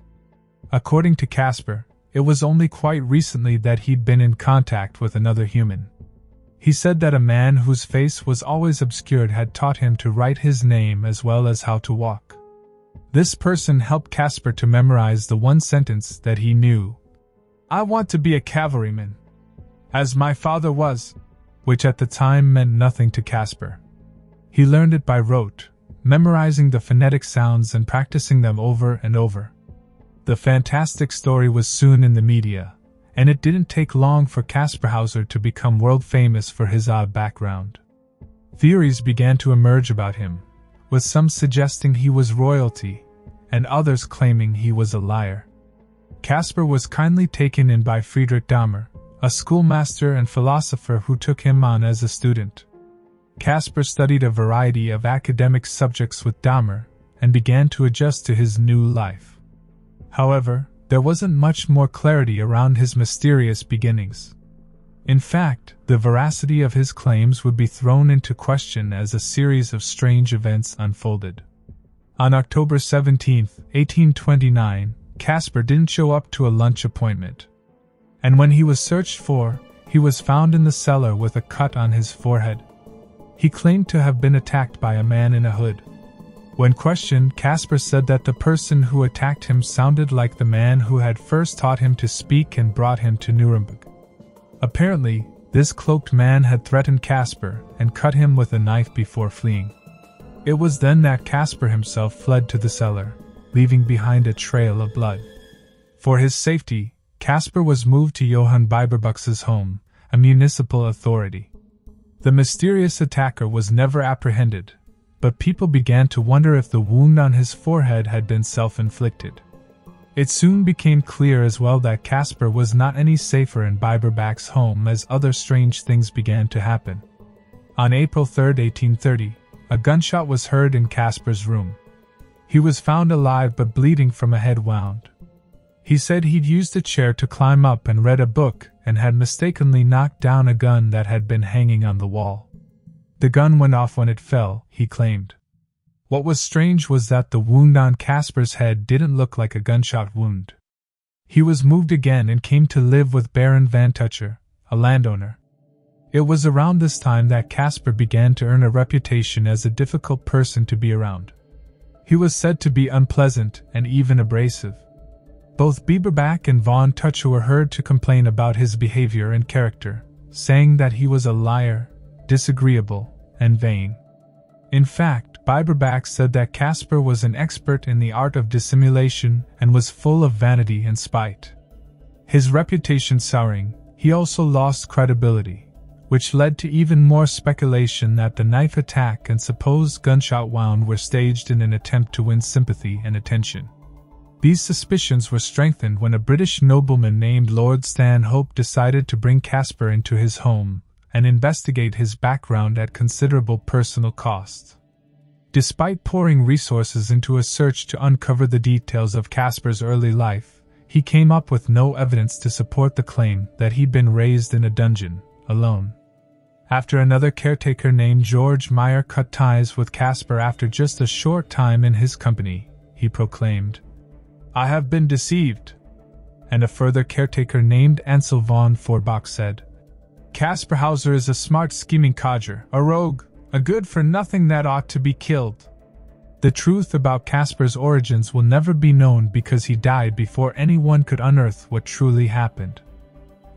According to Casper, it was only quite recently that he'd been in contact with another human. He said that a man whose face was always obscured had taught him to write his name as well as how to walk. This person helped Casper to memorize the one sentence that he knew I want to be a cavalryman. As my father was, which at the time meant nothing to Caspar. He learned it by rote, memorizing the phonetic sounds and practicing them over and over. The fantastic story was soon in the media, and it didn't take long for Caspar Hauser to become world famous for his odd background. Theories began to emerge about him, with some suggesting he was royalty, and others claiming he was a liar. Caspar was kindly taken in by Friedrich Daumer, a schoolmaster and philosopher who took him on as a student. Caspar studied a variety of academic subjects with Daumer and began to adjust to his new life. However, there wasn't much more clarity around his mysterious beginnings. In fact, the veracity of his claims would be thrown into question as a series of strange events unfolded. On October 17, 1829, Caspar didn't show up to a lunch appointment. And when he was searched for, he was found in the cellar with a cut on his forehead. He claimed to have been attacked by a man in a hood. When questioned, Caspar said that the person who attacked him sounded like the man who had first taught him to speak and brought him to Nuremberg. Apparently, this cloaked man had threatened Caspar and cut him with a knife before fleeing. It was then that Caspar himself fled to the cellar, leaving behind a trail of blood. For his safety, Caspar was moved to Johann Biberbach's home, a municipal authority. The mysterious attacker was never apprehended, but people began to wonder if the wound on his forehead had been self inflicted. It soon became clear as well that Caspar was not any safer in Biberbach's home as other strange things began to happen. On April 3, 1830, a gunshot was heard in Caspar's room. He was found alive but bleeding from a head wound. He said he'd used a chair to climb up and read a book and had mistakenly knocked down a gun that had been hanging on the wall. The gun went off when it fell, he claimed. What was strange was that the wound on Caspar's head didn't look like a gunshot wound. He was moved again and came to live with Baron Van Tucher, a landowner. It was around this time that Caspar began to earn a reputation as a difficult person to be around. He was said to be unpleasant and even abrasive. Both Biberbach and Von Tucher were heard to complain about his behavior and character, saying that he was a liar disagreeable, and vain. In fact, Biberbach said that Caspar was an expert in the art of dissimulation and was full of vanity and spite. His reputation souring, he also lost credibility, which led to even more speculation that the knife attack and supposed gunshot wound were staged in an attempt to win sympathy and attention. These suspicions were strengthened when a British nobleman named Lord Stanhope decided to bring Caspar into his home and investigate his background at considerable personal cost. Despite pouring resources into a search to uncover the details of Caspar's early life, he came up with no evidence to support the claim that he'd been raised in a dungeon, alone. After another caretaker named George Meyer cut ties with Caspar after just a short time in his company, he proclaimed, I have been deceived. And a further caretaker named Anselm von Feuerbach said, Caspar Hauser is a smart scheming codger, a rogue, a good for nothing that ought to be killed. The truth about Caspar's origins will never be known because he died before anyone could unearth what truly happened.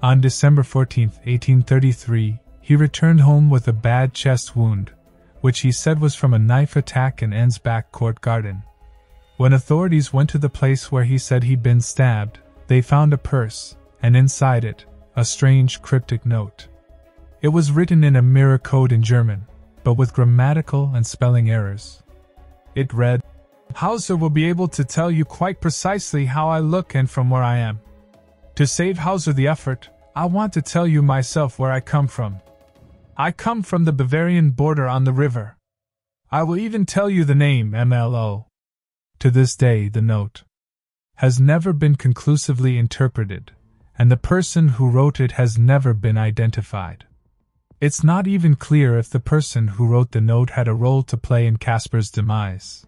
On December 14, 1833, he returned home with a bad chest wound, which he said was from a knife attack in Ansbach court garden. When authorities went to the place where he said he'd been stabbed, they found a purse, and inside it, a strange cryptic note. It was written in a mirror code in German, but with grammatical and spelling errors. It read, Hauser will be able to tell you quite precisely how I look and from where I am. To save Hauser the effort, I want to tell you myself where I come from. I come from the Bavarian border on the river. I will even tell you the name MLO. To this day, the note has never been conclusively interpreted, and the person who wrote it has never been identified. It's not even clear if the person who wrote the note had a role to play in Caspar's demise.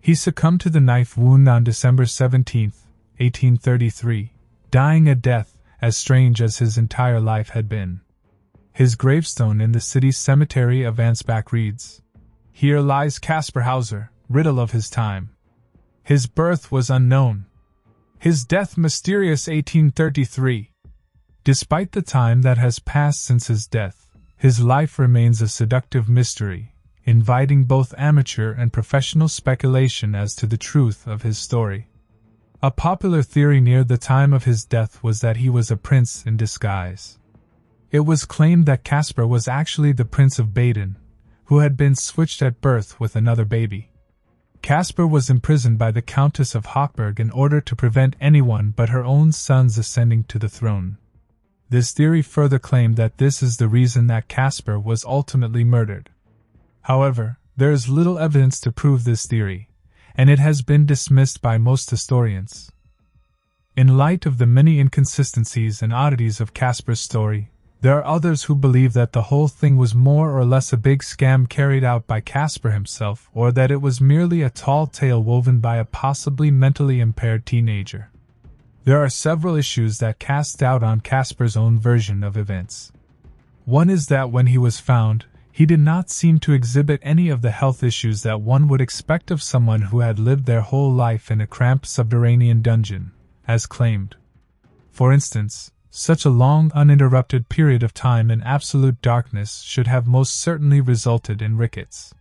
He succumbed to the knife wound on December 17, 1833, dying a death as strange as his entire life had been. His gravestone in the city's cemetery of Ansbach reads Here lies Caspar Hauser, riddle of his time. His birth was unknown. His death mysterious 1833. Despite the time that has passed since his death, his life remains a seductive mystery, inviting both amateur and professional speculation as to the truth of his story. A popular theory near the time of his death was that he was a prince in disguise. It was claimed that Caspar was actually the Prince of Baden, who had been switched at birth with another baby. Caspar was imprisoned by the Countess of Hochberg in order to prevent anyone but her own sons ascending to the throne. This theory further claimed that this is the reason that Caspar was ultimately murdered. However, there is little evidence to prove this theory, and it has been dismissed by most historians. In light of the many inconsistencies and oddities of Caspar's story, there are others who believe that the whole thing was more or less a big scam carried out by Caspar himself, or that it was merely a tall tale woven by a possibly mentally impaired teenager. There are several issues that cast doubt on Caspar's own version of events. One is that when he was found, he did not seem to exhibit any of the health issues that one would expect of someone who had lived their whole life in a cramped subterranean dungeon, as claimed. For instance, such a long, uninterrupted period of time in absolute darkness should have most certainly resulted in rickets.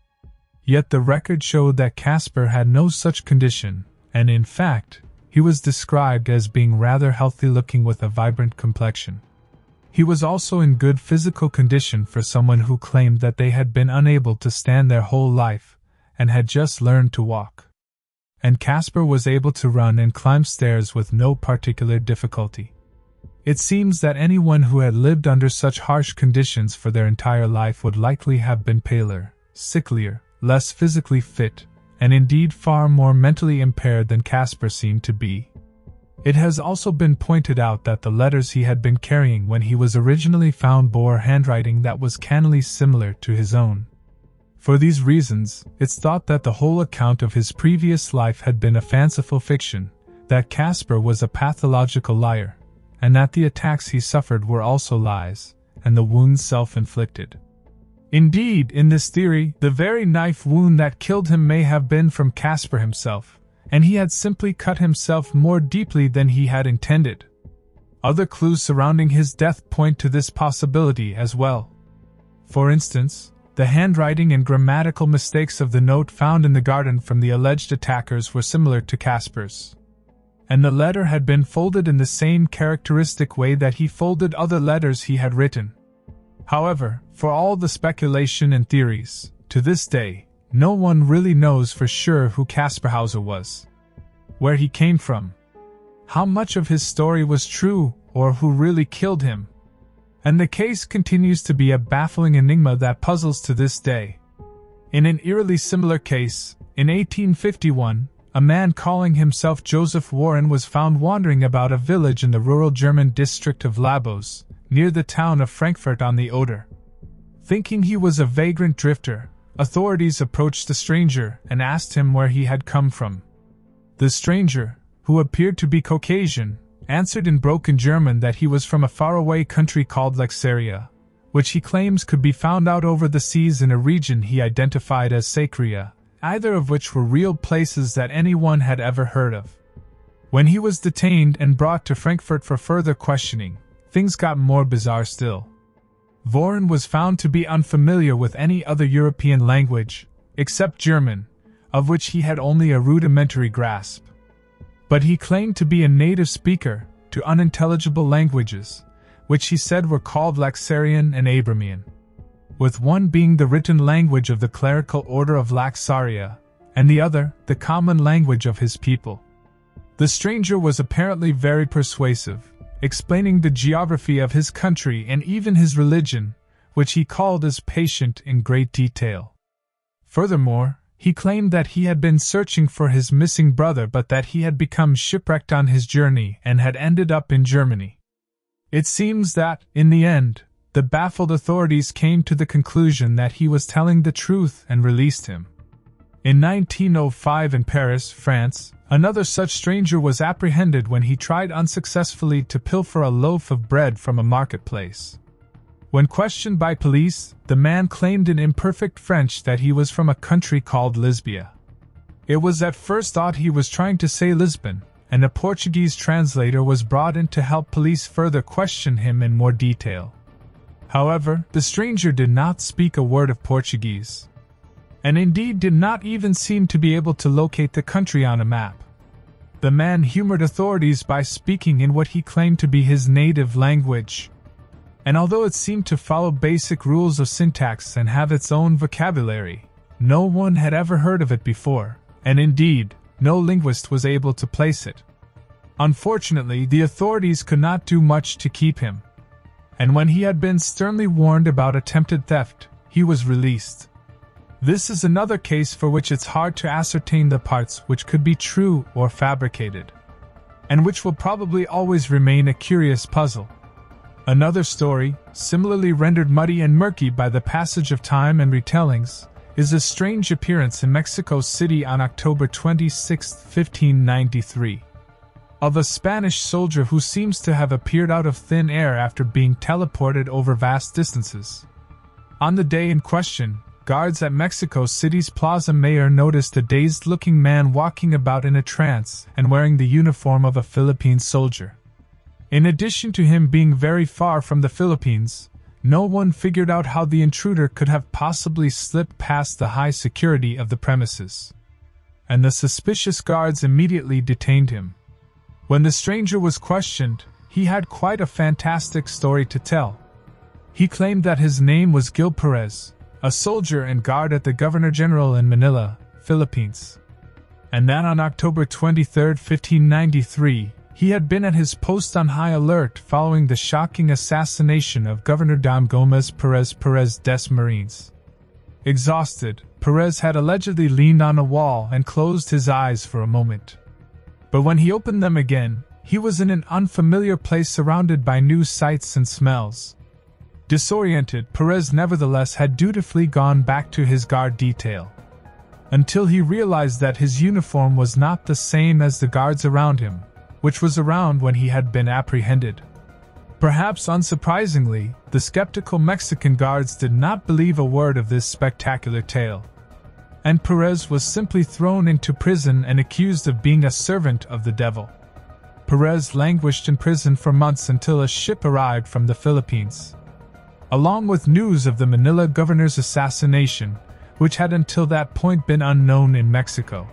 Yet the record showed that Caspar had no such condition, and in fact, he was described as being rather healthy looking with a vibrant complexion. He was also in good physical condition for someone who claimed that they had been unable to stand their whole life and had just learned to walk. And Caspar was able to run and climb stairs with no particular difficulty. It seems that anyone who had lived under such harsh conditions for their entire life would likely have been paler, sicklier, less physically fit, and indeed far more mentally impaired than Caspar seemed to be. It has also been pointed out that the letters he had been carrying when he was originally found bore handwriting that was cannily similar to his own. For these reasons, it's thought that the whole account of his previous life had been a fanciful fiction, that Caspar was a pathological liar, and that the attacks he suffered were also lies, and the wounds self inflicted. Indeed, in this theory, the very knife wound that killed him may have been from Caspar himself, and he had simply cut himself more deeply than he had intended. Other clues surrounding his death point to this possibility as well. For instance, the handwriting and grammatical mistakes of the note found in the garden from the alleged attackers were similar to Caspar's and the letter had been folded in the same characteristic way that he folded other letters he had written. However, for all the speculation and theories, to this day, no one really knows for sure who Caspar Hauser was, where he came from, how much of his story was true, or who really killed him. And the case continues to be a baffling enigma that puzzles to this day. In an eerily similar case, in 1851, a man calling himself Jophar Vorin was found wandering about a village in the rural German district of Lebus, near the town of Frankfurt on the Oder. Thinking he was a vagrant drifter, authorities approached the stranger and asked him where he had come from. The stranger, who appeared to be Caucasian, answered in broken German that he was from a faraway country called Laxaria, which he claims could be found out over the seas in a region he identified as Sakria, either of which were real places that anyone had ever heard of. When he was detained and brought to Frankfurt for further questioning, things got more bizarre still. Vorin was found to be unfamiliar with any other European language, except German, of which he had only a rudimentary grasp. But he claimed to be a native speaker to unintelligible languages, which he said were called Laxarian and Abramian, with one being the written language of the clerical order of Laxaria, and the other the common language of his people. The stranger was apparently very persuasive, explaining the geography of his country and even his religion, which he called Ispatian in great detail. Furthermore, he claimed that he had been searching for his missing brother but that he had become shipwrecked on his journey and had ended up in Germany. It seems that, in the end, the baffled authorities came to the conclusion that he was telling the truth and released him. In 1905 in Paris, France, another such stranger was apprehended when he tried unsuccessfully to pilfer a loaf of bread from a marketplace. When questioned by police, the man claimed in imperfect French that he was from a country called Lisbia. It was at first thought he was trying to say Lisbon, and a Portuguese translator was brought in to help police further question him in more detail. However, the stranger did not speak a word of Portuguese and indeed did not even seem to be able to locate the country on a map. The man humored authorities by speaking in what he claimed to be his native language. And although it seemed to follow basic rules of syntax and have its own vocabulary, no one had ever heard of it before, and indeed, no linguist was able to place it. Unfortunately, the authorities could not do much to keep him. And when he had been sternly warned about attempted theft, he was released. This is another case for which it's hard to ascertain the parts which could be true or fabricated, and which will probably always remain a curious puzzle. Another story, similarly rendered muddy and murky by the passage of time and retellings, is a strange appearance in Mexico City on October 26, 1593, of a Spanish soldier who seems to have appeared out of thin air after being teleported over vast distances. On the day in question, guards at Mexico City's Plaza Mayor noticed a dazed looking man walking about in a trance and wearing the uniform of a Philippine soldier. In addition to him being very far from the Philippines, no one figured out how the intruder could have possibly slipped past the high security of the premises. And the suspicious guards immediately detained him. When the stranger was questioned, he had quite a fantastic story to tell. He claimed that his name was Gil Perez, a soldier and guard at the Governor General in Manila, Philippines. And that on October 23, 1593, he had been at his post on high alert following the shocking assassination of Governor Dom Gomez Perez Perez Dasmariñas. Exhausted, Perez had allegedly leaned on a wall and closed his eyes for a moment. But when he opened them again, he was in an unfamiliar place surrounded by new sights and smells. Disoriented, Perez nevertheless had dutifully gone back to his guard detail. Until he realized that his uniform was not the same as the guards around him, which was around when he had been apprehended. Perhaps unsurprisingly, the skeptical Mexican guards did not believe a word of this spectacular tale. And Perez was simply thrown into prison and accused of being a servant of the devil. Perez languished in prison for months until a ship arrived from the Philippines along with news of the Manila governor's assassination, which had until that point been unknown in Mexico.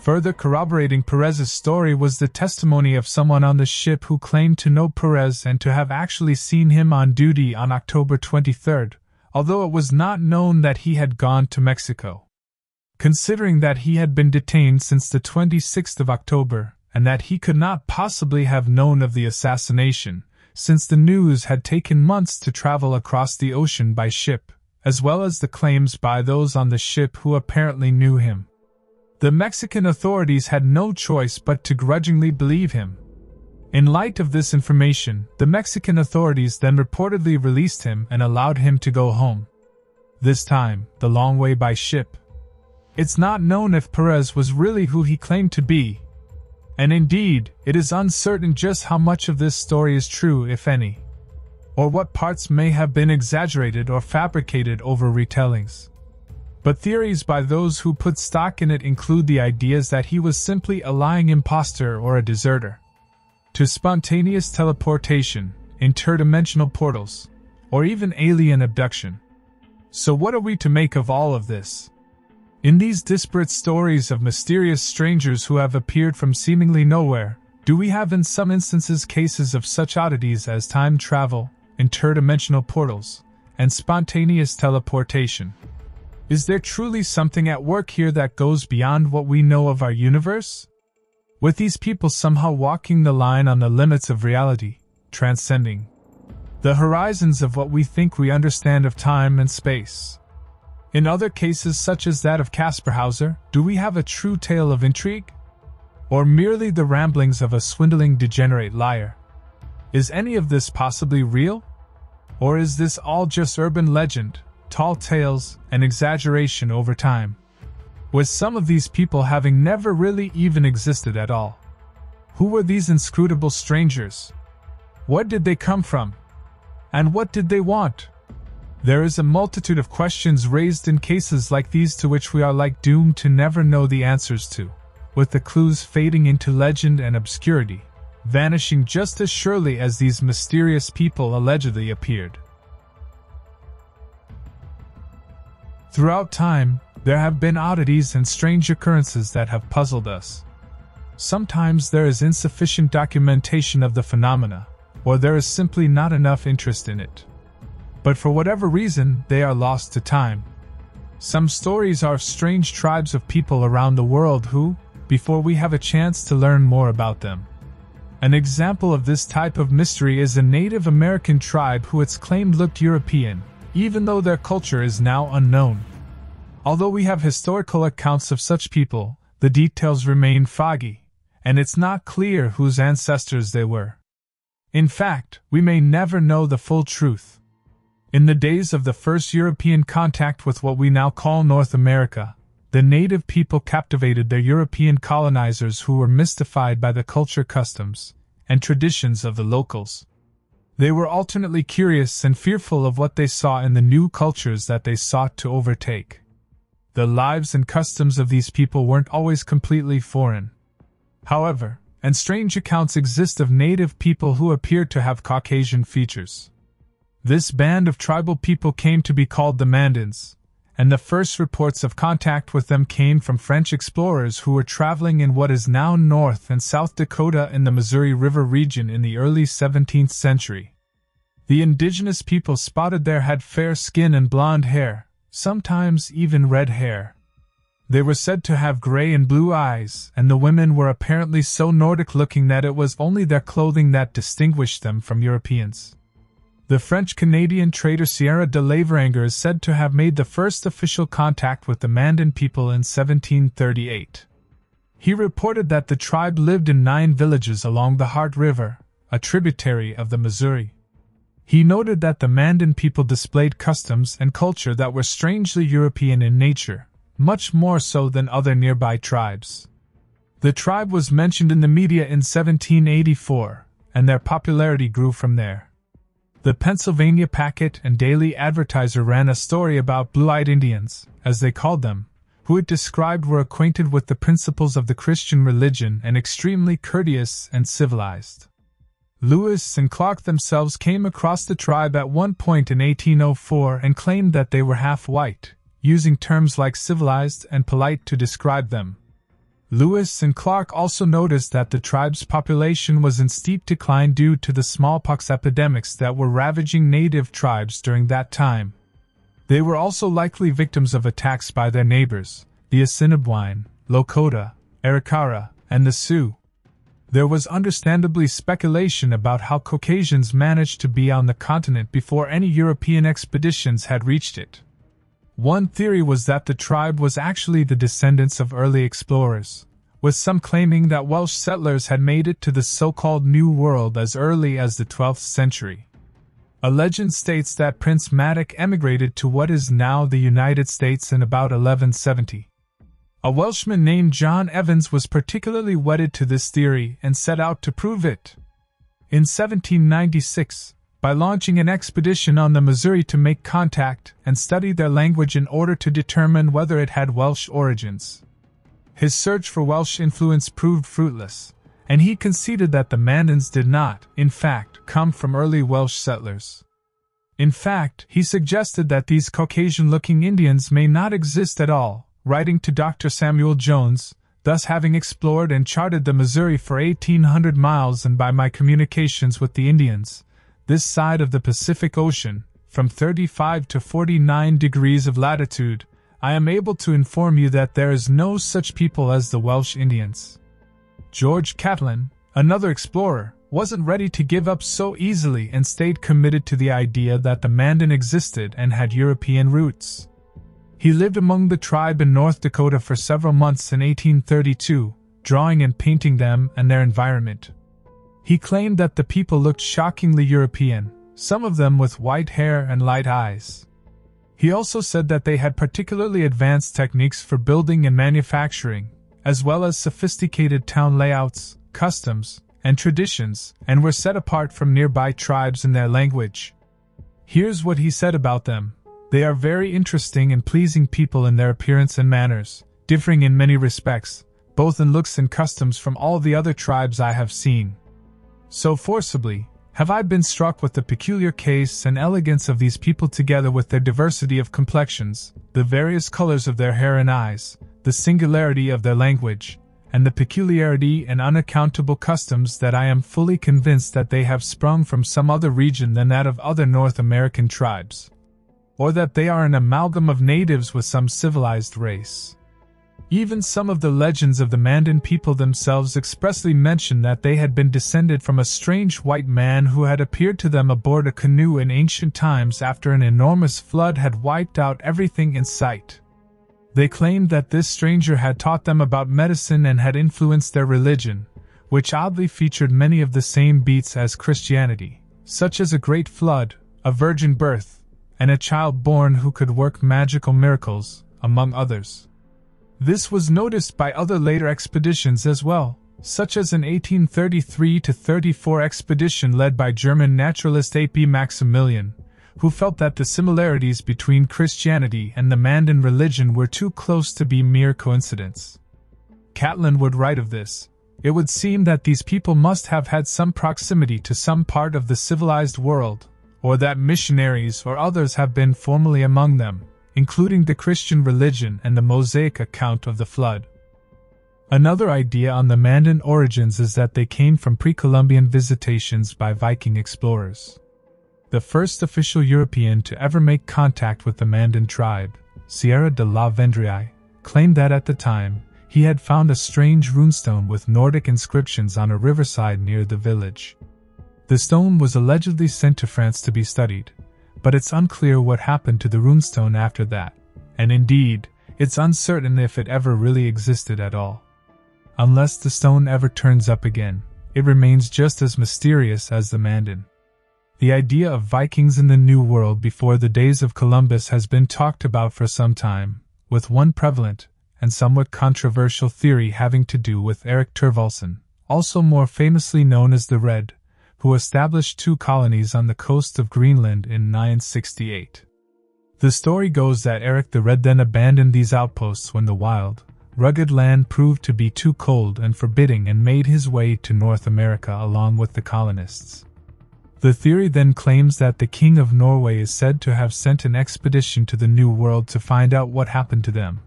Further corroborating Perez's story was the testimony of someone on the ship who claimed to know Perez and to have actually seen him on duty on October 23, although it was not known that he had gone to Mexico. Considering that he had been detained since the 26th of October, and that he could not possibly have known of the assassination, since the news had taken months to travel across the ocean by ship, as well as the claims by those on the ship who apparently knew him. The Mexican authorities had no choice but to grudgingly believe him. In light of this information, the Mexican authorities then reportedly released him and allowed him to go home. This time, the long way by ship. It's not known if Perez was really who he claimed to be, and indeed, it is uncertain just how much of this story is true, if any, or what parts may have been exaggerated or fabricated over retellings. But theories by those who put stock in it include the ideas that he was simply a lying impostor or a deserter. To spontaneous teleportation, interdimensional portals, or even alien abduction. So, what are we to make of all of this? In these disparate stories of mysterious strangers who have appeared from seemingly nowhere, do we have in some instances cases of such oddities as time travel, interdimensional portals, and spontaneous teleportation? Is there truly something at work here that goes beyond what we know of our universe? With these people somehow walking the line on the limits of reality, transcending the horizons of what we think we understand of time and space. In other cases, such as that of Caspar Hauser, do we have a true tale of intrigue? Or merely the ramblings of a swindling degenerate liar? Is any of this possibly real? Or is this all just urban legend, tall tales, and exaggeration over time? With some of these people having never really even existed at all. Who were these inscrutable strangers? Where did they come from? And what did they want? There is a multitude of questions raised in cases like these to which we are like doomed to never know the answers to, with the clues fading into legend and obscurity, vanishing just as surely as these mysterious people allegedly appeared. Throughout time, there have been oddities and strange occurrences that have puzzled us. Sometimes there is insufficient documentation of the phenomena, or there is simply not enough interest in it. But for whatever reason, they are lost to time. Some stories are of strange tribes of people around the world who, before we have a chance to learn more about them. An example of this type of mystery is a Native American tribe who it's claimed looked European, even though their culture is now unknown. Although we have historical accounts of such people, the details remain foggy, and it's not clear whose ancestors they were. In fact, we may never know the full truth. In the days of the first European contact with what we now call North America, the native people captivated their European colonizers who were mystified by the culture, customs, and traditions of the locals. They were alternately curious and fearful of what they saw in the new cultures that they sought to overtake. The lives and customs of these people weren't always completely foreign. However, and strange accounts exist of native people who appear to have Caucasian features. This band of tribal people came to be called the Mandans, and the first reports of contact with them came from French explorers who were traveling in what is now North and South Dakota in the Missouri River region in the early 17th century. The indigenous people spotted there had fair skin and blond hair, sometimes even red hair. They were said to have gray and blue eyes, and the women were apparently so Nordic looking that it was only their clothing that distinguished them from Europeans. The French Canadian trader Sieur de La Vérendrye is said to have made the first official contact with the Mandan people in 1738. He reported that the tribe lived in nine villages along the Heart River, a tributary of the Missouri. He noted that the Mandan people displayed customs and culture that were strangely European in nature, much more so than other nearby tribes. The tribe was mentioned in the media in 1784, and their popularity grew from there. The Pennsylvania Packet and Daily Advertiser ran a story about blue eyed Indians, as they called them, who it described were acquainted with the principles of the Christian religion and extremely courteous and civilized. Lewis and Clark themselves came across the tribe at one point in 1804 and claimed that they were half white, using terms like civilized and polite to describe them. Lewis and Clark also noticed that the tribe's population was in steep decline due to the smallpox epidemics that were ravaging native tribes during that time. They were also likely victims of attacks by their neighbors, the Assiniboine, Lakota, Arikara, and the Sioux. There was understandably speculation about how Caucasians managed to be on the continent before any European expeditions had reached it. One theory was that the tribe was actually the descendants of early explorers, with some claiming that Welsh settlers had made it to the so called New World as early as the 12th century. A legend states that Prince Madoc emigrated to what is now the United States in about 1170. A Welshman named John Evans was particularly wedded to this theory and set out to prove it. In 1796, by launching an expedition on the Missouri to make contact and study their language in order to determine whether it had Welsh origins. His search for Welsh influence proved fruitless, and he conceded that the Mandans did not, in fact, come from early Welsh settlers. In fact, he suggested that these Caucasian looking Indians may not exist at all, writing to Dr. Samuel Jones, thus having explored and charted the Missouri for 1800 miles and by my communications with the Indians, this side of the Pacific Ocean, from 35 to 49 degrees of latitude, I am able to inform you that there is no such people as the Welsh Indians. George Catlin, another explorer, wasn't ready to give up so easily and stayed committed to the idea that the Mandan existed and had European roots. He lived among the tribe in North Dakota for several months in 1832, drawing and painting them and their environment. He claimed that the people looked shockingly European, some of them with white hair and light eyes. He also said that they had particularly advanced techniques for building and manufacturing, as well as sophisticated town layouts, customs, and traditions, and were set apart from nearby tribes in their language. Here's what he said about them they are very interesting and pleasing people in their appearance and manners, differing in many respects, both in looks and customs from all the other tribes I have seen. So forcibly have I been struck with the peculiar case and elegance of these people together with their diversity of complexions, the various colors of their hair and eyes, the singularity of their language, and the peculiarity and unaccountable customs that I am fully convinced that they have sprung from some other region than that of other North American tribes, or that they are an amalgam of natives with some civilized race. Even some of the legends of the Mandan people themselves expressly mention that they had been descended from a strange white man who had appeared to them aboard a canoe in ancient times after an enormous flood had wiped out everything in sight. They claimed that this stranger had taught them about medicine and had influenced their religion, which oddly featured many of the same beats as Christianity, such as a great flood, a virgin birth, and a child born who could work magical miracles, among others. This was noticed by other later expeditions as well, such as an 1833 34 expedition led by German naturalist A.P. Maximilian, who felt that the similarities between Christianity and the Mandan religion were too close to be mere coincidence. Catlin would write of this. It would seem that these people must have had some proximity to some part of the civilized world, or that missionaries or others have been formerly among them, including the Christian religion and the Mosaic account of the flood. Another idea on the Mandan origins is that they came from pre Columbian visitations by Viking explorers. The first official European to ever make contact with the Mandan tribe, Sieur de la Vérendrye, claimed that at the time, he had found a strange runestone with Nordic inscriptions on a riverside near the village. The stone was allegedly sent to France to be studied, but it's unclear what happened to the runestone after that, and indeed, it's uncertain if it ever really existed at all. Unless the stone ever turns up again, it remains just as mysterious as the Mandan. The idea of Vikings in the New World before the days of Columbus has been talked about for some time, with one prevalent and somewhat controversial theory having to do with Erik Thorvaldsen, also more famously known as the Red, who established two colonies on the coast of Greenland in 968. The story goes that Eric the Red then abandoned these outposts when the wild, rugged land proved to be too cold and forbidding and made his way to North America along with the colonists. The theory then claims that the King of Norway is said to have sent an expedition to the New World to find out what happened to them,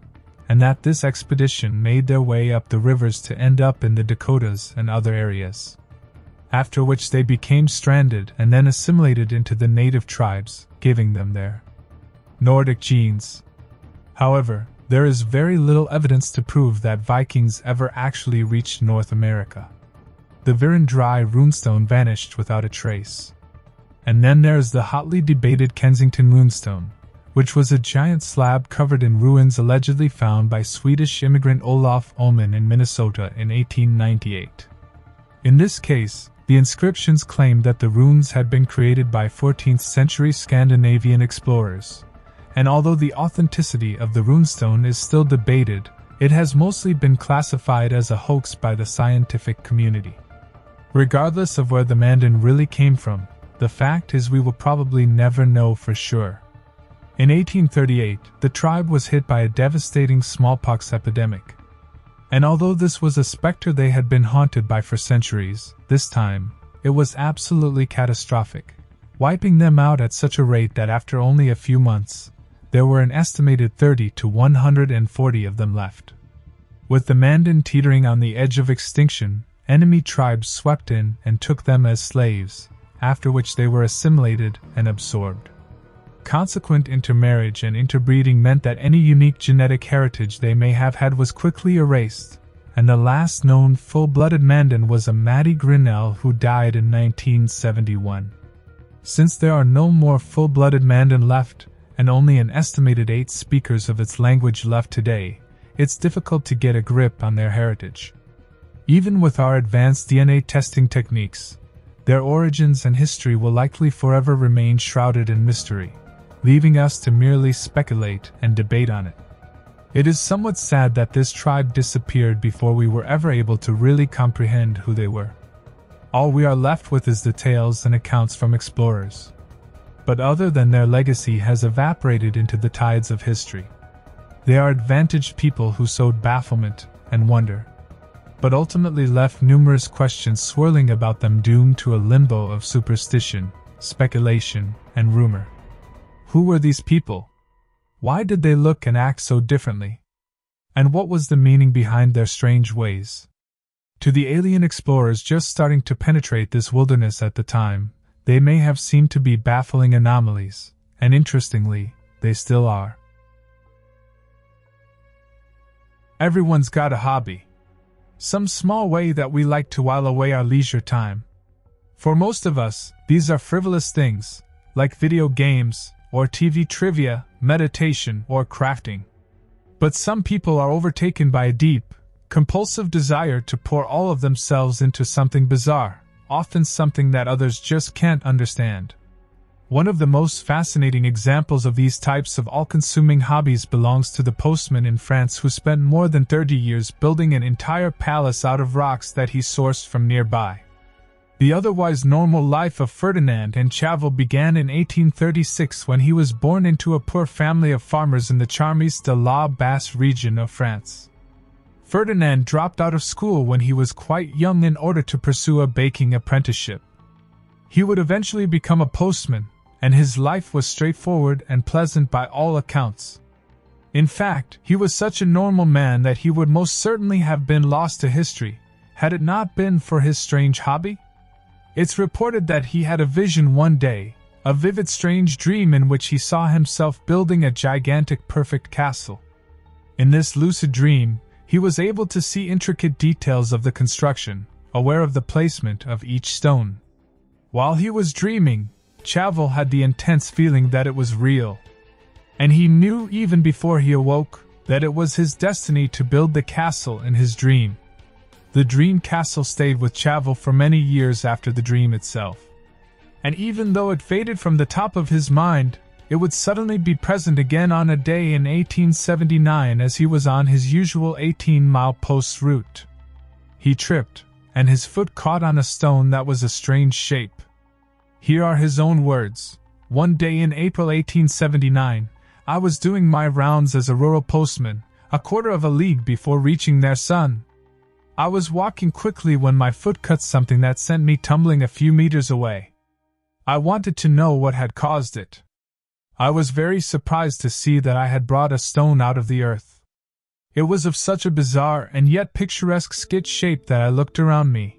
and that this expedition made their way up the rivers to end up in the Dakotas and other areas. After which they became stranded and then assimilated into the native tribes, giving them their Nordic genes. However, there is very little evidence to prove that Vikings ever actually reached North America the Dry runestone vanished without a trace. And then there's the hotly debated Kensington runestone, which was a giant slab covered in ruins allegedly found by Swedish immigrant Olaf Ullman in Minnesota in 1898. In this case, the inscriptions claim that the runes had been created by 14th century Scandinavian explorers. And although the authenticity of the runestone is still debated, it has mostly been classified as a hoax by the scientific community. Regardless of where the Mandan really came from, the fact is we will probably never know for sure. In 1838, the tribe was hit by a devastating smallpox epidemic. And although this was a specter they had been haunted by for centuries, this time, it was absolutely catastrophic, wiping them out at such a rate that after only a few months, there were an estimated 30 to 140 of them left. With the Mandan teetering on the edge of extinction, enemy tribes swept in and took them as slaves, after which they were assimilated and absorbed. Consequent intermarriage and interbreeding meant that any unique genetic heritage they may have had was quickly erased, and the last known full blooded Mandan was a Mattie Grinnell who died in 1971. Since there are no more full blooded Mandan left, and only an estimated eight speakers of its language left today, it's difficult to get a grip on their heritage. Even with our advanced DNA testing techniques, their origins and history will likely forever remain shrouded in mystery, leaving us to merely speculate and debate on it. It is somewhat sad that this tribe disappeared before we were ever able to really comprehend who they were. All we are left with is the tales and accounts from explorers. But other than their legacy has evaporated into the tides of history. They are advantaged people who sowed bafflement and wonder, but ultimately left numerous questions swirling about them doomed to a limbo of superstition, speculation, and rumor. Who were these people? Why did they look and act so differently? And what was the meaning behind their strange ways? To the alien explorers just starting to penetrate this wilderness at the time, they may have seemed to be baffling anomalies, and interestingly, they still are. Everyone's got a hobby. Some small way that we like to while away our leisure time. For most of us, these are frivolous things, like video games, or TV trivia, meditation, or crafting. But some people are overtaken by a deep, compulsive desire to pour all of themselves into something bizarre, often something that others just can't understand. One of the most fascinating examples of these types of all consuming hobbies belongs to the postman in France who spent more than 30 years building an entire palace out of rocks that he sourced from nearby. The otherwise normal life of Ferdinand and Cheval began in 1836 when he was born into a poor family of farmers in the Charmes-sur-l'Herbasse region of France. Ferdinand dropped out of school when he was quite young in order to pursue a baking apprenticeship. He would eventually become a postman, and his life was straightforward and pleasant by all accounts. In fact, he was such a normal man that he would most certainly have been lost to history, had it not been for his strange hobby. It's reported that he had a vision one day, a vivid, strange dream in which he saw himself building a gigantic, perfect castle. In this lucid dream, he was able to see intricate details of the construction, aware of the placement of each stone. While he was dreaming, Cheval had the intense feeling that it was real. And he knew even before he awoke that it was his destiny to build the castle in his dream. The dream castle stayed with Cheval for many years after the dream itself. And even though it faded from the top of his mind, it would suddenly be present again on a day in 1879 as he was on his usual 18 mile post route. He tripped, and his foot caught on a stone that was a strange shape. Here are his own words. One day in April 1879, I was doing my rounds as a rural postman, a quarter of a league before reaching Tersanne, I was walking quickly when my foot cut something that sent me tumbling a few meters away. I wanted to know what had caused it. I was very surprised to see that I had brought a stone out of the earth. It was of such a bizarre and yet picturesque skit shape that I looked around me.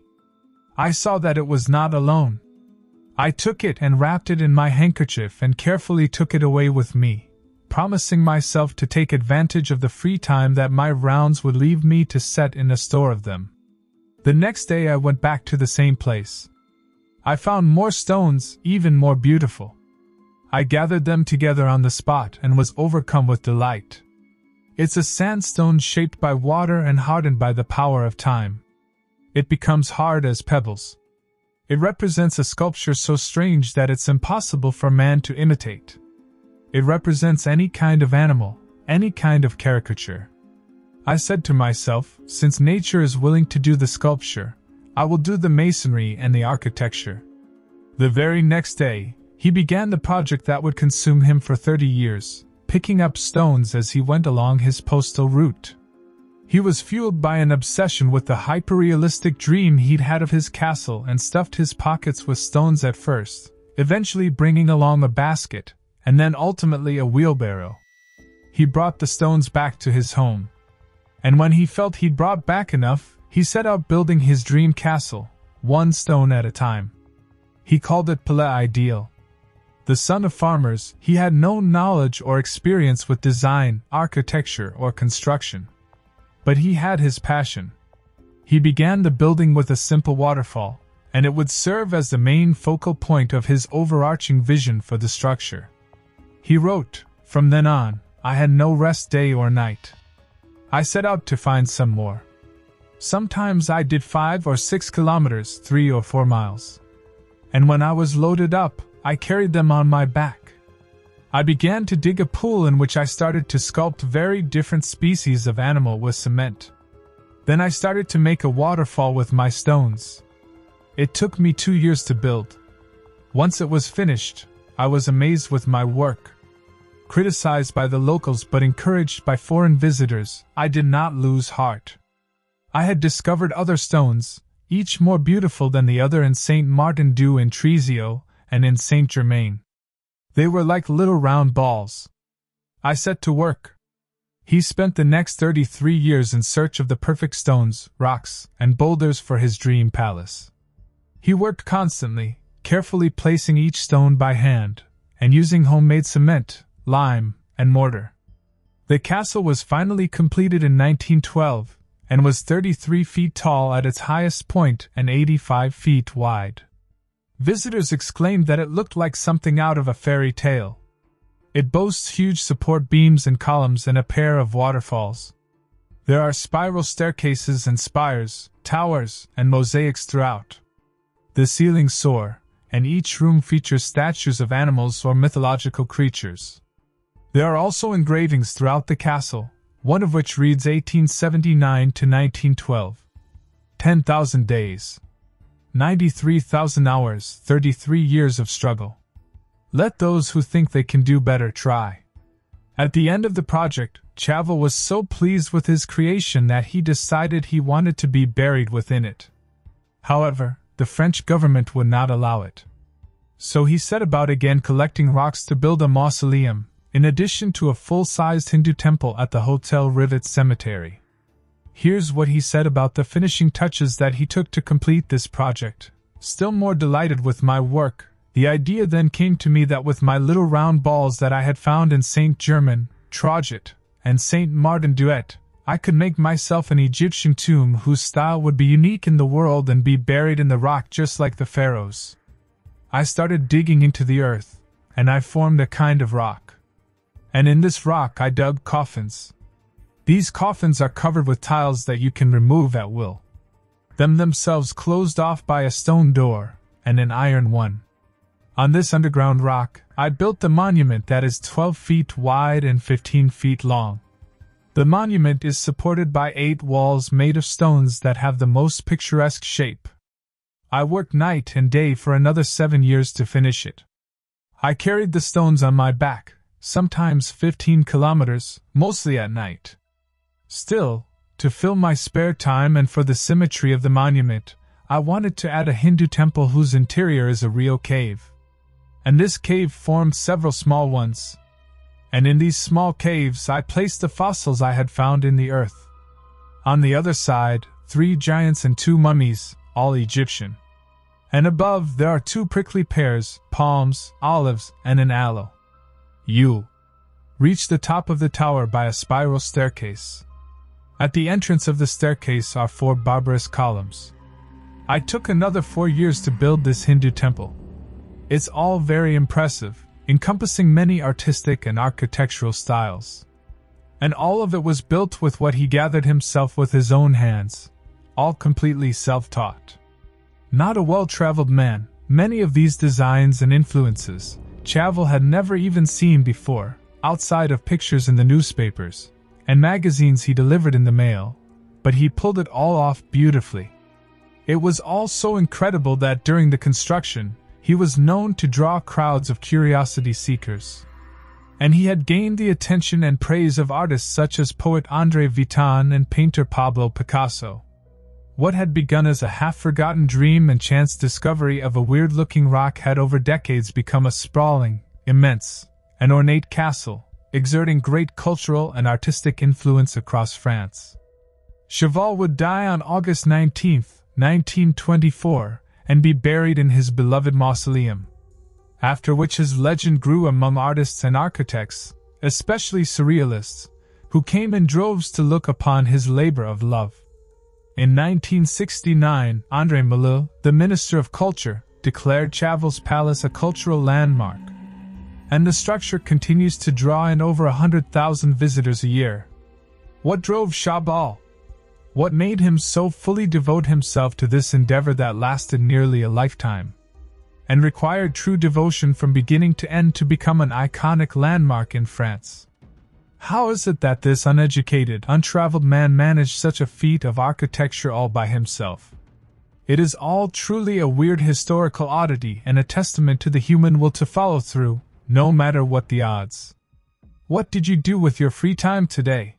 I saw that it was not alone. I took it and wrapped it in my handkerchief and carefully took it away with me promising myself to take advantage of the free time that my rounds would leave me to set in a store of them. The next day I went back to the same place. I found more stones, even more beautiful. I gathered them together on the spot and was overcome with delight. It's a sandstone shaped by water and hardened by the power of time. It becomes hard as pebbles. It represents a sculpture so strange that it's impossible for man to imitate. It represents any kind of animal, any kind of caricature. I said to myself, since nature is willing to do the sculpture, I will do the masonry and the architecture. The very next day, he began the project that would consume him for 30 years, picking up stones as he went along his postal route. He was fueled by an obsession with the hyperrealistic dream he'd had of his castle and stuffed his pockets with stones at first, eventually bringing along a basket, and then ultimately a wheelbarrow. He brought the stones back to his home. And when he felt he'd brought back enough, he set out building his dream castle, one stone at a time. He called it Palais Idéal. The son of farmers, he had no knowledge or experience with design, architecture, or construction. But he had his passion. He began the building with a simple waterfall, and it would serve as the main focal point of his overarching vision for the structure. He wrote, From then on, I had no rest day or night. I set out to find some more. Sometimes I did five or six kilometers, three or four miles. And when I was loaded up, I carried them on my back. I began to dig a pool in which I started to sculpt very different species of animal with cement. Then I started to make a waterfall with my stones. It took me two years to build. Once it was finished, I was amazed with my work. Criticized by the locals but encouraged by foreign visitors, I did not lose heart. I had discovered other stones, each more beautiful than the other in Saint Martin du in Trezio and in Saint Germain. They were like little round balls. I set to work. He spent the next 33 years in search of the perfect stones, rocks, and boulders for his dream palace. He worked constantly, carefully placing each stone by hand, and using homemade cement, lime, and mortar. The castle was finally completed in 1912 and was 33 feet tall at its highest point and 85 feet wide. Visitors exclaimed that it looked like something out of a fairy tale. It boasts huge support beams and columns and a pair of waterfalls. There are spiral staircases and spires, towers, and mosaics throughout. The ceilings soar, and each room features statues of animals or mythological creatures. There are also engravings throughout the castle, one of which reads 1879 to 1912. 10,000 days. 93,000 hours, 33 years of struggle. Let those who think they can do better try. At the end of the project, Cheval was so pleased with his creation that he decided he wanted to be buried within it. However, the French government would not allow it. So he set about again collecting rocks to build a mausoleum, in addition to a full sized Hindu temple at the Hauterives Cemetery. Here's what he said about the finishing touches that he took to complete this project. Still more delighted with my work, the idea then came to me that with my little round balls that I had found in Saint Germain, Troget, and Saint Martin Duet, I could make myself an Egyptian tomb whose style would be unique in the world and be buried in the rock just like the pharaohs. I started digging into the earth, and I formed a kind of rock. And in this rock I dug coffins. These coffins are covered with tiles that you can remove at will. Them themselves closed off by a stone door, and an iron one. On this underground rock, I built the monument that is 12 feet wide and 15 feet long. The monument is supported by eight walls made of stones that have the most picturesque shape. I worked night and day for another seven years to finish it. I carried the stones on my back, sometimes 15 kilometers, mostly at night. Still, to fill my spare time and for the symmetry of the monument, I wanted to add a Hindu temple whose interior is a real cave. And this cave formed several small ones, and in these small caves I placed the fossils I had found in the earth. On the other side, three giants and two mummies, all Egyptian. And above there are two prickly pears, palms, olives, and an aloe. You reach the top of the tower by a spiral staircase. At the entrance of the staircase are four barbarous columns. I took another four years to build this Hindu temple. It's all very impressive, encompassing many artistic and architectural styles. And all of it was built with what he gathered himself with his own hands, all completely self taught. Not a well traveled man, many of these designs and influences, Cheval had never even seen before, outside of pictures in the newspapers and magazines he delivered in the mail, but he pulled it all off beautifully. It was all so incredible that during the construction, he was known to draw crowds of curiosity seekers. And he had gained the attention and praise of artists such as poet Andre Breton and painter Pablo Picasso. What had begun as a half forgotten dream and chance discovery of a weird looking rock had over decades become a sprawling, immense, and ornate castle, exerting great cultural and artistic influence across France. Cheval would die on August 19, 1924, and be buried in his beloved mausoleum. After which his legend grew among artists and architects, especially surrealists, who came in droves to look upon his labor of love. In 1969, Andre Malraux, the Minister of Culture, declared Cheval's Palace a cultural landmark. And the structure continues to draw in over 100,000 visitors a year. What drove Cheval? What made him so fully devote himself to this endeavor that lasted nearly a lifetime? And required true devotion from beginning to end to become an iconic landmark in France. How is it that this uneducated, untraveled man managed such a feat of architecture all by himself? It is all truly a weird historical oddity and a testament to the human will to follow through, no matter what the odds. What did you do with your free time today?